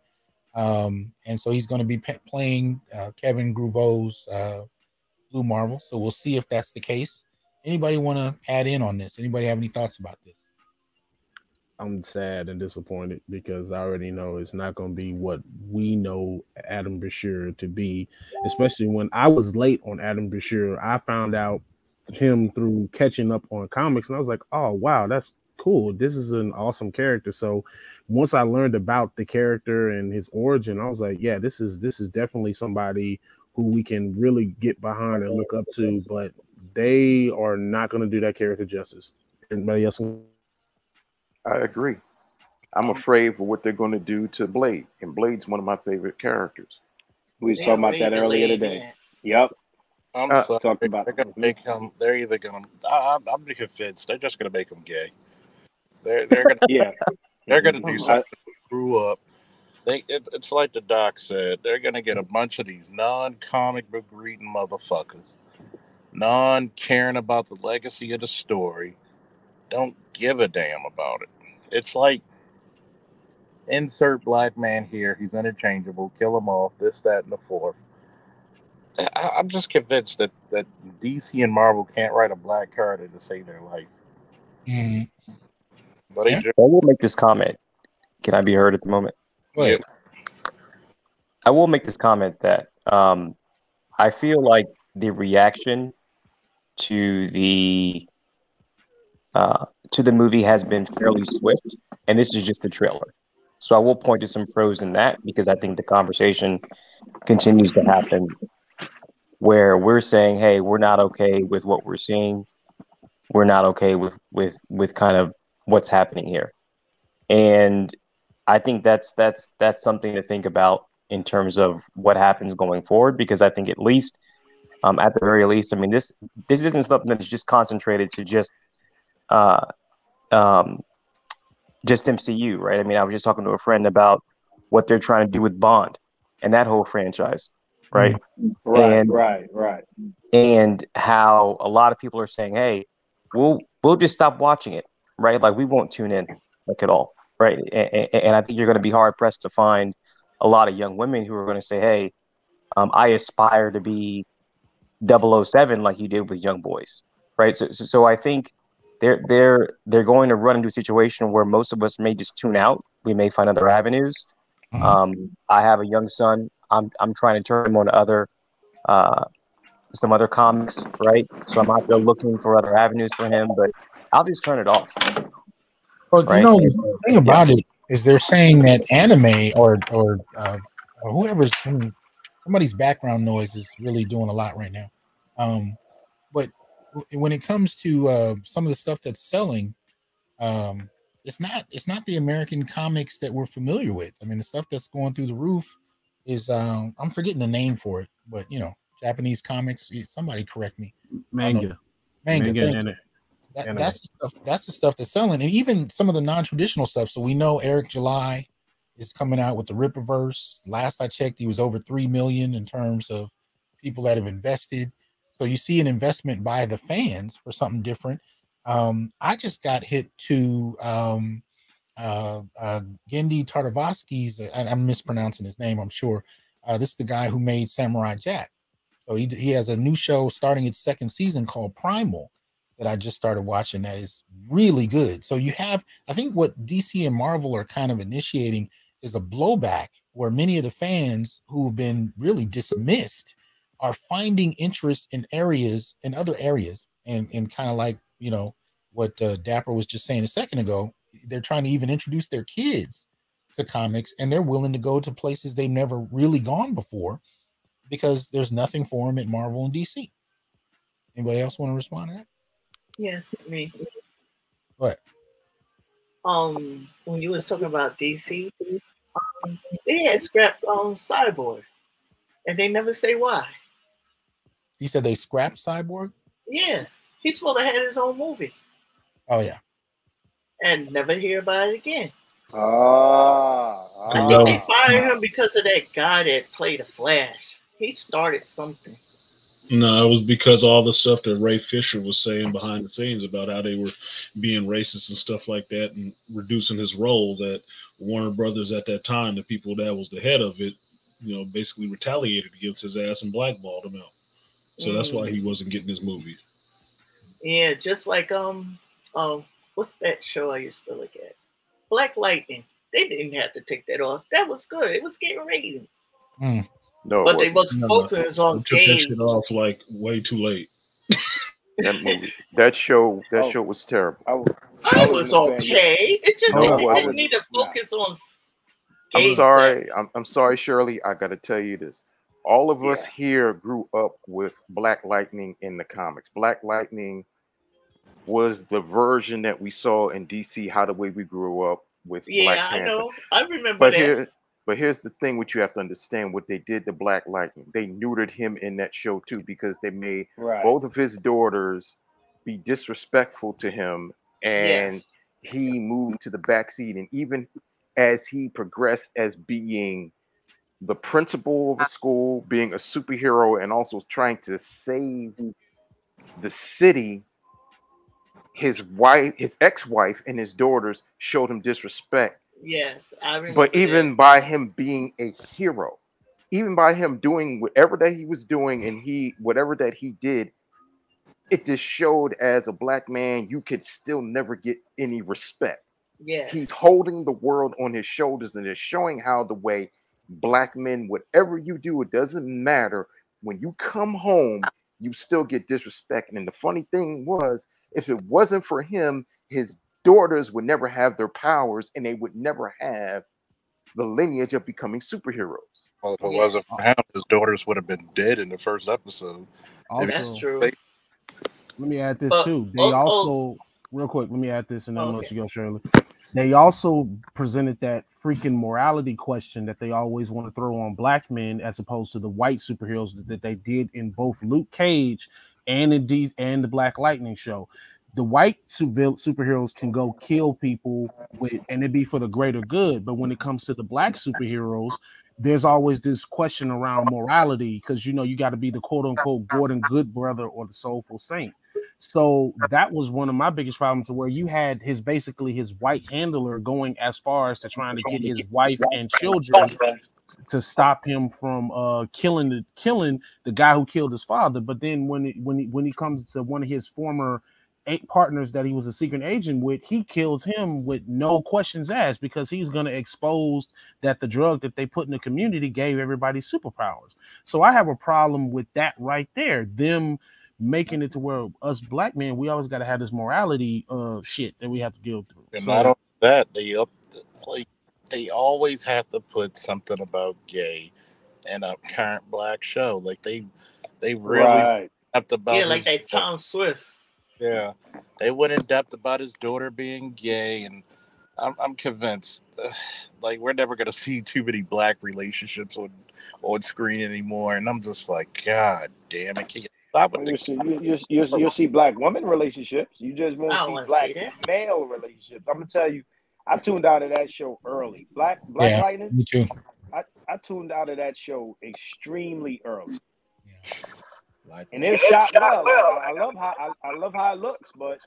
um, and so he's going to be pe- playing uh, Kevin Grevioux's uh, Blue Marvel. So we'll see if that's the case. Anybody want to add in on this? Anybody have any thoughts about this? I'm sad and disappointed because I already know it's not going to be what we know Adam Brashear to be, especially when I was late on Adam Brashear. I found out him through catching up on comics, and I was like, oh, wow, that's cool. This is an awesome character. So once I learned about the character and his origin, I was like, yeah, this is this is definitely somebody who we can really get behind and look up to, but they are not going to do that character justice. Anybody else? I agree. I'm afraid for what they're going to do to Blade, and Blade's one of my favorite characters. We was talking about that earlier today. Yep. I'm Uh, sorry. talking about- they're gonna make him. They're either gonna. I, I'm, I'm convinced they're just gonna make him gay. They're they're gonna. Yeah. They're gonna do something. to Screw up. They. It, it's like the doc said. They're gonna get a bunch of these non-comic book reading motherfuckers, non caring about the legacy of the story. Don't give a damn about it. It's like insert black man here. He's interchangeable. Kill him off. This, that, and the fourth. I, I'm just convinced that that DC and Marvel can't write a black character to save their life. But they Yeah. do. I will make this comment. Can I be heard at the moment? Go ahead. I will make this comment that um, I feel like the reaction to the uh, to the movie has been fairly swift, and this is just the trailer. So I will point to some pros in that because I think the conversation continues to happen where we're saying, "Hey, we're not okay with what we're seeing. We're not okay with with with kind of what's happening here," and I think that's that's that's something to think about in terms of what happens going forward because I think at least um, at the very least, I mean this this isn't something that's just concentrated to just uh, um, just MCU, right? I mean, I was just talking to a friend about what they're trying to do with Bond and that whole franchise, right? Right, And right, right. and how a lot of people are saying, "Hey, we'll we'll just stop watching it," right? Like we won't tune in like at all, right? And, and I think you're going to be hard pressed to find a lot of young women who are going to say, "Hey, um, I aspire to be 007 like you did with Young Boys," right? So, so, so I think they're they're they're going to run into a situation where most of us may just tune out. We may find other avenues. Um, I have a young son. I'm I'm trying to turn him on to other uh, some other comics, right? So I'm out there looking for other avenues for him, but I'll just turn it off. Well, Right. you know, the thing about it is they're saying that anime or or, uh, or whoever's somebody's background noise is really doing a lot right now. Um, when it comes to uh, some of the stuff that's selling, um, it's not it's not the American comics that we're familiar with. I mean, the stuff that's going through the roof is um, I'm forgetting the name for it, but you know, Japanese comics. Somebody correct me. Manga. Manga. Manga thank and you. it- That, that's the stuff. That's the stuff that's selling, and even some of the non-traditional stuff. So we know Eric July is coming out with the Rippaverse. Last I checked, he was over three million in terms of people that have invested. So you see an investment by the fans for something different. Um, I just got hit to um, uh, uh, Genndy Tartakovsky's. I, I'm mispronouncing his name. I'm sure. Uh, this is the guy who made Samurai Jack. So he he has a new show starting its second season called Primal that I just started watching that is really good. So you have, I think what DC and Marvel are kind of initiating is a blowback where many of the fans who have been really dismissed are finding interest in areas in other areas and and kind of like you know what uh, Dapper was just saying a second ago. They're trying to even introduce their kids to comics, and they're willing to go to places they've never really gone before because there's nothing for them at Marvel and DC. Anybody else want to respond to that? Yes, me. What? Um, when you was talking about DC, um, they had scrapped um Cyborg, and they never say why. You said they scrapped Cyborg? Yeah, he's supposed to have his own movie, Oh yeah. and never hear about it again. Ah, I think they ah. fired him because of that guy that played the Flash. He started something. No, it was because all the stuff that Ray Fisher was saying behind the scenes about how they were being racist and stuff like that and reducing his role that Warner Brothers at that time, the people that was the head of it, you know, basically retaliated against his ass and blackballed him out. So that's why he wasn't getting his movie. Yeah, just like um um what's that show I used to look at? Black Lightning. They didn't have to take that off. That was good. It was getting ratings. No, but they wasn't. was focused on They took that shit off like way too late. That movie, that show, that Oh. show was terrible. I was, It was okay. It just No, it it didn't need to focus on I'm sorry. I'm, I'm sorry, Shirley. I got to tell you this. All of us here grew up with Black Lightning in the comics. Black Lightning was the version that we saw in DC, how the way we grew up with Black Yeah, I know. I remember But that. here, but here's the thing: which you have to understand, what they did to Black Lightning, they neutered him in that show too, because they made Right. both of his daughters be disrespectful to him, and Yes. he moved to the backseat. And even as he progressed as being the principal of the uh, school, being a superhero, and also trying to save the city, his wife, his ex-wife, and his daughters showed him disrespect Yes, I remember. but even by him being a hero even by him doing whatever that he was doing and he whatever that he did it just showed as a black man you could still never get any respect Yeah. he's holding the world on his shoulders and is showing how the way black men whatever you do it doesn't matter when you come home you still get disrespect and the funny thing was if it wasn't for him his daughters would never have their powers and they would never have the lineage of becoming superheroes Well, if it wasn't for him, his daughters would have been dead in the first episode. Also, That's true. let me add this But- too. They oh, oh. also, real quick, let me add this and then I'll let Okay. you go, Shirley. They also presented that freaking morality question that they always want to throw on black men as opposed to the white superheroes that, they did in both Luke Cage and in these and the Black Lightning show. The white superheroes can go kill people with and it be for the greater good, but when it comes to the black superheroes, there's always this question around morality because you know you got to be the quote unquote Gordon Good brother or the soulful saint. So that was one of my biggest problems, where you had his basically his white handler going as far as to trying to get his wife and children to stop him from uh killing the killing the guy who killed his father. But then when it, when he, when he comes to one of his former eight partners that he was a secret agent with, he kills him with no questions asked because he's going to expose that the drug that they put in the community gave everybody superpowers. So I have a problem with that right there. Them making it to where us black men, we always got to have this morality uh shit that we have to deal through. And So- not only that, they up like they always have to put something about gay in a current black show. Like they they really Right. depth about Yeah, like his- that Tom Swift. Yeah, they went in depth about his daughter being gay, and I'm, I'm convinced, like we're never gonna see too many black relationships on on screen anymore. And I'm just like, God damn it, can you stop with You the see, you, you, you, you'll see black women relationships. You just won't I see black see male relationships. I'm gonna tell you, I tuned out of that show early. Black Black Yeah, Lightning. me too. I, I tuned out of that show extremely early. Like, And it's shot well. Like, I, I love how I, I love how it looks, but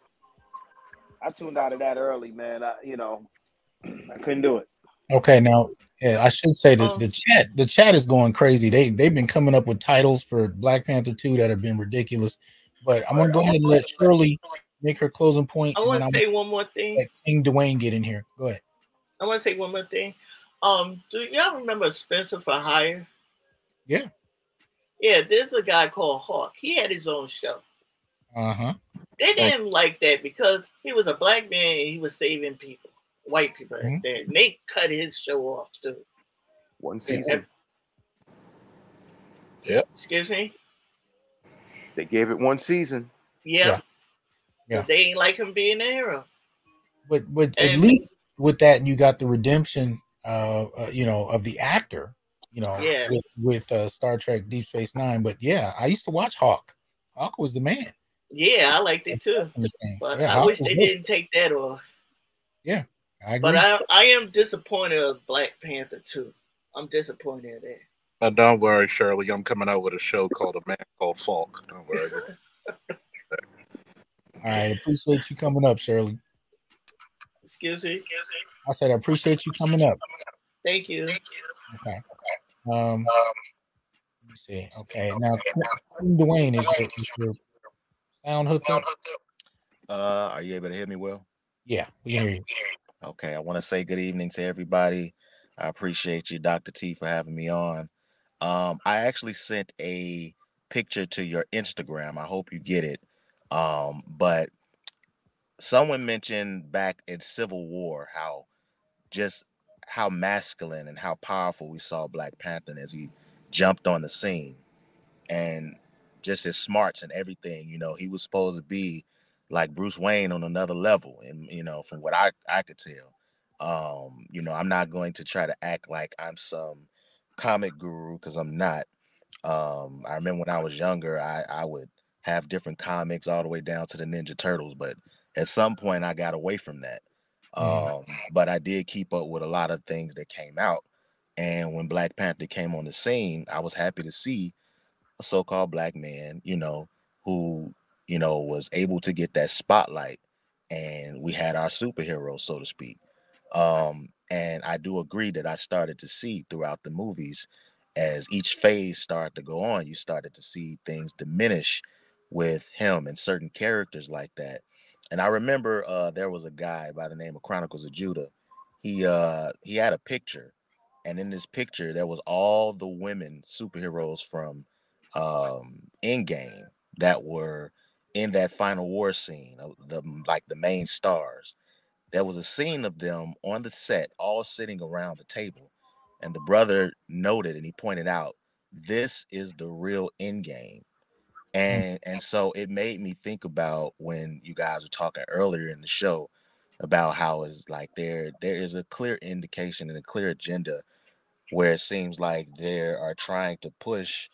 I tuned out of that early, man. I, you know, I couldn't do it. Okay, now yeah, I should say that Um, the chat the chat is going crazy. They they've been coming up with titles for Black Panther 2 that have been ridiculous. But I'm gonna go ahead and let Shirley make her closing point, I want to say one more thing. let King Dwayne get in here. Go ahead. I want to say one more thing. Um, do y'all remember Spenser for Hire? Yeah. Yeah, there's a guy called Hawk. He had his own show. Uh-huh. They didn't like that because he was a black man and he was saving people, white people. Mhm. out there. And they cut his show off too. one season Yep. Excuse me? they gave it one season Yeah. Yeah. Yeah. They ain't like him being a hero. But but at least with that you got the redemption uh, uh you know of the actor, you know, Yeah. with with uh, Star Trek Deep Space 9. But yeah, I used to watch Hawk. Hawk was the man. Yeah, I liked it too. I'm just saying. But Yeah, I Hawk wish they good. didn't take that off. Yeah. I But. I, I am disappointed of Black Panther too. I'm disappointed in that. Uh, don't worry, Shirley. I'm coming out with a show called A Man Called Falk. Don't worry. All right, appreciate you coming up, Shirley. Excuse me. I said I appreciate you coming up. Thank you. Thank you. Okay. Um, let me see. Okay, now King Dwayne is your, is your sound hooked up? Uh, are you able to hear me well? Yeah, we hear you. Okay, I want to say good evening to everybody. I appreciate you, Dr. T, for having me on. Um, I actually sent a picture to your Instagram. I hope you get it. Um, but someone mentioned back in Civil War how just how masculine and how powerful we saw Black Panther as he jumped on the scene and just his smarts and everything. You know, he was supposed to be like Bruce Wayne on another level, and you know, from what I I could tell. Um, you know, I'm not going to try to act like I'm some comic guru because I'm not. Um, I remember when I was younger, I I would have different comics all the way down to the Ninja Turtles, but at some point I got away from that. Um, but I did keep up with a lot of things that came out. And when Black Panther came on the scene, I was happy to see a so-called black man, you know, who, you know, was able to get that spotlight and we had our superhero, so to speak. Um, and I do agree that I started to see throughout the movies as each phase started to go on, you started to see things diminish with him and certain characters like that. And I remember uh there was a guy by the name of Chronicles of Judah. He uh he had a picture, and in this picture there was all the women superheroes from um Endgame that were in that final war scene, uh, the like the main stars. There was a scene of them on the set, all sitting around the table, and the brother noted and he pointed out, "This is the real Endgame." and and so it made me think about when you guys were talking earlier in the show about how it's like there there is a clear indication and a clear agenda where it seems like they are trying to push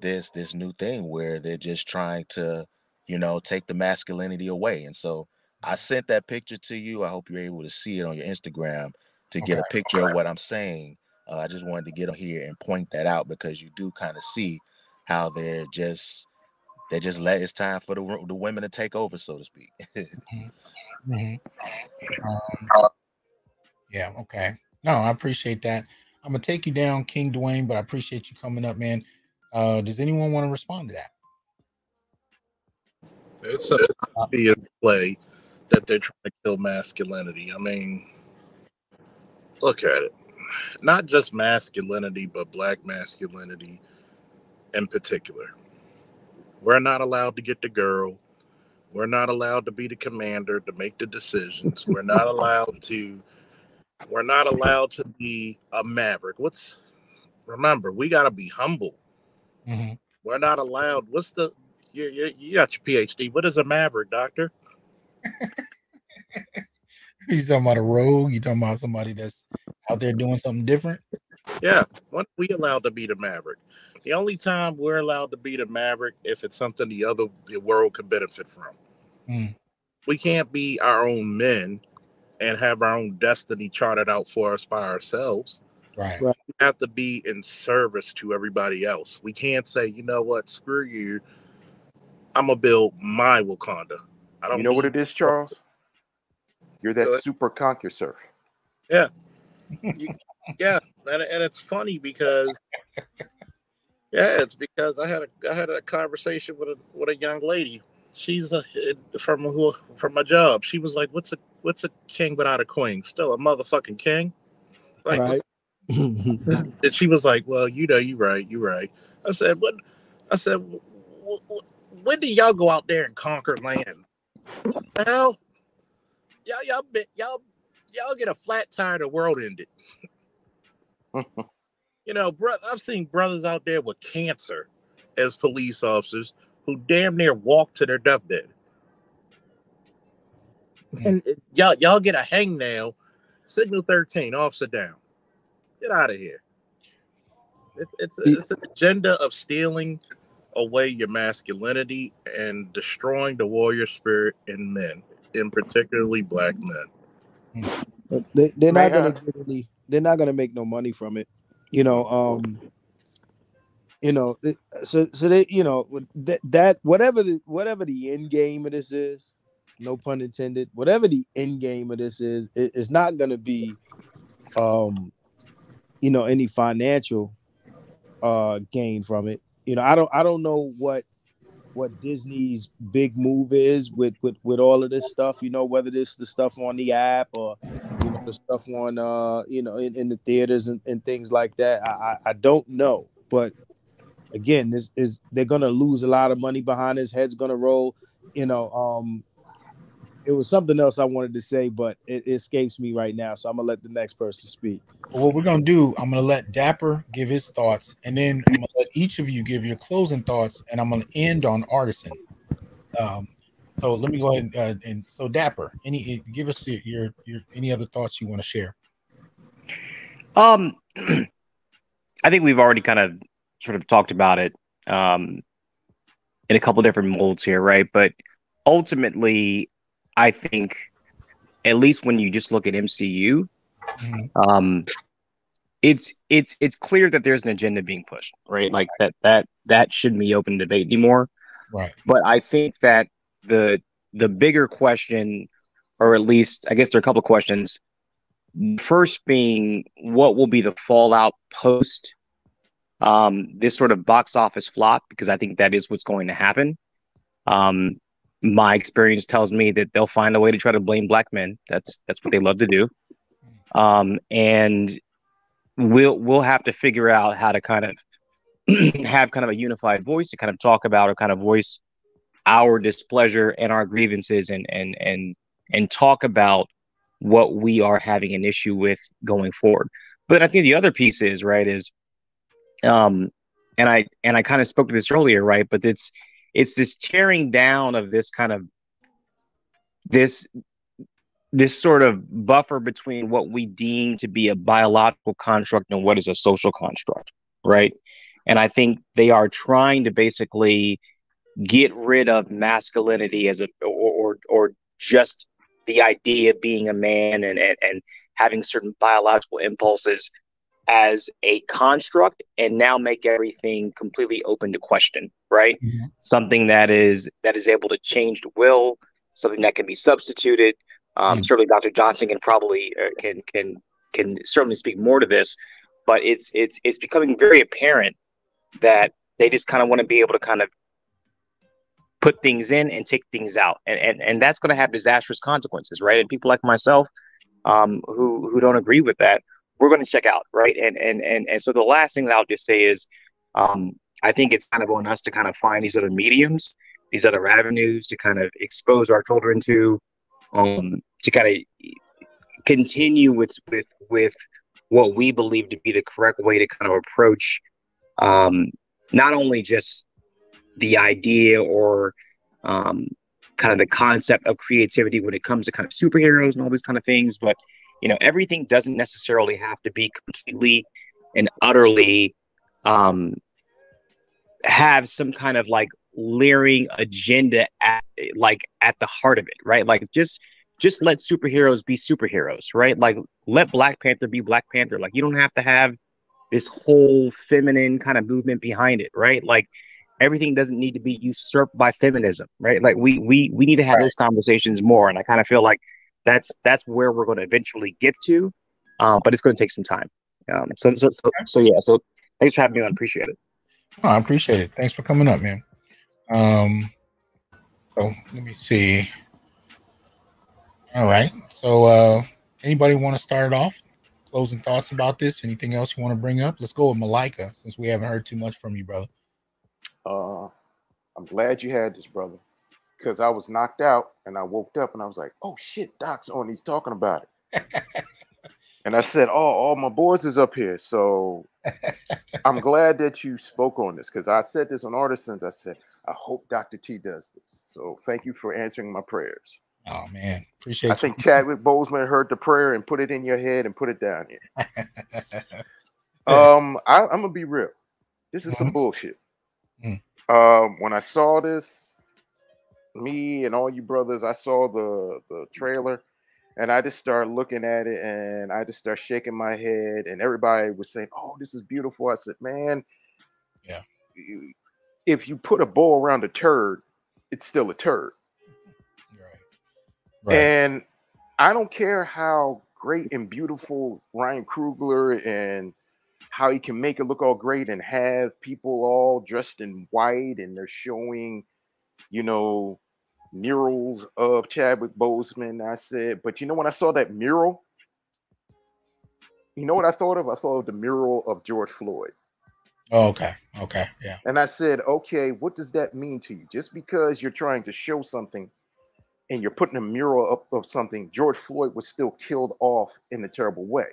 this this new thing where they're just trying to you know take the masculinity away and so i sent that picture to you i hope you're able to see it on your instagram to get a Okay. picture of what i'm saying uh, i just wanted to get on here and point that out because you do kind of see how they're just they just let it's time for the the women to take over, so to speak. Mhm. Um, yeah, okay. No, I appreciate that. I'm gonna take you down, King Dwayne, but I appreciate you coming up, man. Uh, does anyone want to respond to that? It's a obvious play that they're trying to kill masculinity. I mean, look at it. Not just masculinity, but black masculinity in particular. We're not allowed to get the girl. We're not allowed to be the commander to make the decisions. We're not allowed to. We're not allowed to be a maverick. What's remember? We got to be humble. Mhm. We're not allowed. What's the? You, you, you got your PhD. What is a maverick, doctor? You talking about a rogue? You talking about somebody that's out there doing something different? Yeah, when we allowed to be the maverick. The only time we're allowed to be the maverick if it's something the other the world could benefit from. Mm. We can't be our own men and have our own destiny charted out for us by ourselves. Right. We have to be in service to everybody else. We can't say, you know what, screw you. I'm gonna build my Wakanda. I don't You know what it is, Charles? You're that Go ahead. super ConcuSurf. Yeah. You- yeah, and, and it's funny because yeah, it's because I had a I had a conversation with a with a young lady. She's a from who from my job. She was like, "What's a what's a king without a queen? Still a motherfucking king." Like, Right. and she was like, "Well, you know, you're right, You're right." I said, "What?" I said, "Wh- wh- "When did y'all go out there and conquer land? The hell, y'all, y'all, y'all, y'all get a flat tire, the world ended." you know, bro, I've seen brothers out there with cancer as police officers who damn near walk to their deathbed. Hmm. And y'all, y'all get a hangnail, signal 13, officer down. Get out of here. It's it's, it's an agenda of stealing away your masculinity and destroying the warrior spirit in men, in particularly black men. They, they're not gonna have. get any. They're not gonna make no money from it. You know. Um. You know. So so they. You know. That that whatever the whatever the end game of this is, no pun intended. Whatever the end game of this is, it, it's not gonna be, um, you know, any financial, uh, gain from it. You know. I don't. I don't know what what Disney's big move is with with with all of this stuff. You know, whether this the stuff on the app or you know the stuff on uh you know in, in the theaters and, and things like that. I, I I don't know, but again, this is they're gonna lose a lot of money behind his head's gonna roll. You know, um, it was something else I wanted to say, but it, it escapes me right now. So I'm gonna let the next person speak. Well, what we're gonna do, I'm gonna let Dapper give his thoughts, and then I'm gonna let each of you give your closing thoughts, and I'm gonna end on Artisan. Um, so let me go ahead and, uh, and so Dapper, any give us your, your your any other thoughts you want to share? Um, I think we've already kind of sort of talked about it um, in a couple different molds here, right? But ultimately, I think at least when you just look at MCU, um, it's it's it's clear that there's an agenda being pushed, right? Like that that that shouldn't be open debate anymore. Right. But I think that the the bigger question, or at least I guess there are a couple of questions. First being what will be the fallout post um, this sort of box office flop, because I think that is what's going to happen. Um, my experience tells me that they'll find a way to try to blame black men. That's that's what they love to do. Um, and we'll we'll have to figure out how to kind of have kind of a unified voice to kind of talk about or kind of voice our displeasure and our grievances and and and and talk about what we are having an issue with going forward. But I think the other piece is right is um and I and I kind of spoke to this earlier, right? But it's it's this tearing down of this kind of this this sort of buffer between what we deem to be a biological construct and what is a social construct, right? And I think they are trying to basically get rid of masculinity as a or or, or just the idea of being a man and, and and having certain biological impulses as a construct and now make everything completely open to question right? Something that is that is able to change the will something that can be substituted. Um, certainly dr johnson can probably uh, can can can certainly speak more to this but it's it's it's becoming very apparent that they just kind of want to be able to kind of put things in and take things out. And and, and that's going to have disastrous consequences right? And people like myself um, who who don't agree with that we're going to check out right? And and and, and so the last thing that i'll just say is um, i think it's kind of on us to kind of find these other mediums these other avenues to kind of expose our children to um, to kind of continue with with with what we believe to be the correct way to kind of approach um, not only just the idea or um, kind of the concept of creativity when it comes to kind of superheroes and all these kind of things but you know everything doesn't necessarily have to be completely and utterly um, have some kind of like leering agenda at like at the heart of it right? Like just just let superheroes be superheroes right? Like let black panther be black panther. Like you don't have to have this whole feminine kind of movement behind it right? Like everything doesn't need to be usurped by feminism right? Like we we we need to have those conversations more and i kind of feel like that's that's where we're going to eventually get to um, but it's going to take some time. Um, so, so so so yeah so thanks for having me on. Appreciate it Oh, I appreciate it. Thanks for coming up, man. Um, so let me see. All right. So, uh, anybody want to start it off? Closing thoughts about this? Anything else you want to bring up? Let's go with Malika since we haven't heard too much from you, brother. Uh, I'm glad you had this, brother, because I was knocked out and I woke up and I was like, "Oh shit, Doc's on. He's talking about it." and I said, "Oh, all my boys is up here." So I'm glad that you spoke on this because I said this on Artisans. I said, "I hope Dr. T does this." So thank you for answering my prayers. Oh man, appreciate. I think Chadwick Boseman heard the prayer and put it in your head and put it down here. um, I, I'm gonna be real. This is some bullshit. Mm. Um, when I saw this, me and all you brothers, I saw the the trailer, And I just started looking at it and I just started shaking my head. And everybody was saying, Oh, this is beautiful. I said, Man, Yeah. if you put a bow around a turd, it's still a turd. Right. And I don't care how great and beautiful Ryan Coogler and how he can make it look all great and have people all dressed in white and they're showing, you know, murals of Chadwick Boseman. I said, but you know, when I saw that mural, you know what I thought of? I thought of the mural of George Floyd. Oh, okay. Okay. Yeah. And I said, okay, what does that mean to you? Just because you're trying to show something and you're putting a mural up of something, George Floyd was still killed off in a terrible way.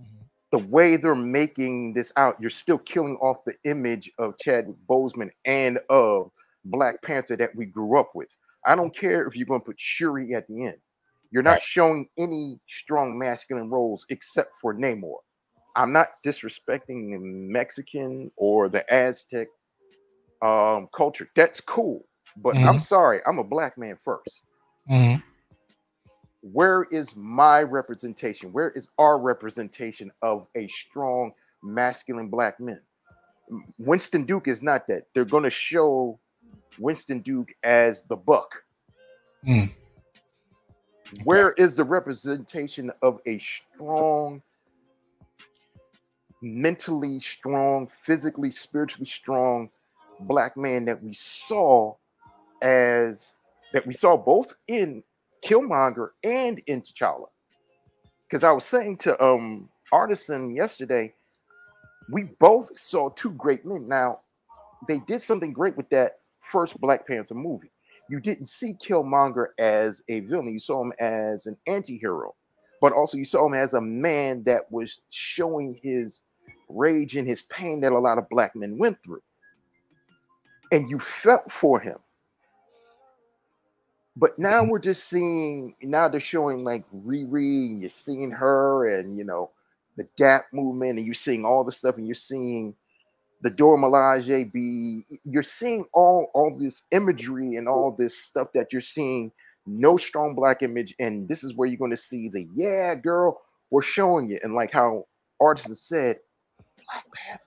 Mm-hmm. The way they're making this out, you're still killing off the image of Chadwick Boseman and of Black Panther that we grew up with. I don't care if you're going to put Shuri at the end. You're not showing any strong masculine roles except for Namor. I'm not disrespecting the Mexican or the Aztec um, culture. That's cool. But I'm Mhm. sorry, I'm a black man first. Mhm. Where is my representation? Where is our representation of a strong masculine black man? Winston Duke is not that. They're going to show Winston Duke as the buck. Mm. Where is the representation of a strong, mentally strong, physically, spiritually strong black man that we saw as that we saw both in Killmonger and in T'Challa? Because I was saying to um Artisan yesterday, we both saw two great men. Now, they did something great with that first Black Panther movie. You didn't see Killmonger as a villain, you saw him as an anti hero, but also you saw him as a man that was showing his rage and his pain that a lot of black men went through. And you felt for him. But now mm-hmm. we're just seeing, now they're showing like Riri, and you're seeing her and, you know, the Gap movement, and you're seeing all the stuff, and you're seeing the Dora Milaje be, you're seeing all, all this imagery and all this stuff that you're seeing, no strong black image. And this is where you're going to see the, yeah, girl, we're showing you. And like how artists have said, Black Panther.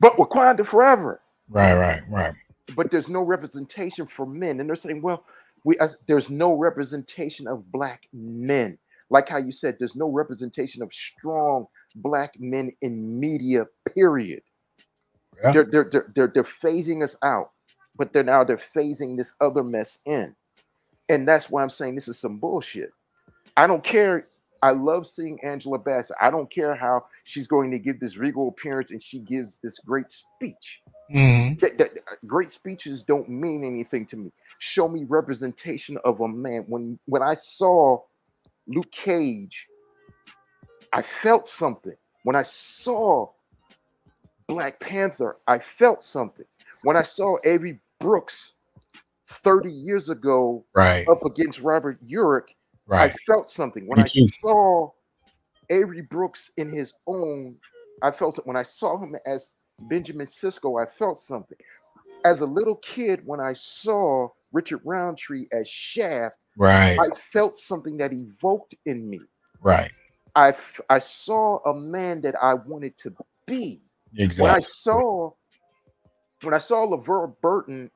But we're Wakanda forever Right. Right. Right. but there's no representation for men and they're saying well we as, there's no representation of black men like how you said there's no representation of strong black men in media period Yeah. they're, they're, they're, they're, they're phasing us out but they're now they're phasing this other mess in and that's why i'm saying this is some bullshit i don't care i love seeing angela bassett i don't care how she's going to give this regal appearance and she gives this great speech Mhm. that, that- great speeches don't mean anything to me. Show me representation of a man. When when I saw Luke Cage, I felt something. When I saw Black Panther, I felt something. When I saw Avery Brooks 30 years ago Right. up against Robert Urich, I felt something. When Me I too. saw Avery Brooks in his own, I felt it. When I saw him as Benjamin Sisko, I felt something. As a little kid, when I saw Richard Roundtree as Shaft, Right. I felt something that evoked in me. Right. I, I saw a man that I wanted to be. Exactly. When I saw when I saw LeVar Burton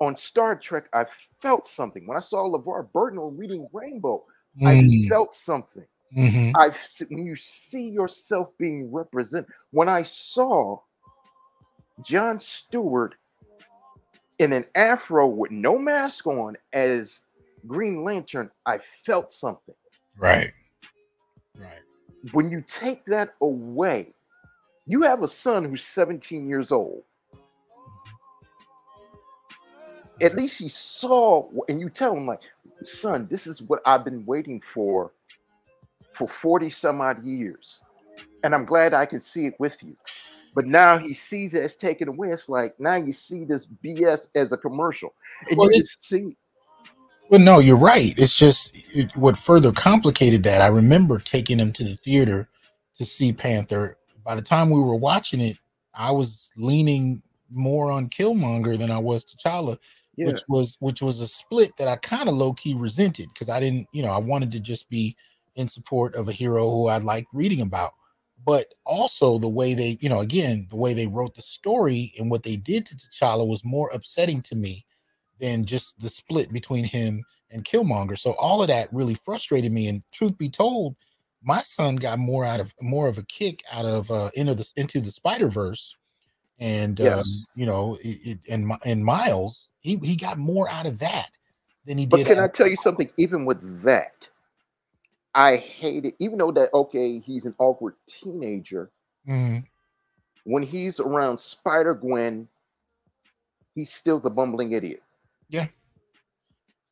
on Star Trek, I felt something. When I saw LeVar Burton on Reading Rainbow, I Mm. felt something. Mhm. I've when you see yourself being represented. When I saw John Stewart in an afro with no mask on as Green Lantern, I felt something. Right. When you take that away, you have a son who's 17 years old. At least he saw, and you tell him, like, son, this is what I've been waiting for for 40 some odd years. And I'm glad I can see it with you. But now he sees it as taken away. It's like now you see this BS as a commercial. And Well, you just see Well, no, you're right. It's just it, what further complicated that. I remember taking him to the theater to see Panther. By the time we were watching it, I was leaning more on Killmonger than I was T'Challa. Yeah. which was which was a split that I kind of low key resented because I didn't, you know, I wanted to just be in support of a hero who I like reading about. But also the way they, you know, again, the way they wrote the story and what they did to T'Challa was more upsetting to me than just the split between him and Killmonger. So all of that really frustrated me. And truth be told, my son got more out of more of a kick out of uh into the into the Spider Verse, and um, you know, it, it, and and Miles, he he got more out of that than he But did. But can I tell you something? Even with that, I hate it. Even though that okay, he's an awkward teenager. Mhm. When he's around Spider Gwen, he's still the bumbling idiot. Yeah.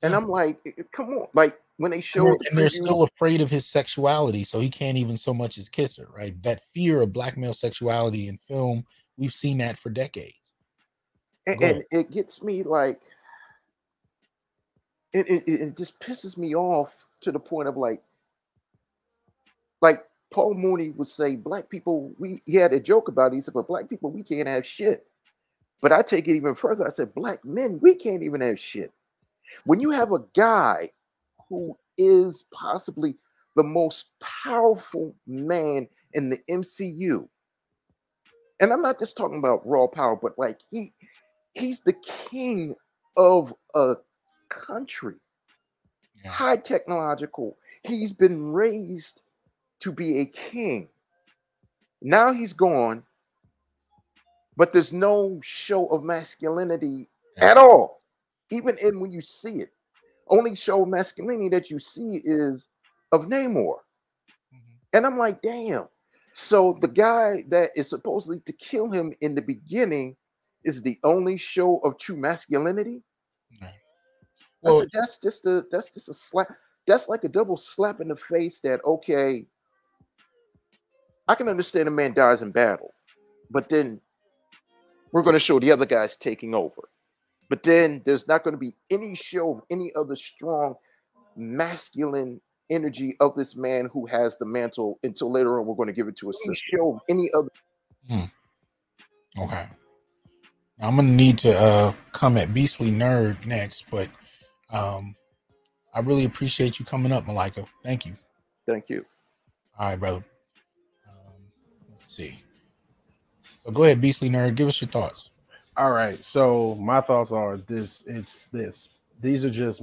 And I'm like, come on! Like when they and they're, the and they're still afraid of his sexuality, so he can't even so much as kiss her, right? That fear of black male sexuality in film, we've seen that for decades. and, and it gets me like, it, it it it just pisses me off to the point of like, like Paul Mooney would say, black people, we he had a joke about it. He said, but black people, we can't have shit. But I take it even further. I said, black men, we can't even have shit. When you have a guy who is possibly the most powerful man in the MCU, and I'm not just talking about raw power, but like he he's the king of a country, high technological. He's been raised to be a king. Now he's gone, but there's no show of masculinity at all. Even in when you see it, only show of masculinity that you see is of Namor. Mm-hmm. And I'm like, damn. So the mm-hmm. guy that is supposedly to kill him in the beginning is the only show of true masculinity. Well- said, that's just a that's just a slap. That's like a double slap in the face. That okay, I can understand a man dies in battle, but then we're going to show the other guys taking over. But then there's not going to be any show of any other strong masculine energy of this man who has the mantle until later on we're going to give it to a sister. Show of any other Okay. I'm gonna need to uh come at Beastly Nerd next, but um I really appreciate you coming up, Malika. Thank you. Thank you. All right, brother. Um, let's see. Go ahead, Beastly Nerd. Give us your thoughts. All right. So my thoughts are this: it's this. These are just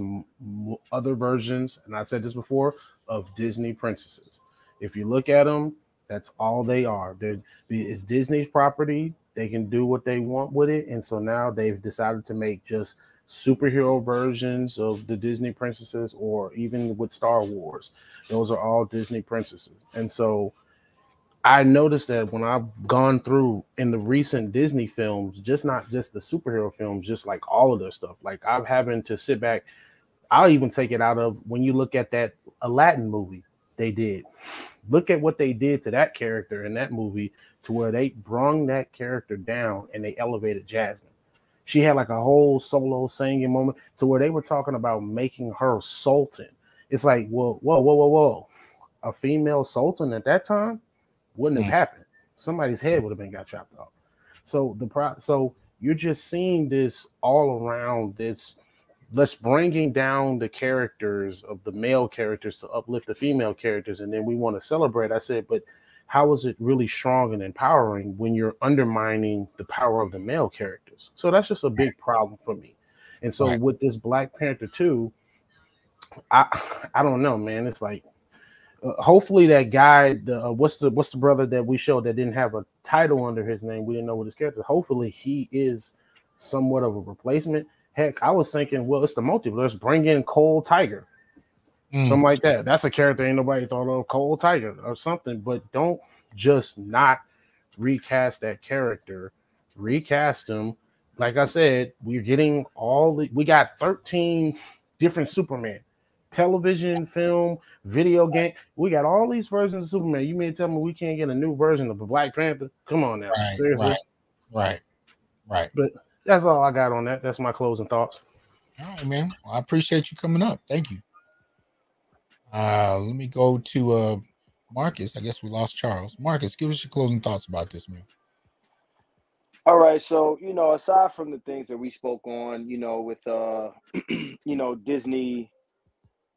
other versions, and I said this before of Disney princesses. If you look at them, that's all they are. They're it's Disney's property. They can do what they want with it, and so now they've decided to make just superhero versions of the Disney princesses, or even with Star Wars. Those are all Disney princesses, and so I noticed that when I've gone through in the recent Disney films, just not just the superhero films, just like all of their stuff. Like I'm having to sit back. I'll even take it out of when you look at that Aladdin movie they did. Look at what they did to that character in that movie to where they brung that character down and they elevated Jasmine. She had like a whole solo singing moment to where they were talking about making her sultan. It's like, whoa, whoa, whoa, whoa, whoa. A female sultan at that time wouldn't have mm. happened. Somebody's head would have been got chopped off. So the pro so you're just seeing this all around this let's bringing down the characters of the male characters to uplift the female characters and then we want to celebrate. I said but how is it really strong and empowering when you're undermining the power of the male characters? So that's just a big problem for me. And so with this black panther 2 i i don't know man. It's like uh, hopefully that guy the uh, what's the what's the brother that we showed that didn't have a title under his name? We didn't know what his character hopefully he is somewhat of a replacement. Heck i was thinking well it's the multiverse bring in cole tiger. Mm. something like that. That's a character ain't nobody thought of cole tiger or something but don't just not recast that character. Recast him. Like i said we're getting all the we got 13 different superman television film video game we got all these versions of superman you mean to tell me we can't get a new version of the black panther come on now Right, seriously right, right, right. but that's all i got on that that's my closing thoughts All right, man. Well, I appreciate you coming up. Thank you. Uh, let me go to uh Marcus. I guess we lost Charles. Marcus, give us your closing thoughts about this, man. All right, so you know, aside from the things that we spoke on, you know, with uh, you know, Disney,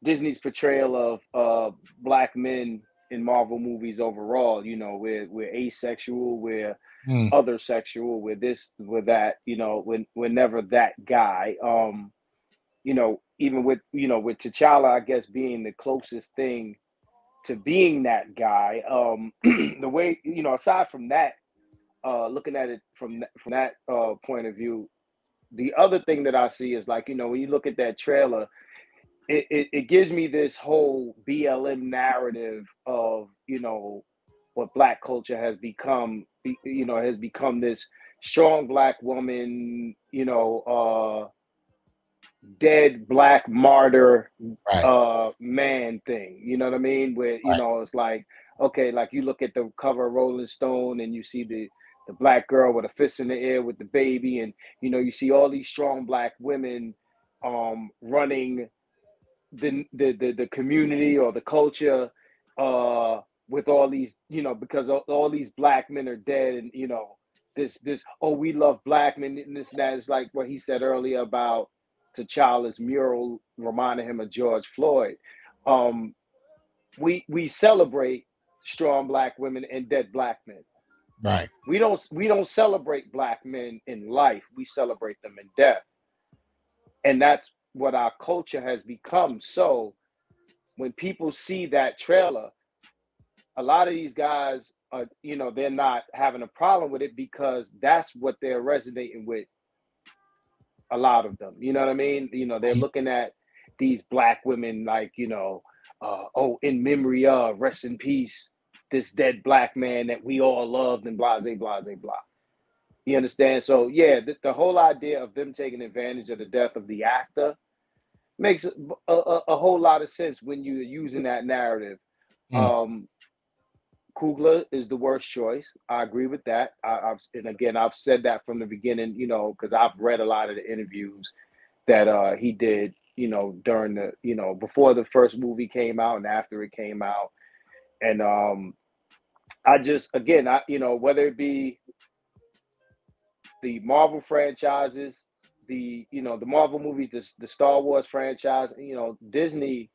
Disney's portrayal of uh black men in Marvel movies overall, you know, we're we're asexual, we're Mm. other sexual, we're this, we're that, you know, when we're never that guy. Um, you know, even with you know, with T'Challa, I guess being the closest thing to being that guy. Um, the way, you know, aside from that, uh looking at it from that, from that uh point of view the other thing that i see is like you know when you look at that trailer it, it, it gives me this whole blm narrative of you know what black culture has become you know has become this strong black woman you know uh dead black martyr Right. uh man thing you know what i mean where you Right. know it's like okay like you look at the cover of rolling stone and you see the the black girl with a fist in the air with the baby and you know you see all these strong black women um running the the the, the community or the culture uh with all these you know because all, all these black men are dead and you know this this oh we love black men and this and that. Is like what he said earlier about T'Challa's mural reminding him of George Floyd. Um we we celebrate strong black women and dead black men. Right. we don't we don't celebrate black men in life. We celebrate them in death. And that's what our culture has become. So when people see that trailer a lot of these guys are you know they're not having a problem with it because that's what they're resonating with a lot of them. You know what i mean? You know they're looking at these black women like you know uh, oh in memory of rest in peace this dead black man that we all loved and blah blah blah blah. You understand? So yeah the, the whole idea of them taking advantage of the death of the actor makes a, a, a whole lot of sense when you're using that narrative Mm. um Coogler is the worst choice. I agree with that. I, I've and again I've said that from the beginning, you know, because I've read a lot of the interviews that uh he did, you know, during the, you know, before the first movie came out and after it came out. And um I just again I you know, whether it be the Marvel franchises, the you know, the Marvel movies, the, the Star Wars franchise, you know, Disney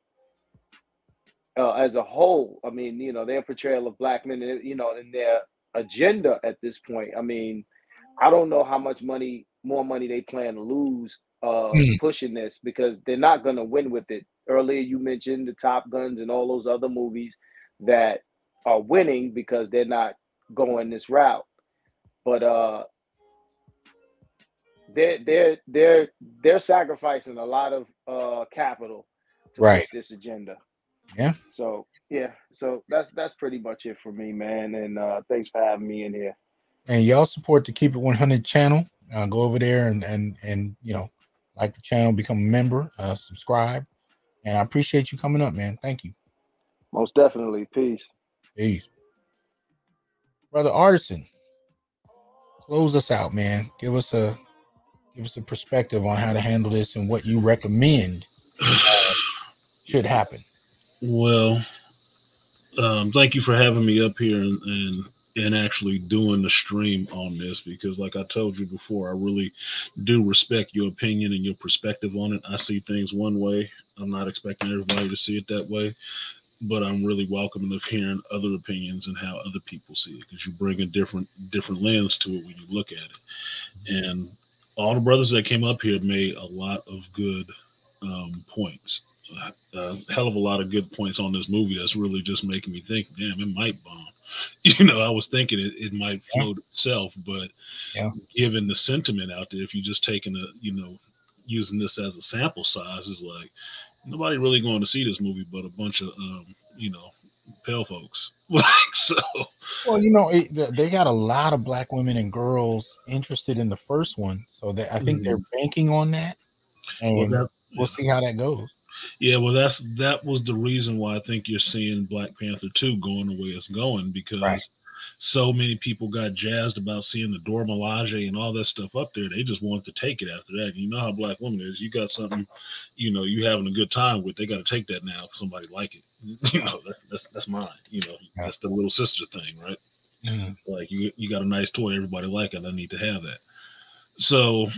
uh, as a whole, I mean, you know, their portrayal of black men, and, you know, in their agenda at this point. I mean, I don't know how much money, more money they plan to lose uh, Mm. pushing this because they're not going to win with it. Earlier, you mentioned the Top Guns and all those other movies that are winning because they're not going this route. But uh, they're they're they're they're sacrificing a lot of uh, capital to Right. this agenda. Yeah. So yeah, so that's that's pretty much it for me, man. And uh thanks for having me in here. And y'all support the Keep It 100 channel. Uh, go over there and and and you know, like the channel, become a member, uh, subscribe. And I appreciate you coming up, man. Thank you. Most definitely. Peace. Peace. Brother Artisan, close us out, man. Give us a give us a perspective on how to handle this and what you recommend uh, should happen. Well, um, thank you for having me up here and, and and actually doing the stream on this because, like I told you before, I really do respect your opinion and your perspective on it. I see things one way. I'm not expecting everybody to see it that way, but I'm really welcoming of hearing other opinions and how other people see it because you bring a different different lens to it when you look at it. And all the brothers that came up here made a lot of good um, points. A hell of a lot of good points on this movie that's really just making me think, damn, it might bomb. You know, I was thinking it, it might float itself, but Yeah. given the sentiment out there, if you're just taking a, you know, using this as a sample size, is like nobody really going to see this movie but a bunch of, um, you know, pale folks. Like, so, Well, you know, it, they got a lot of black women and girls interested in the first one, so that I think they're mm-hmm. banking on that, well, and that, we'll see how that goes. Yeah, well, that's that was the reason why I think you're seeing Black Panther two going the way it's going because so many people got jazzed about seeing the Dora Milaje and all that stuff up there. They just wanted to take it after that. You know how black women is. You got something, you know, you having a good time with. They got to take that now if somebody like it. You know, that's that's that's mine. You know, that's the little sister thing, right? Mhm. Like you, you got a nice toy, everybody like it. I need to have that. So,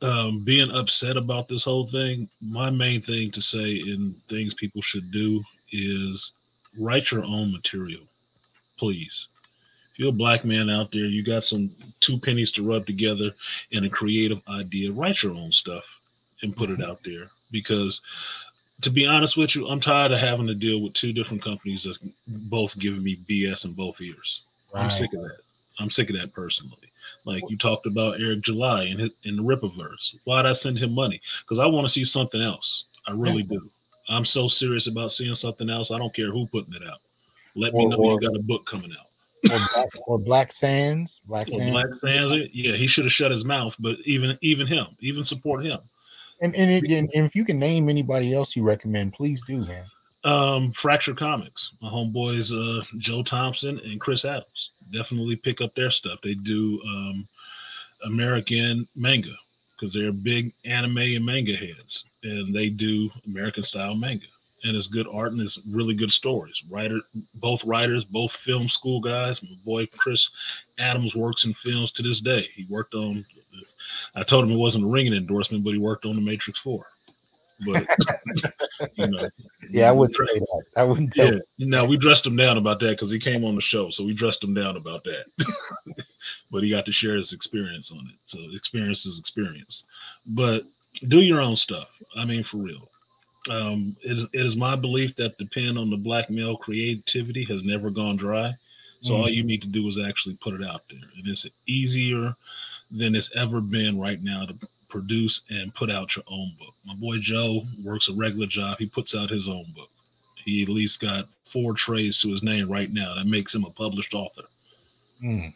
um, being upset about this whole thing, my main thing to say in things people should do is write your own material, please. If you're a black man out there, you got some two pennies to rub together and a creative idea, write your own stuff and put it mm-hmm. out there. Because to be honest with you, I'm tired of having to deal with two different companies that's both giving me BS in both ears. I'm sick of that. I'm sick of that personally. Like you talked about Eric July and in the Rippaverse. Why'd I send him money? Because I want to see something else. I really do. I'm so serious about seeing something else. I don't care who putting it out. Let me know or- you got a book coming out. Or Black, or Black Sands. Black Well, Sands. Black Sands, yeah, he should have shut his mouth. But even even him, even support him. And and, it, and if you can name anybody else you recommend, please do, man. Um, Fracture Comics, my homeboys, uh, Joe Thompson and Chris Adams. Definitely pick up their stuff. They do um, American manga because they're big anime and manga heads, and they do American style manga. And it's good art and it's really good stories. Writer, both writers, both film school guys. My boy Chris Adams works in films to this day. He worked on. I told him it wasn't a ringing endorsement, but he worked on the Matrix Four. But you know, Yeah, I wouldn't say that. I wouldn't tell. yeah, no, we dressed him down about that because he came on the show, so we dressed him down about that. but he got to share his experience on it. So experience is experience. But do your own stuff. I mean, for real. Um, it, is, it is my belief that the pen on the black male creativity has never gone dry. So all Mhm. you need to do is actually put it out there, and it's easier than it's ever been right now to produce and put out your own book. My boy Joe works a regular job. He puts out his own book. He at least got four trades to his name right now. That makes him a published author. Mm.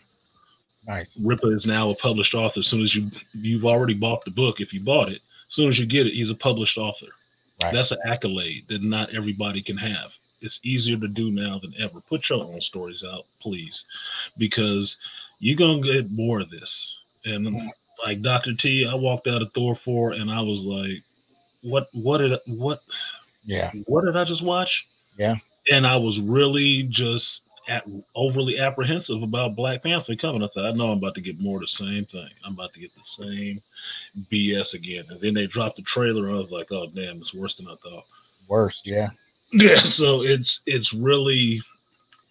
Nice. Ripper is now a published author. As soon as you you've already bought the book, if you bought it, as soon as you get it, he's a published author. Right. That's an accolade that not everybody can have. It's easier to do now than ever. Put your own stories out, please, because you're gonna get more of this. And like Dr. T, I walked out of Thor 4 and I was like, what what did what Yeah. what did I just watch? Yeah. And I was really just overly apprehensive about Black Panther coming. I thought, I know I'm about to get more of the same thing. I'm about to get the same BS again. And then they dropped the trailer, and I was like, oh damn, it's worse than I thought. Worse, yeah. Yeah, so it's it's really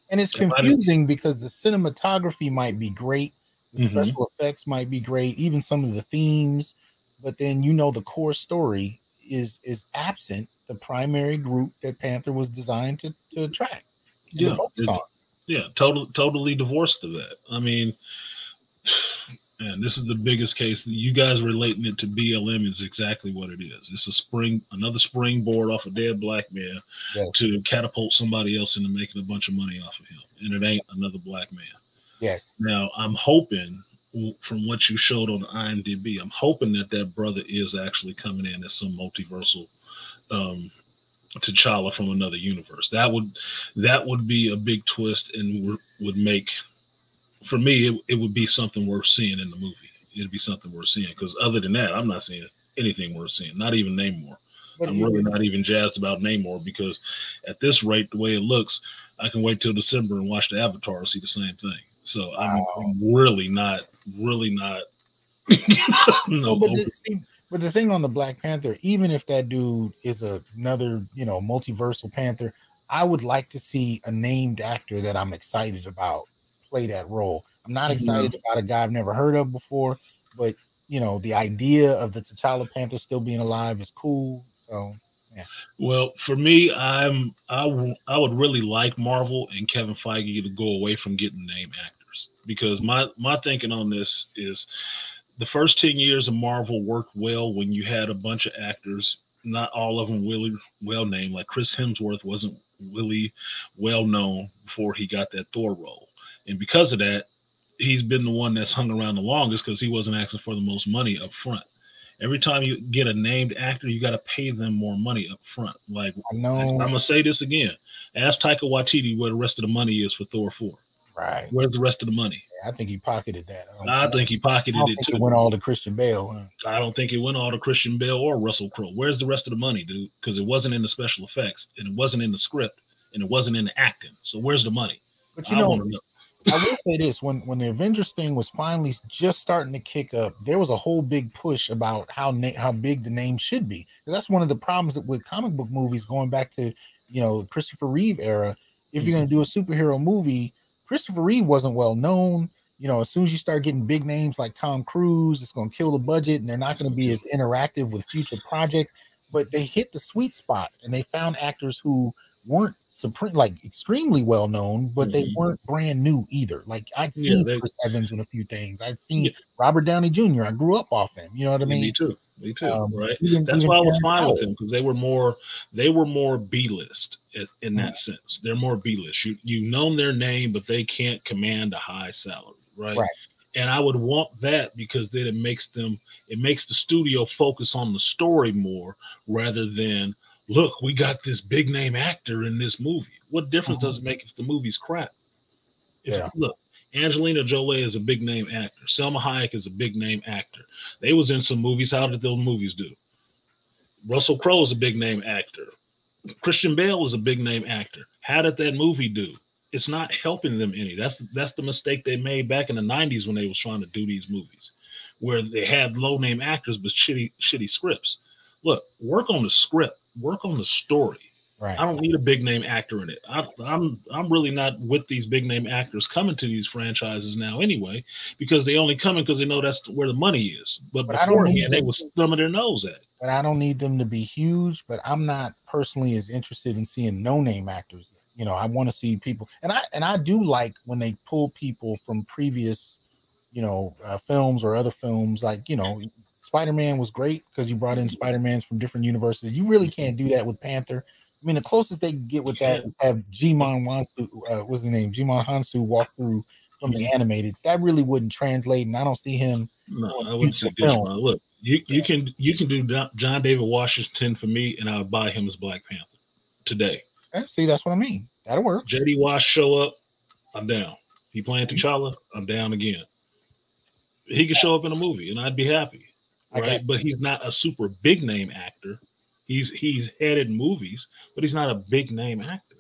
And it's If I didn't- confusing because the cinematography might be great, the Mhm. special effects might be great, even some of the themes, but then you know the core story is is absent. The primary group that Panther was designed to to attract. yeah, it-. Yeah, totally totally divorced to that. I mean, and this is the biggest case. You guys relating it to BLM is exactly what it is. It's a spring, another springboard off a dead black man Yes. to catapult somebody else into making a bunch of money off of him, and it ain't another black man. Yes. Now, I'm hoping from what you showed on IMDb, I'm hoping that that brother is actually coming in as some multiversal um, T'Challa from another universe. That would that would be a big twist and would- would make for me it, it would be something worth seeing in the movie. It'd be something worth seeing because other than that, I'm not seeing anything worth seeing. Not even Namor. But I'm really not even jazzed about Namor because at this rate, the way it looks, I can wait till December and watch the Avatar and see the same thing. So I'm, I'm really not, really not. no, Well, but, the, see, but the thing on the Black Panther, even if that dude is a, another, you know, multiversal Panther, I would like to see a named actor that I'm excited about play that role. I'm not mm-hmm. excited Yeah. about a guy I've never heard of before, but you know, the idea of the T'Challa Panther still being alive is cool. So yeah. Well, for me, I'm I, w- I would really like Marvel and Kevin Feige to go away from getting name actors because my my thinking on this is the first 10 years of Marvel worked well when you had a bunch of actors, not all of them really well named. Like Chris Hemsworth wasn't really well known before he got that Thor role. And because of that, he's been the one that's hung around the longest because he wasn't asking for the most money up front. Every time you get a named actor, you got to pay them more money up front. Like I know. I'm gonna say this again. Ask Taika Waititi where the rest of the money is for Thor 4. Right. Where's the rest of the money? I think he pocketed that. don't- I think he pocketed I don't it think too. it went all to Christian Bale. huh? I don't think it went all to Christian Bale or Russell Crowe. Where's the rest of the money, dude? Because it wasn't in the special effects, and it wasn't in the script, and it wasn't in the acting. So where's the money? But you I know, know. I will say this: when when the Avengers thing was finally just starting to kick up, there was a whole big push about how na- how big the name should be. That's one of the problems with comic book movies going back to you know Christopher Reeve era. If you're mm-hmm. going to do a superhero movie, Christopher Reeve wasn't well known. You know, as soon as you start getting big names like Tom Cruise, it's going to kill the budget, and they're not going to be as interactive with future projects. But they hit the sweet spot, and they found actors who weren't supreme, like extremely well known, but they weren't brand new either. Like I'd Mm-hmm. Yeah, seen they- Chris Evans in a few things. I'd seen Robert Downey Jr. I grew up off him. You know what I mean? Me too. Me too. Um, right. even- That's even why I was fine with them because they were more they were more B list in, in Mm. that sense. They're more B list. You you know their name, but they can't command a high salary, right? Right. And I would want that because then it makes them it makes the studio focus on the story more rather than look, we got this big name actor in this movie. What difference does it make if the movie's crap? If, Mm-hmm. Yeah. Look, Angelina Jolie is a big name actor. Salma Hayek is a big name actor. They was in some movies. How did those movies do? Russell Crowe is a big name actor. Christian Bale was a big name actor. How did that movie do? It's not helping them any. That's that's the mistake they made back in the '90s when they was trying to do these movies, where they had low name actors but shitty shitty scripts. Look, work on the script. Work on the story. Right. I don't need a big name actor in it. I, I'm I'm really not with these big name actors coming to these franchises now anyway, because they only coming because they know that's where the money is. But, But I don't need beforehand, they were thumbing their nose at it. but I don't need them to be huge. But I'm not personally as interested in seeing no name actors. You know, I want to see people, and I and I do like when they pull people from previous, you know, uh, films or other films. Like you know, Spider Man was great because you brought in Spider Mans from different universes. You really can't do that with Panther. I mean, the closest they can get with that is have Djimon Hounsou, uh, what's his name, Djimon Hounsou walk through from the animated. That really wouldn't translate, and I don't see him. No, I wouldn't say future film. Digimon. Look, you, you can you can do John David Washington for me, and I'll buy him as Black Panther today. Okay, See, that's what I mean. That'll work. JD Wash show up, I'm down. He playing T'Challa, I'm down again. He could show up in a movie, and I'd be happy. Right, but he's not a super big name actor. He's he's headed movies, but he's not a big name actor.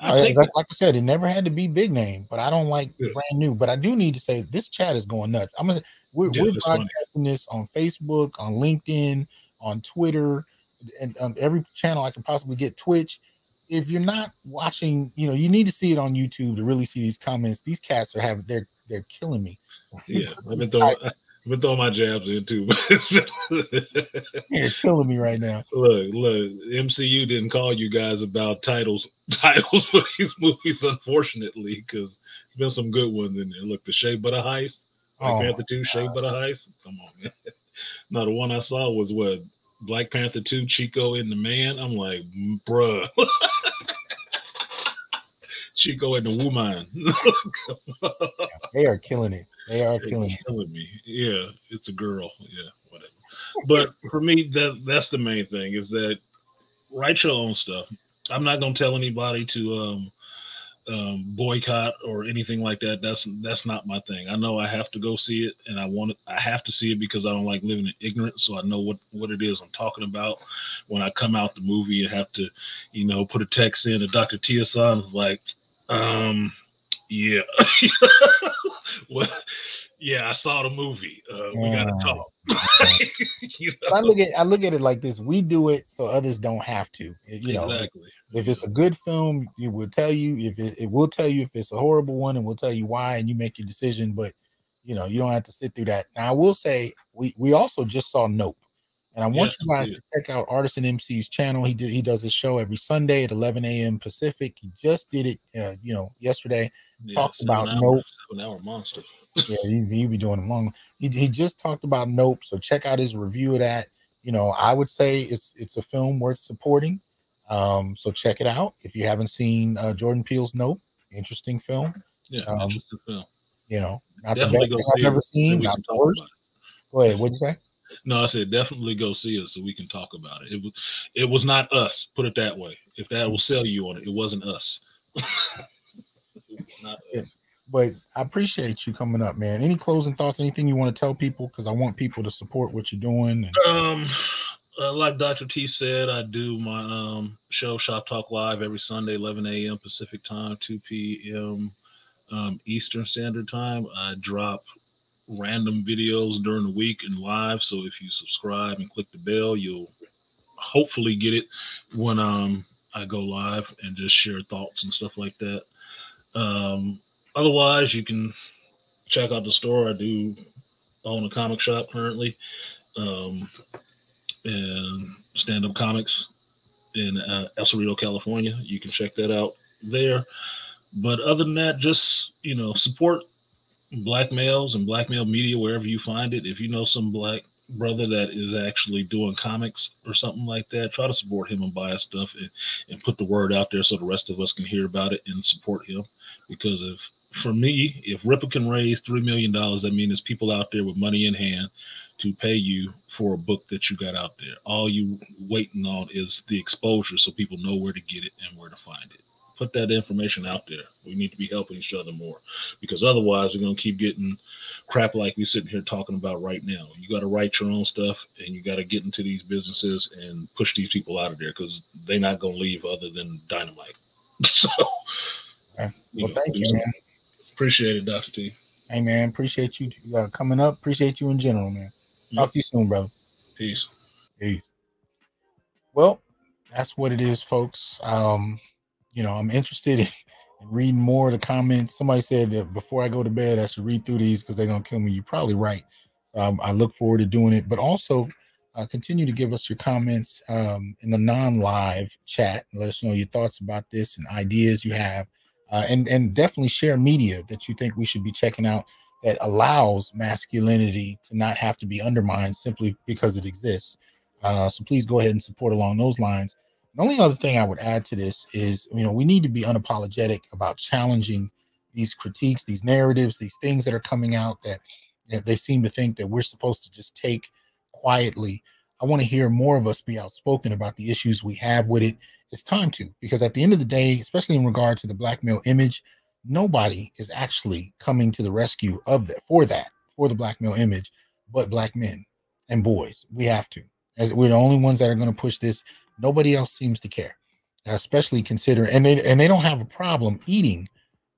I Uh, like, like I said, it never had to be big name, but I don't like Yeah. brand new. But I do need to say this chat is going nuts. I'm gonna we're, Yeah, we're it's funny. this on Facebook, on LinkedIn, on Twitter, and um, every channel I can possibly get. Twitch. If you're not watching, you know, you need to see it on YouTube to really see these comments. These cats are having they're they're killing me. Yeah, I've been throwing, I've been throwing my jabs in too. But it's been They're killing me right now. Look, look, MCU didn't call you guys about titles titles for these movies, unfortunately, because there's been some good ones in there. Look, the Shea Butter Heist, Black Oh, Panther 2, Shea Butter Heist. Come on, man. No, the one I saw was what Black Panther 2, Chico and the Man. I'm like, bruh. Chico and the woman. They are killing it. They are killing killing me. Yeah, it's a girl. Yeah, whatever. But for me, that that's the main thing is that write your own stuff. I'm not gonna tell anybody to um, um, boycott or anything like that. That's that's not my thing. I know I have to go see it, and I want it. I have to see it because I don't like living in ignorance. So I know what what it is I'm talking about when I come out the movie and have to, you know, put a text in to Dr. T. Hasan like, um, yeah, well, yeah, I saw the movie. Uh, we gotta talk. You But I look at I look at it like this: we do it so others don't have to. You know, Exactly. if it's a good film, it will tell you. If it, it will tell you if it's a horrible one, and we'll tell you why, and you make your decision. But you know, you don't have to sit through that. Now, I will say we we also just saw Nope, and I want Yes, you guys to check out Artisan MC's channel. He did he does his show every Sunday at 11 a.m. Pacific. He just did it, uh, you know, yesterday. Yeah, talked about hour, Nope. seven hour monster. yeah, he, he be doing them long. He, he just talked about Nope, so check out his review of that. You know, I would say it's it's a film worth supporting. Um, so check it out if you haven't seen uh, Jordan Peele's Nope. Interesting film. Yeah, Um, interesting film. You know, not Definitely the best thing I've ever seen, not the worst. Go ahead. What'd you say? No, I said definitely go see it so we can talk about it. It was it was not us. Put it that way. If that will sell you on it, it wasn't us. it was not Yeah. But I appreciate you coming up, man. Any closing thoughts? Anything you want to tell people? Because I want people to support what you're doing. And, Um, uh, like Dr. T said, I do my um show Shop Talk Live every Sunday, 11 a.m. Pacific time, 2 p.m. um, Eastern Standard Time. I drop random videos during the week and live. So if you subscribe and click the bell, you'll hopefully get it when um, I go live and just share thoughts and stuff like that. Um, otherwise, you can check out the store. I do own a comic shop currently, um, and stand up comics in uh, El Cerrito, California. You can check that out there. But other than that, just you know, support black males and black male media wherever you find it. If you know some black brother that is actually doing comics or something like that, try to support him and buy his stuff and, and put the word out there so the rest of us can hear about it and support him. Because if for me, if Ripper can raise three million dollars, that means there's people out there with money in hand to pay you for a book that you got out there. All you waiting on is the exposure so people know where to get it and where to find it. Put that information out there. We need to be helping each other more because otherwise we're gonna keep getting crap like we're sitting here talking about right now. You got to write your own stuff and you got to get into these businesses and push these people out of there because they're not gonna leave other than dynamite. So Okay. Well, know, thank you, man. Appreciate it, Dr. T. Hey, man. Appreciate you uh, coming up. Appreciate you in general, man. Talk to you soon, brother. Peace. Peace. Well, that's what it is, folks. Um, you know, I'm interested in reading more of the comments. Somebody said that before I go to bed, I should read through these because they're gonna kill me. You're probably right. Um, I look forward to doing it, but also uh, continue to give us your comments um, in the non-live chat. Let us know your thoughts about this and ideas you have, uh, and and definitely share media that you think we should be checking out that allows masculinity to not have to be undermined simply because it exists. Uh, so please go ahead and support along those lines. The only other thing I would add to this is, you know, we need to be unapologetic about challenging these critiques, these narratives, these things that are coming out that, that they seem to think that we're supposed to just take quietly. I want to hear more of us be outspoken about the issues we have with it. It's time to, because at the end of the day, especially in regard to the black male image, nobody is actually coming to the rescue of that for that, for the black male image, but black men and boys. We have to, as we're the only ones that are going to push this. Nobody else seems to care, especially considering and they and they don't have a problem eating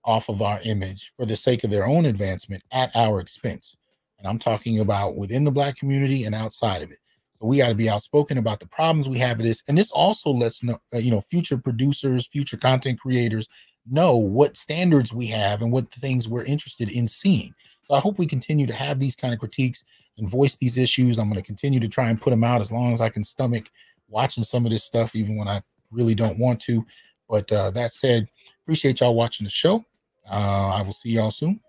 off of our image for the sake of their own advancement at our expense. And I'm talking about within the black community and outside of it. So we got to be outspoken about the problems we have with this. And this also lets know, uh, you know, future producers, future content creators know what standards we have and what things we're interested in seeing. So I hope we continue to have these kind of critiques and voice these issues. I'm going to continue to try and put them out as long as I can stomach watching some of this stuff, even when I really don't want to. But uh, that said, appreciate y'all watching the show. Uh, I will see y'all soon.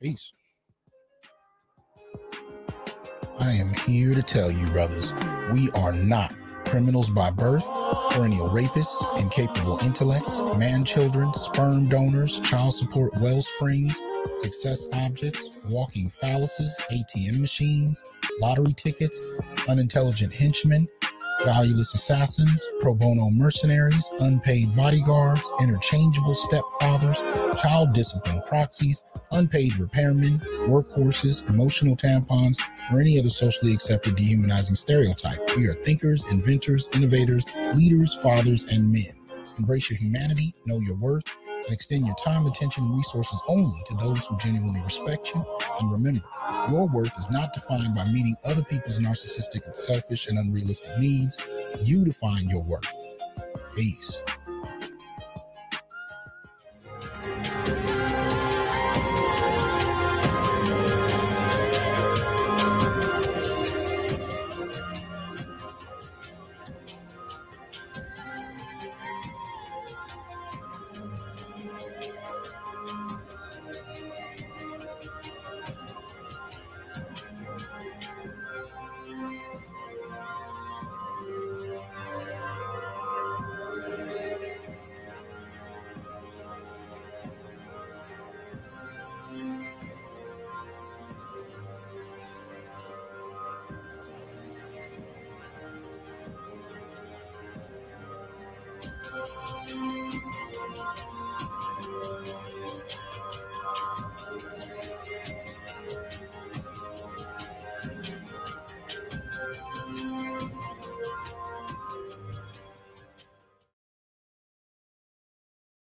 Peace. I am here to tell you, brothers, we are not criminals by birth, perennial rapists, incapable intellects, man children, sperm donors, child support wellsprings, success objects, walking phalluses, ATM machines, lottery tickets, unintelligent henchmen, valueless assassins, pro bono mercenaries, unpaid bodyguards, interchangeable stepfathers, child discipline proxies, unpaid repairmen, workhorses, emotional tampons, or any other socially accepted dehumanizing stereotype. We are thinkers, inventors, innovators, leaders, fathers, and men. Embrace your humanity, know your worth, and extend your time, attention, and resources only to those who genuinely respect you. And remember, your worth is not defined by meeting other people's narcissistic, selfish, and unrealistic needs. You define your worth. Peace.